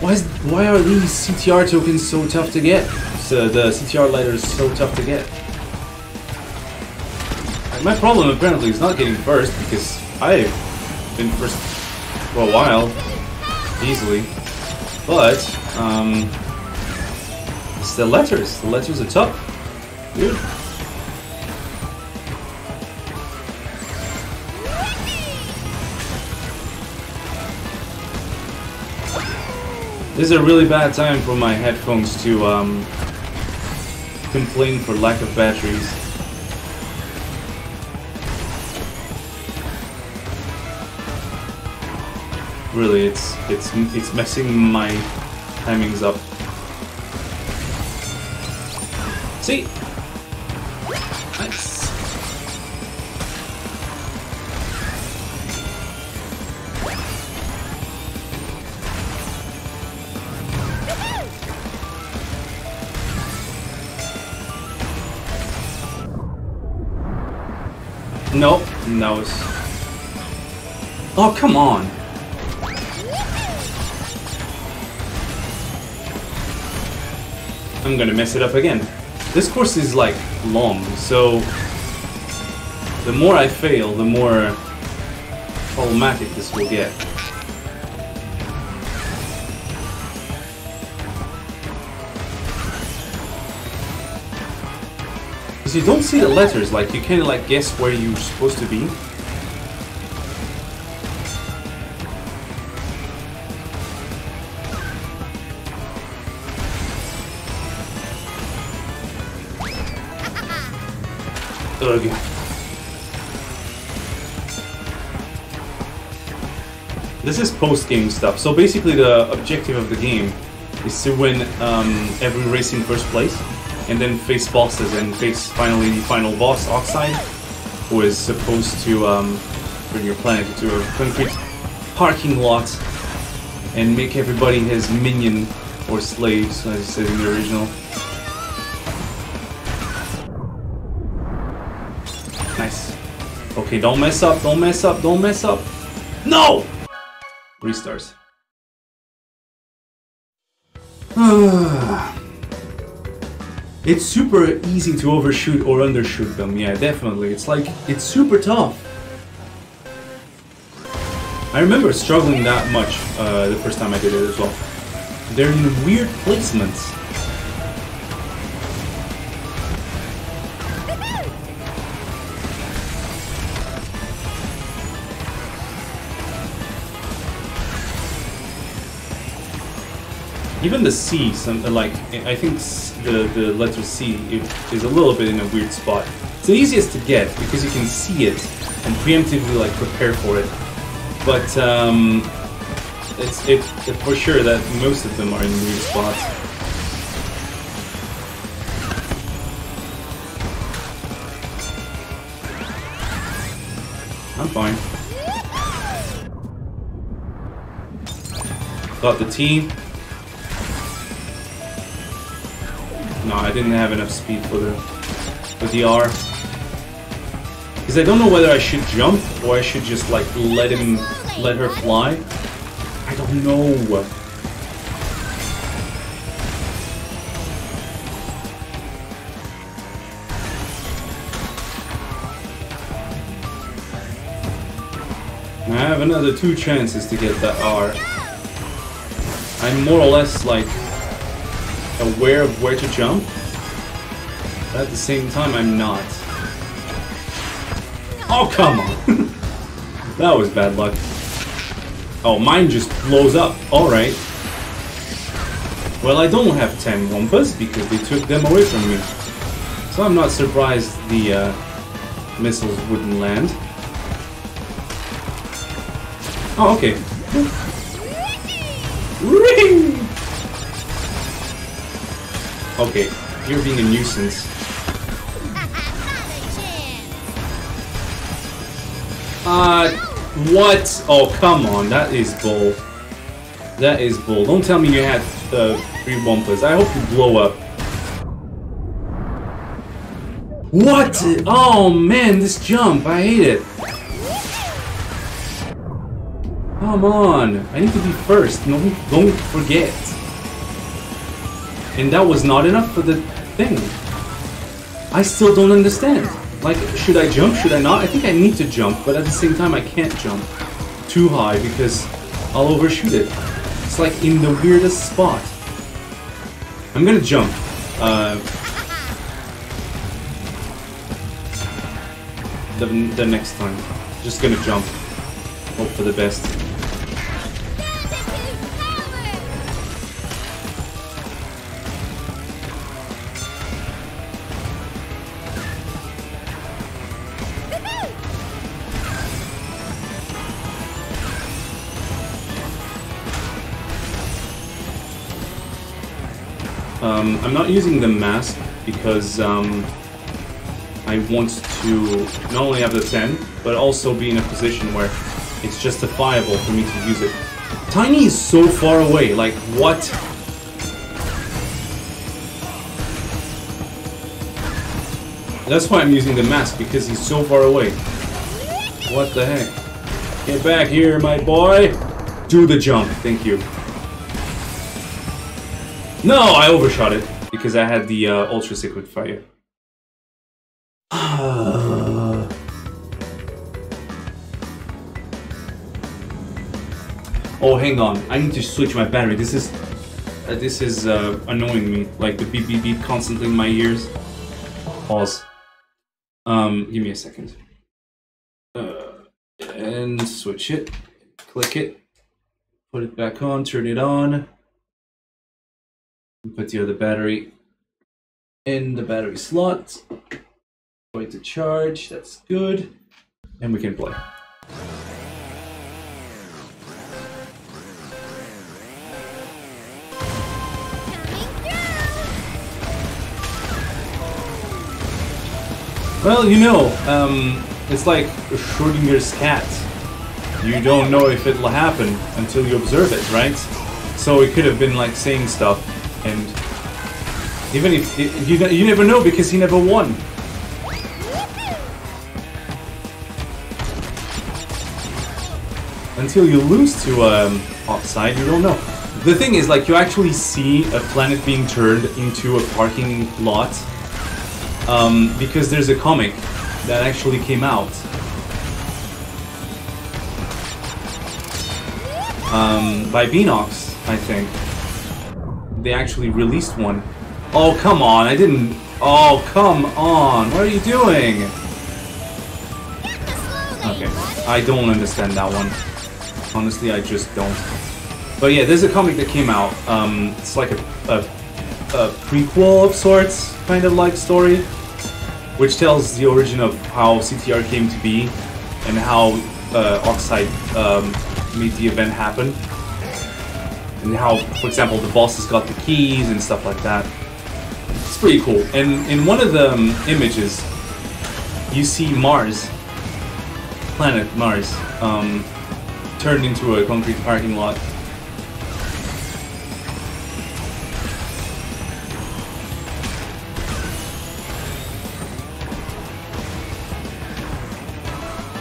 Why is why are these CTR tokens so tough to get? So the CTR letters so tough to get. My problem apparently is not getting first because I've been first for a while, easily. But um, it's the letters. The letters are tough. This is a really bad time for my headphones to um, complain for lack of batteries. Really, it's it's it's messing my timings up. See? Nope, no. Oh, come on. I'm gonna mess it up again. This course is like long, so the more I fail, the more problematic this will get. Because you don't see the letters, like you of like guess where you're supposed to be. Ugh. This is post-game stuff. So basically the objective of the game is to win um, every race in first place and then face bosses and face finally the final boss, Oxide, who is supposed to um, bring your planet into a concrete parking lot and make everybody his minion or slaves, as it said in the original. Nice. Okay, don't mess up, don't mess up, don't mess up. No! Restarts. It's super easy to overshoot or undershoot them, yeah, definitely. It's like, it's super tough. I remember struggling that much uh, the first time I did it as well. They're in weird placements. Even the C, some like I think the the letter C is a little bit in a weird spot. It's the easiest to get because you can see it and preemptively like prepare for it. But um, it's it, it for sure that most of them are in weird spots. I'm fine. Got the T. No, I didn't have enough speed for the for the R. Because I don't know whether I should jump or I should just like let him let her fly. I don't know. I have another two chances to get that R. I'm more or less like aware of where to jump. But at the same time, I'm not. Oh, come on! that was bad luck. Oh, mine just blows up. Alright. Well, I don't have 10 Wumpas because they took them away from me. So I'm not surprised the uh, missiles wouldn't land. Oh, okay. Ring! Okay, you're being a nuisance. Uh, what? Oh, come on, that is bull. That is bull. Don't tell me you had the three Wumpas. I hope you blow up. What? Oh man, this jump, I hate it. Come on, I need to be first. No, don't forget. And that was not enough for the thing. I still don't understand. Like, should I jump? Should I not? I think I need to jump, but at the same time, I can't jump too high because I'll overshoot it. It's like in the weirdest spot. I'm gonna jump. Uh, the, the next time. Just gonna jump. Hope for the best. Um, I'm not using the mask because um, I want to not only have the 10, but also be in a position where it's justifiable for me to use it. Tiny is so far away, like, what? That's why I'm using the mask, because he's so far away. What the heck? Get back here, my boy! Do the jump, thank you. No, I overshot it because I had the uh, ultra secret fire. oh, hang on. I need to switch my battery. This is uh, this is uh, annoying me. Like the beep beep beep constantly in my ears. Pause. Um, give me a second. Uh, and switch it. Click it. Put it back on. Turn it on. Put the other battery in the battery slot. Going to charge, that's good. And we can play. Well, you know, um, it's like Schrodinger's cat. You don't know if it'll happen until you observe it, right? So it could have been like saying stuff, and even if you you never know because he never won. Until you lose to um, Oxide, you don't know. the thing is, like, you actually see a planet being turned into a parking lot um, because there's a comic that actually came out. Um, by Beenox, I think. They actually released one. Oh, come on, I didn't... Oh, come on, what are you doing? Okay. I don't understand that one. Honestly, I just don't. But yeah, there's a comic that came out. Um, it's like a, a, a prequel of sorts, kind of like story, which tells the origin of how CTR came to be and how uh, Oxide um, made the event happen. And how, for example, the bosses got the keys and stuff like that. It's pretty cool. And in one of the um, images, you see Mars planet Mars um, turned into a concrete parking lot.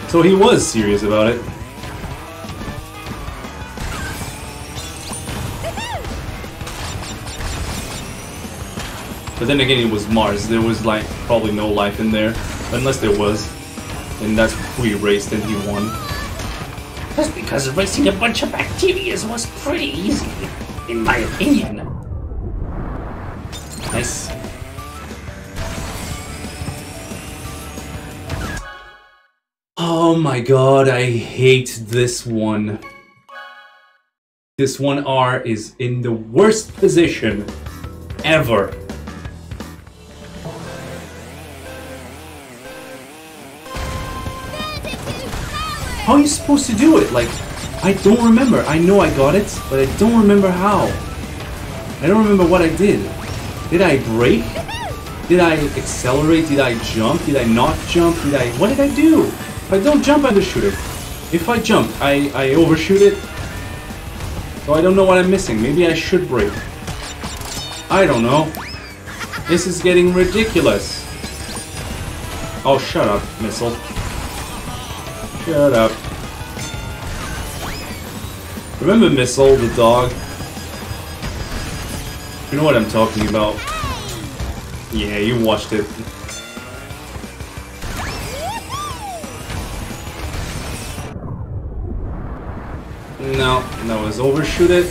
So he was serious about it. But then again, it was Mars. There was like probably no life in there, unless there was, and that's who he raced and he won. That's because racing a bunch of bacterias was pretty easy, in my opinion. Nice. Oh my god, I hate this one. This one R is in the worst position ever. How are you supposed to do it? Like, I don't remember. I know I got it, but I don't remember how. I don't remember what I did. Did I brake? Did I accelerate? Did I jump? Did I not jump? Did I... What did I do? If I don't jump, I undershoot it. If I jump, I, I overshoot it. So I don't know what I'm missing. Maybe I should brake. I don't know. This is getting ridiculous. Oh, shut up, missile. Shut up. Remember Missile, the dog? You know what I'm talking about. Yeah, you watched it. No, that was overshoot it.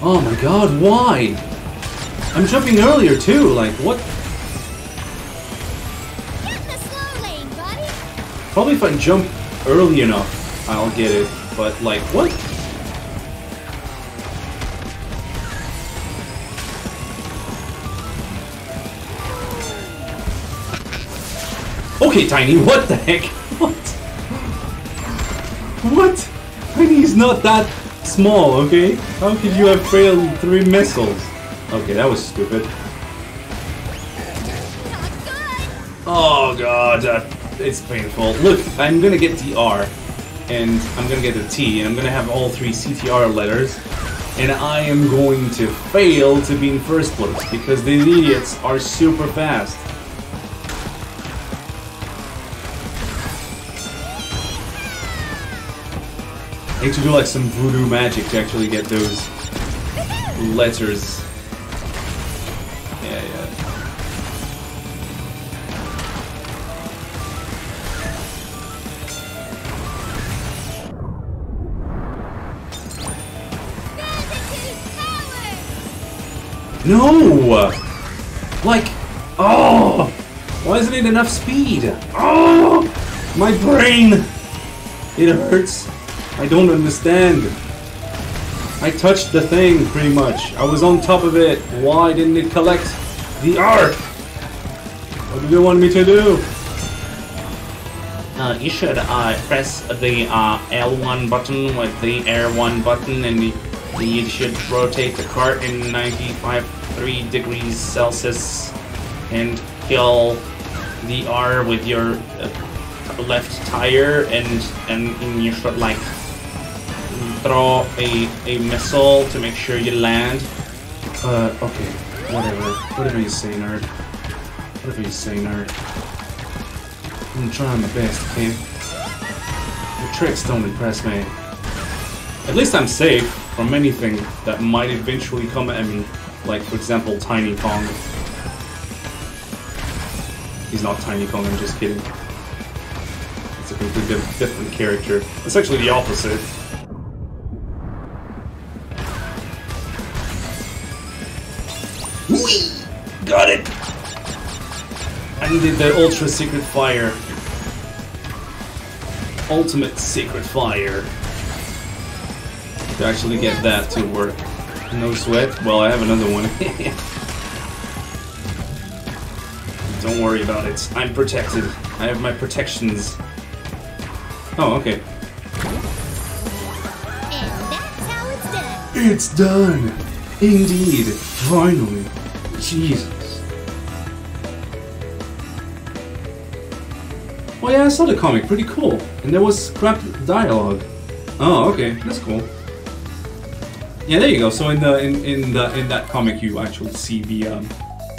Oh my god, why? I'm jumping earlier too, like what? Probably if I jump early enough, I'll get it. But like, what? Okay, Tiny, what the heck? What? What? Tiny's not that small, okay? How could you have failed three missiles? Okay, that was stupid. Oh god, that, it's painful. Look, I'm gonna get the R, and I'm gonna get a T, and I'm gonna have all three CTR letters, and I am going to fail to be in first place because these idiots are super fast. I need to do like some voodoo magic to actually get those letters. No! Like, oh! Why isn't it enough speed? Oh! My brain! It hurts. I don't understand. I touched the thing, pretty much. I was on top of it. Why didn't it collect the art? What do you want me to do? Uh, you should uh, press the uh, L1 button with the R1 button and you, you should rotate the cart in 95.3 degrees Celsius and kill the R with your uh, left tire and, and you should like throw a, a missile to make sure you land. Uh, okay. Whatever. Whatever you say, nerd. Whatever you say, nerd. I'm trying my best, okay? Your tricks don't impress me. At least I'm safe from anything that might eventually come at me. Like, for example, Tiny Kong. He's not Tiny Kong, I'm just kidding. It's a completely different character. It's actually the opposite. Whee! Got it! I needed the Ultra Secret Fire. Ultimate Secret Fire. To actually get that to work. No sweat? Well, I have another one. Don't worry about it. I'm protected. I have my protections. Oh, okay. And that's how it's done. It's done! Indeed. Finally. Jesus. Oh yeah, I saw the comic. Pretty cool. And there was crap dialogue. Oh, okay. That's cool. Yeah, there you go. So in the in, in the in that comic, you actually see the um,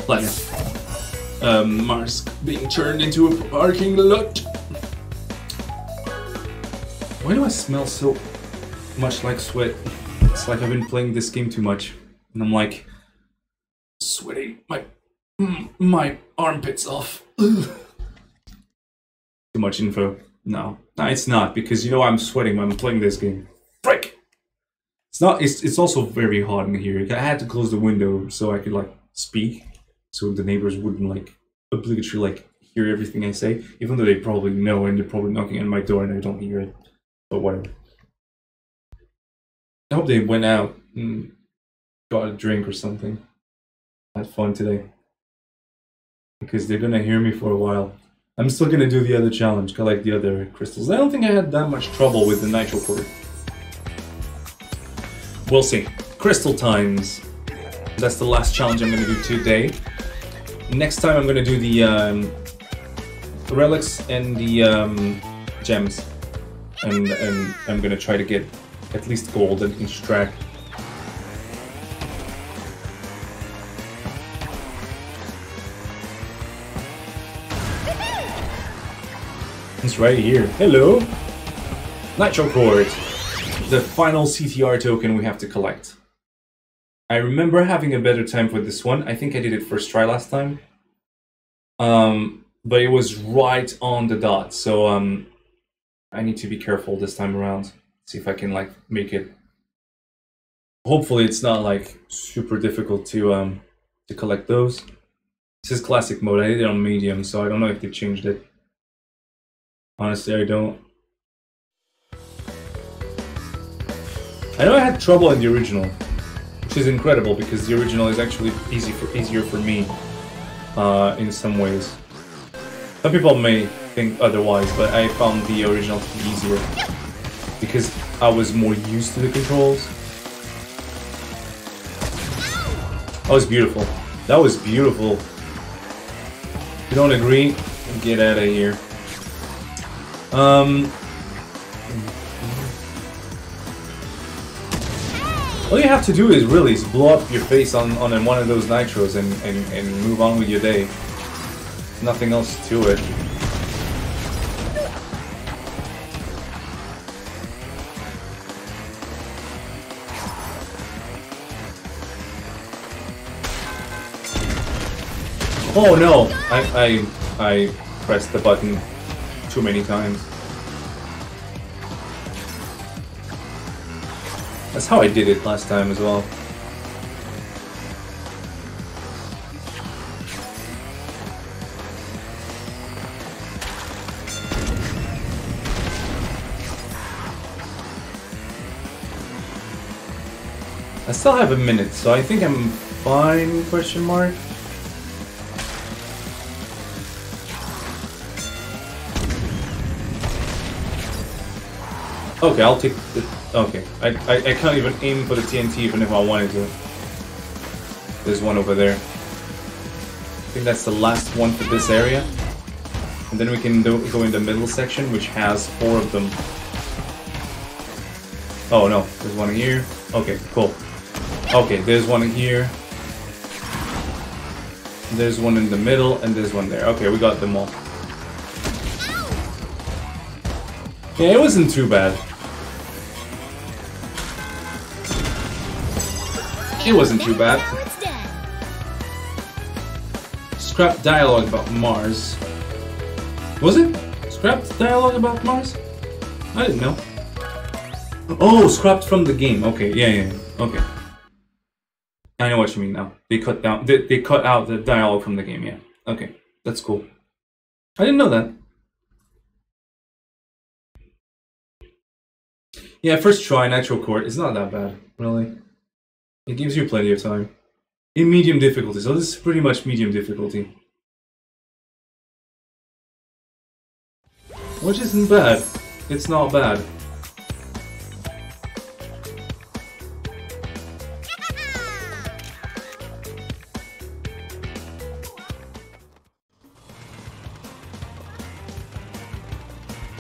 planet um, Mars being turned into a parking lot. Why do I smell so much like sweat? It's like I've been playing this game too much, and I'm like sweating my mm, my armpits off. Too much info. No, no, it's not because you know I'm sweating when I'm playing this game. It's not. It's it's also very hot in here. I had to close the window so I could like speak, so the neighbors wouldn't like obligatory like hear everything I say, even though they probably know and they're probably knocking on my door and I don't hear it. But whatever. I hope they went out and got a drink or something. Had fun today. Because they're gonna hear me for a while. I'm still gonna do the other challenge, collect the other crystals. I don't think I had that much trouble with the Nitro Court. We'll see. Crystal times. That's the last challenge I'm gonna do today. Next time I'm gonna do the um, relics and the um, gems, and and I'm gonna try to get at least gold in each track. It's right here. Hello! Nitro Court! The final CTR token we have to collect. I remember having a better time for this one. I think I did it first try last time. Um, but it was right on the dot, so um, I need to be careful this time around. See if I can like make it. Hopefully, it's not like super difficult to um to collect those. This is classic mode. I did it on medium, so I don't know if they changed it. Honestly, I don't. I know I had trouble in the original, which is incredible because the original is actually easy for easier for me uh, in some ways. Some people may think otherwise, but I found the original to be easier because I was more used to the controls. That was beautiful. That was beautiful. If you don't agree, get out of here. Um, all you have to do is really is blow up your face on, on one of those nitros and, and, and move on with your day. Nothing else to it. Oh no! I, I, I pressed the button too many times. That's how I did it last time as well. I still have a minute, so I think I'm fine, question mark. Okay, I'll take the... Okay, I, I, I can't even aim for the TNT even if I wanted to. There's one over there. I think that's the last one for this area. And then we can do, go in the middle section, which has four of them. Oh no, there's one here. Okay, cool. Okay, there's one here. There's one in the middle, and there's one there. Okay, we got them all. Yeah, it wasn't too bad. It wasn't too bad. Scrap dialogue about Mars. Was it? Scrapped dialogue about Mars? I didn't know. Oh, scrapped from the game. Okay, yeah, yeah, yeah. okay. I know what you mean now. They cut down. They, they cut out the dialogue from the game. Yeah. Okay, that's cool. I didn't know that. Yeah, first try Nitro Court. It's not that bad, really. It gives you plenty of time. In medium difficulty, so this is pretty much medium difficulty. Which isn't bad. It's not bad.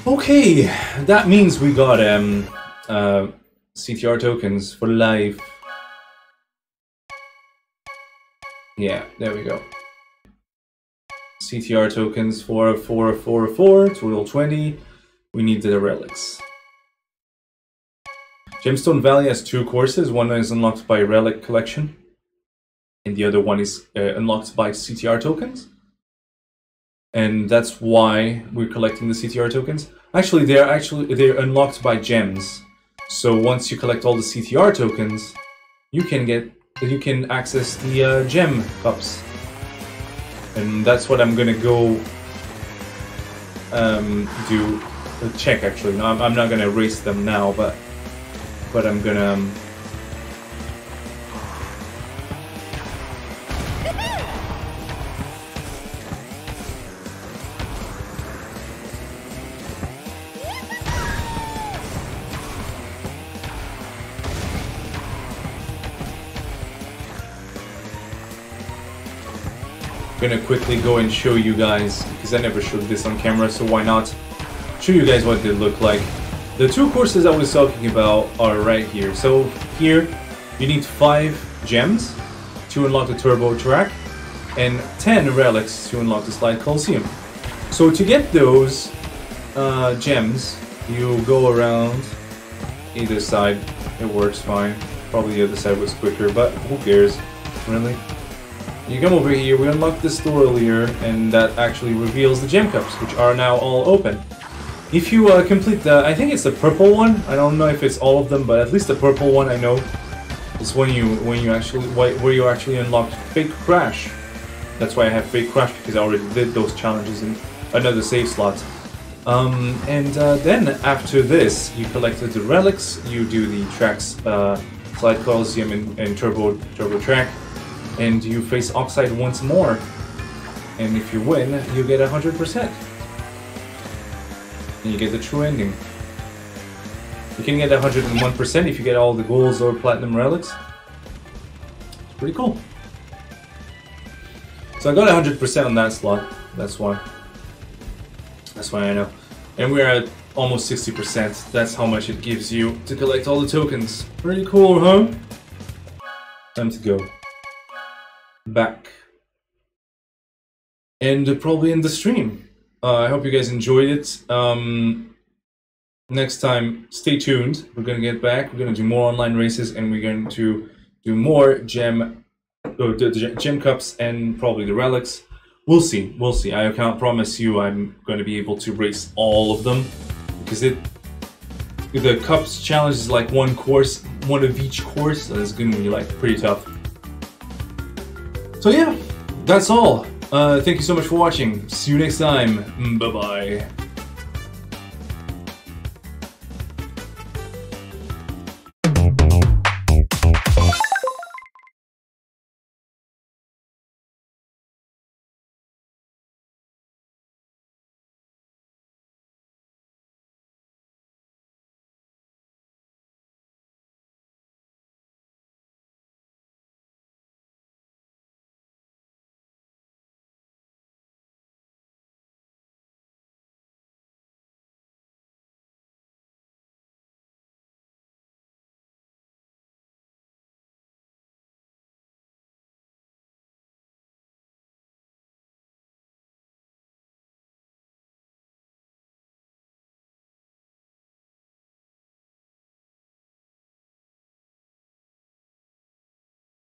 Okay, that means we got um uh CTR tokens for life. Yeah, there we go. CTR tokens for 444, total 20. We need the relics. Gemstone Valley has two courses. One is unlocked by relic collection, and the other one is uh, unlocked by CTR tokens. And that's why we're collecting the CTR tokens. Actually, they're actually they're unlocked by gems. So once you collect all the CTR tokens, you can get you can access the uh, gem cups and that's what I'm gonna go um, do. Check actually. No, I'm, I'm not gonna erase them now, but but I'm gonna. Um, gonna quickly go and show you guys because I never showed this on camera, so why not show you guys what they look like. The two courses I was talking about are right here. So here you need five gems to unlock the turbo track and 10 relics to unlock the slide coliseum. So to get those uh, gems, you go around either side. It works fine. Probably the other side was quicker, but who cares, really? You come over here, we unlocked this door earlier, and that actually reveals the gem cups, which are now all open. If you uh, complete the, I think it's the purple one. I don't know if it's all of them, but at least the purple one I know is when you when you actually wh- where you actually unlocked fake crash. That's why I have fake crash because I already did those challenges in another save slot. Um, and uh, then after this, you collected the relics. You do the tracks, uh, Slide Coliseum and, and Turbo Turbo Track, and you face Oxide once more. And if you win, you get hundred percent. And you get the true ending. You can get 101% if you get all the golds or platinum relics. It's pretty cool. So I got 100% on that slot. That's why. That's why I know. And we're at almost 60%. That's how much it gives you to collect all the tokens. Pretty cool, huh? Time to go. Back. And uh, probably in the stream. Uh, I hope you guys enjoyed it. Um, next time, stay tuned. We're gonna get back. We're gonna do more online races, and we're going to do more gem, the, the gem cups, and probably the relics. We'll see. We'll see. I can't promise you I'm going to be able to race all of them because it the cups challenge is like one course, one of each course. So it's going to be like pretty tough. So yeah, that's all. Uh, thank you so much for watching. See you next time. Bye bye.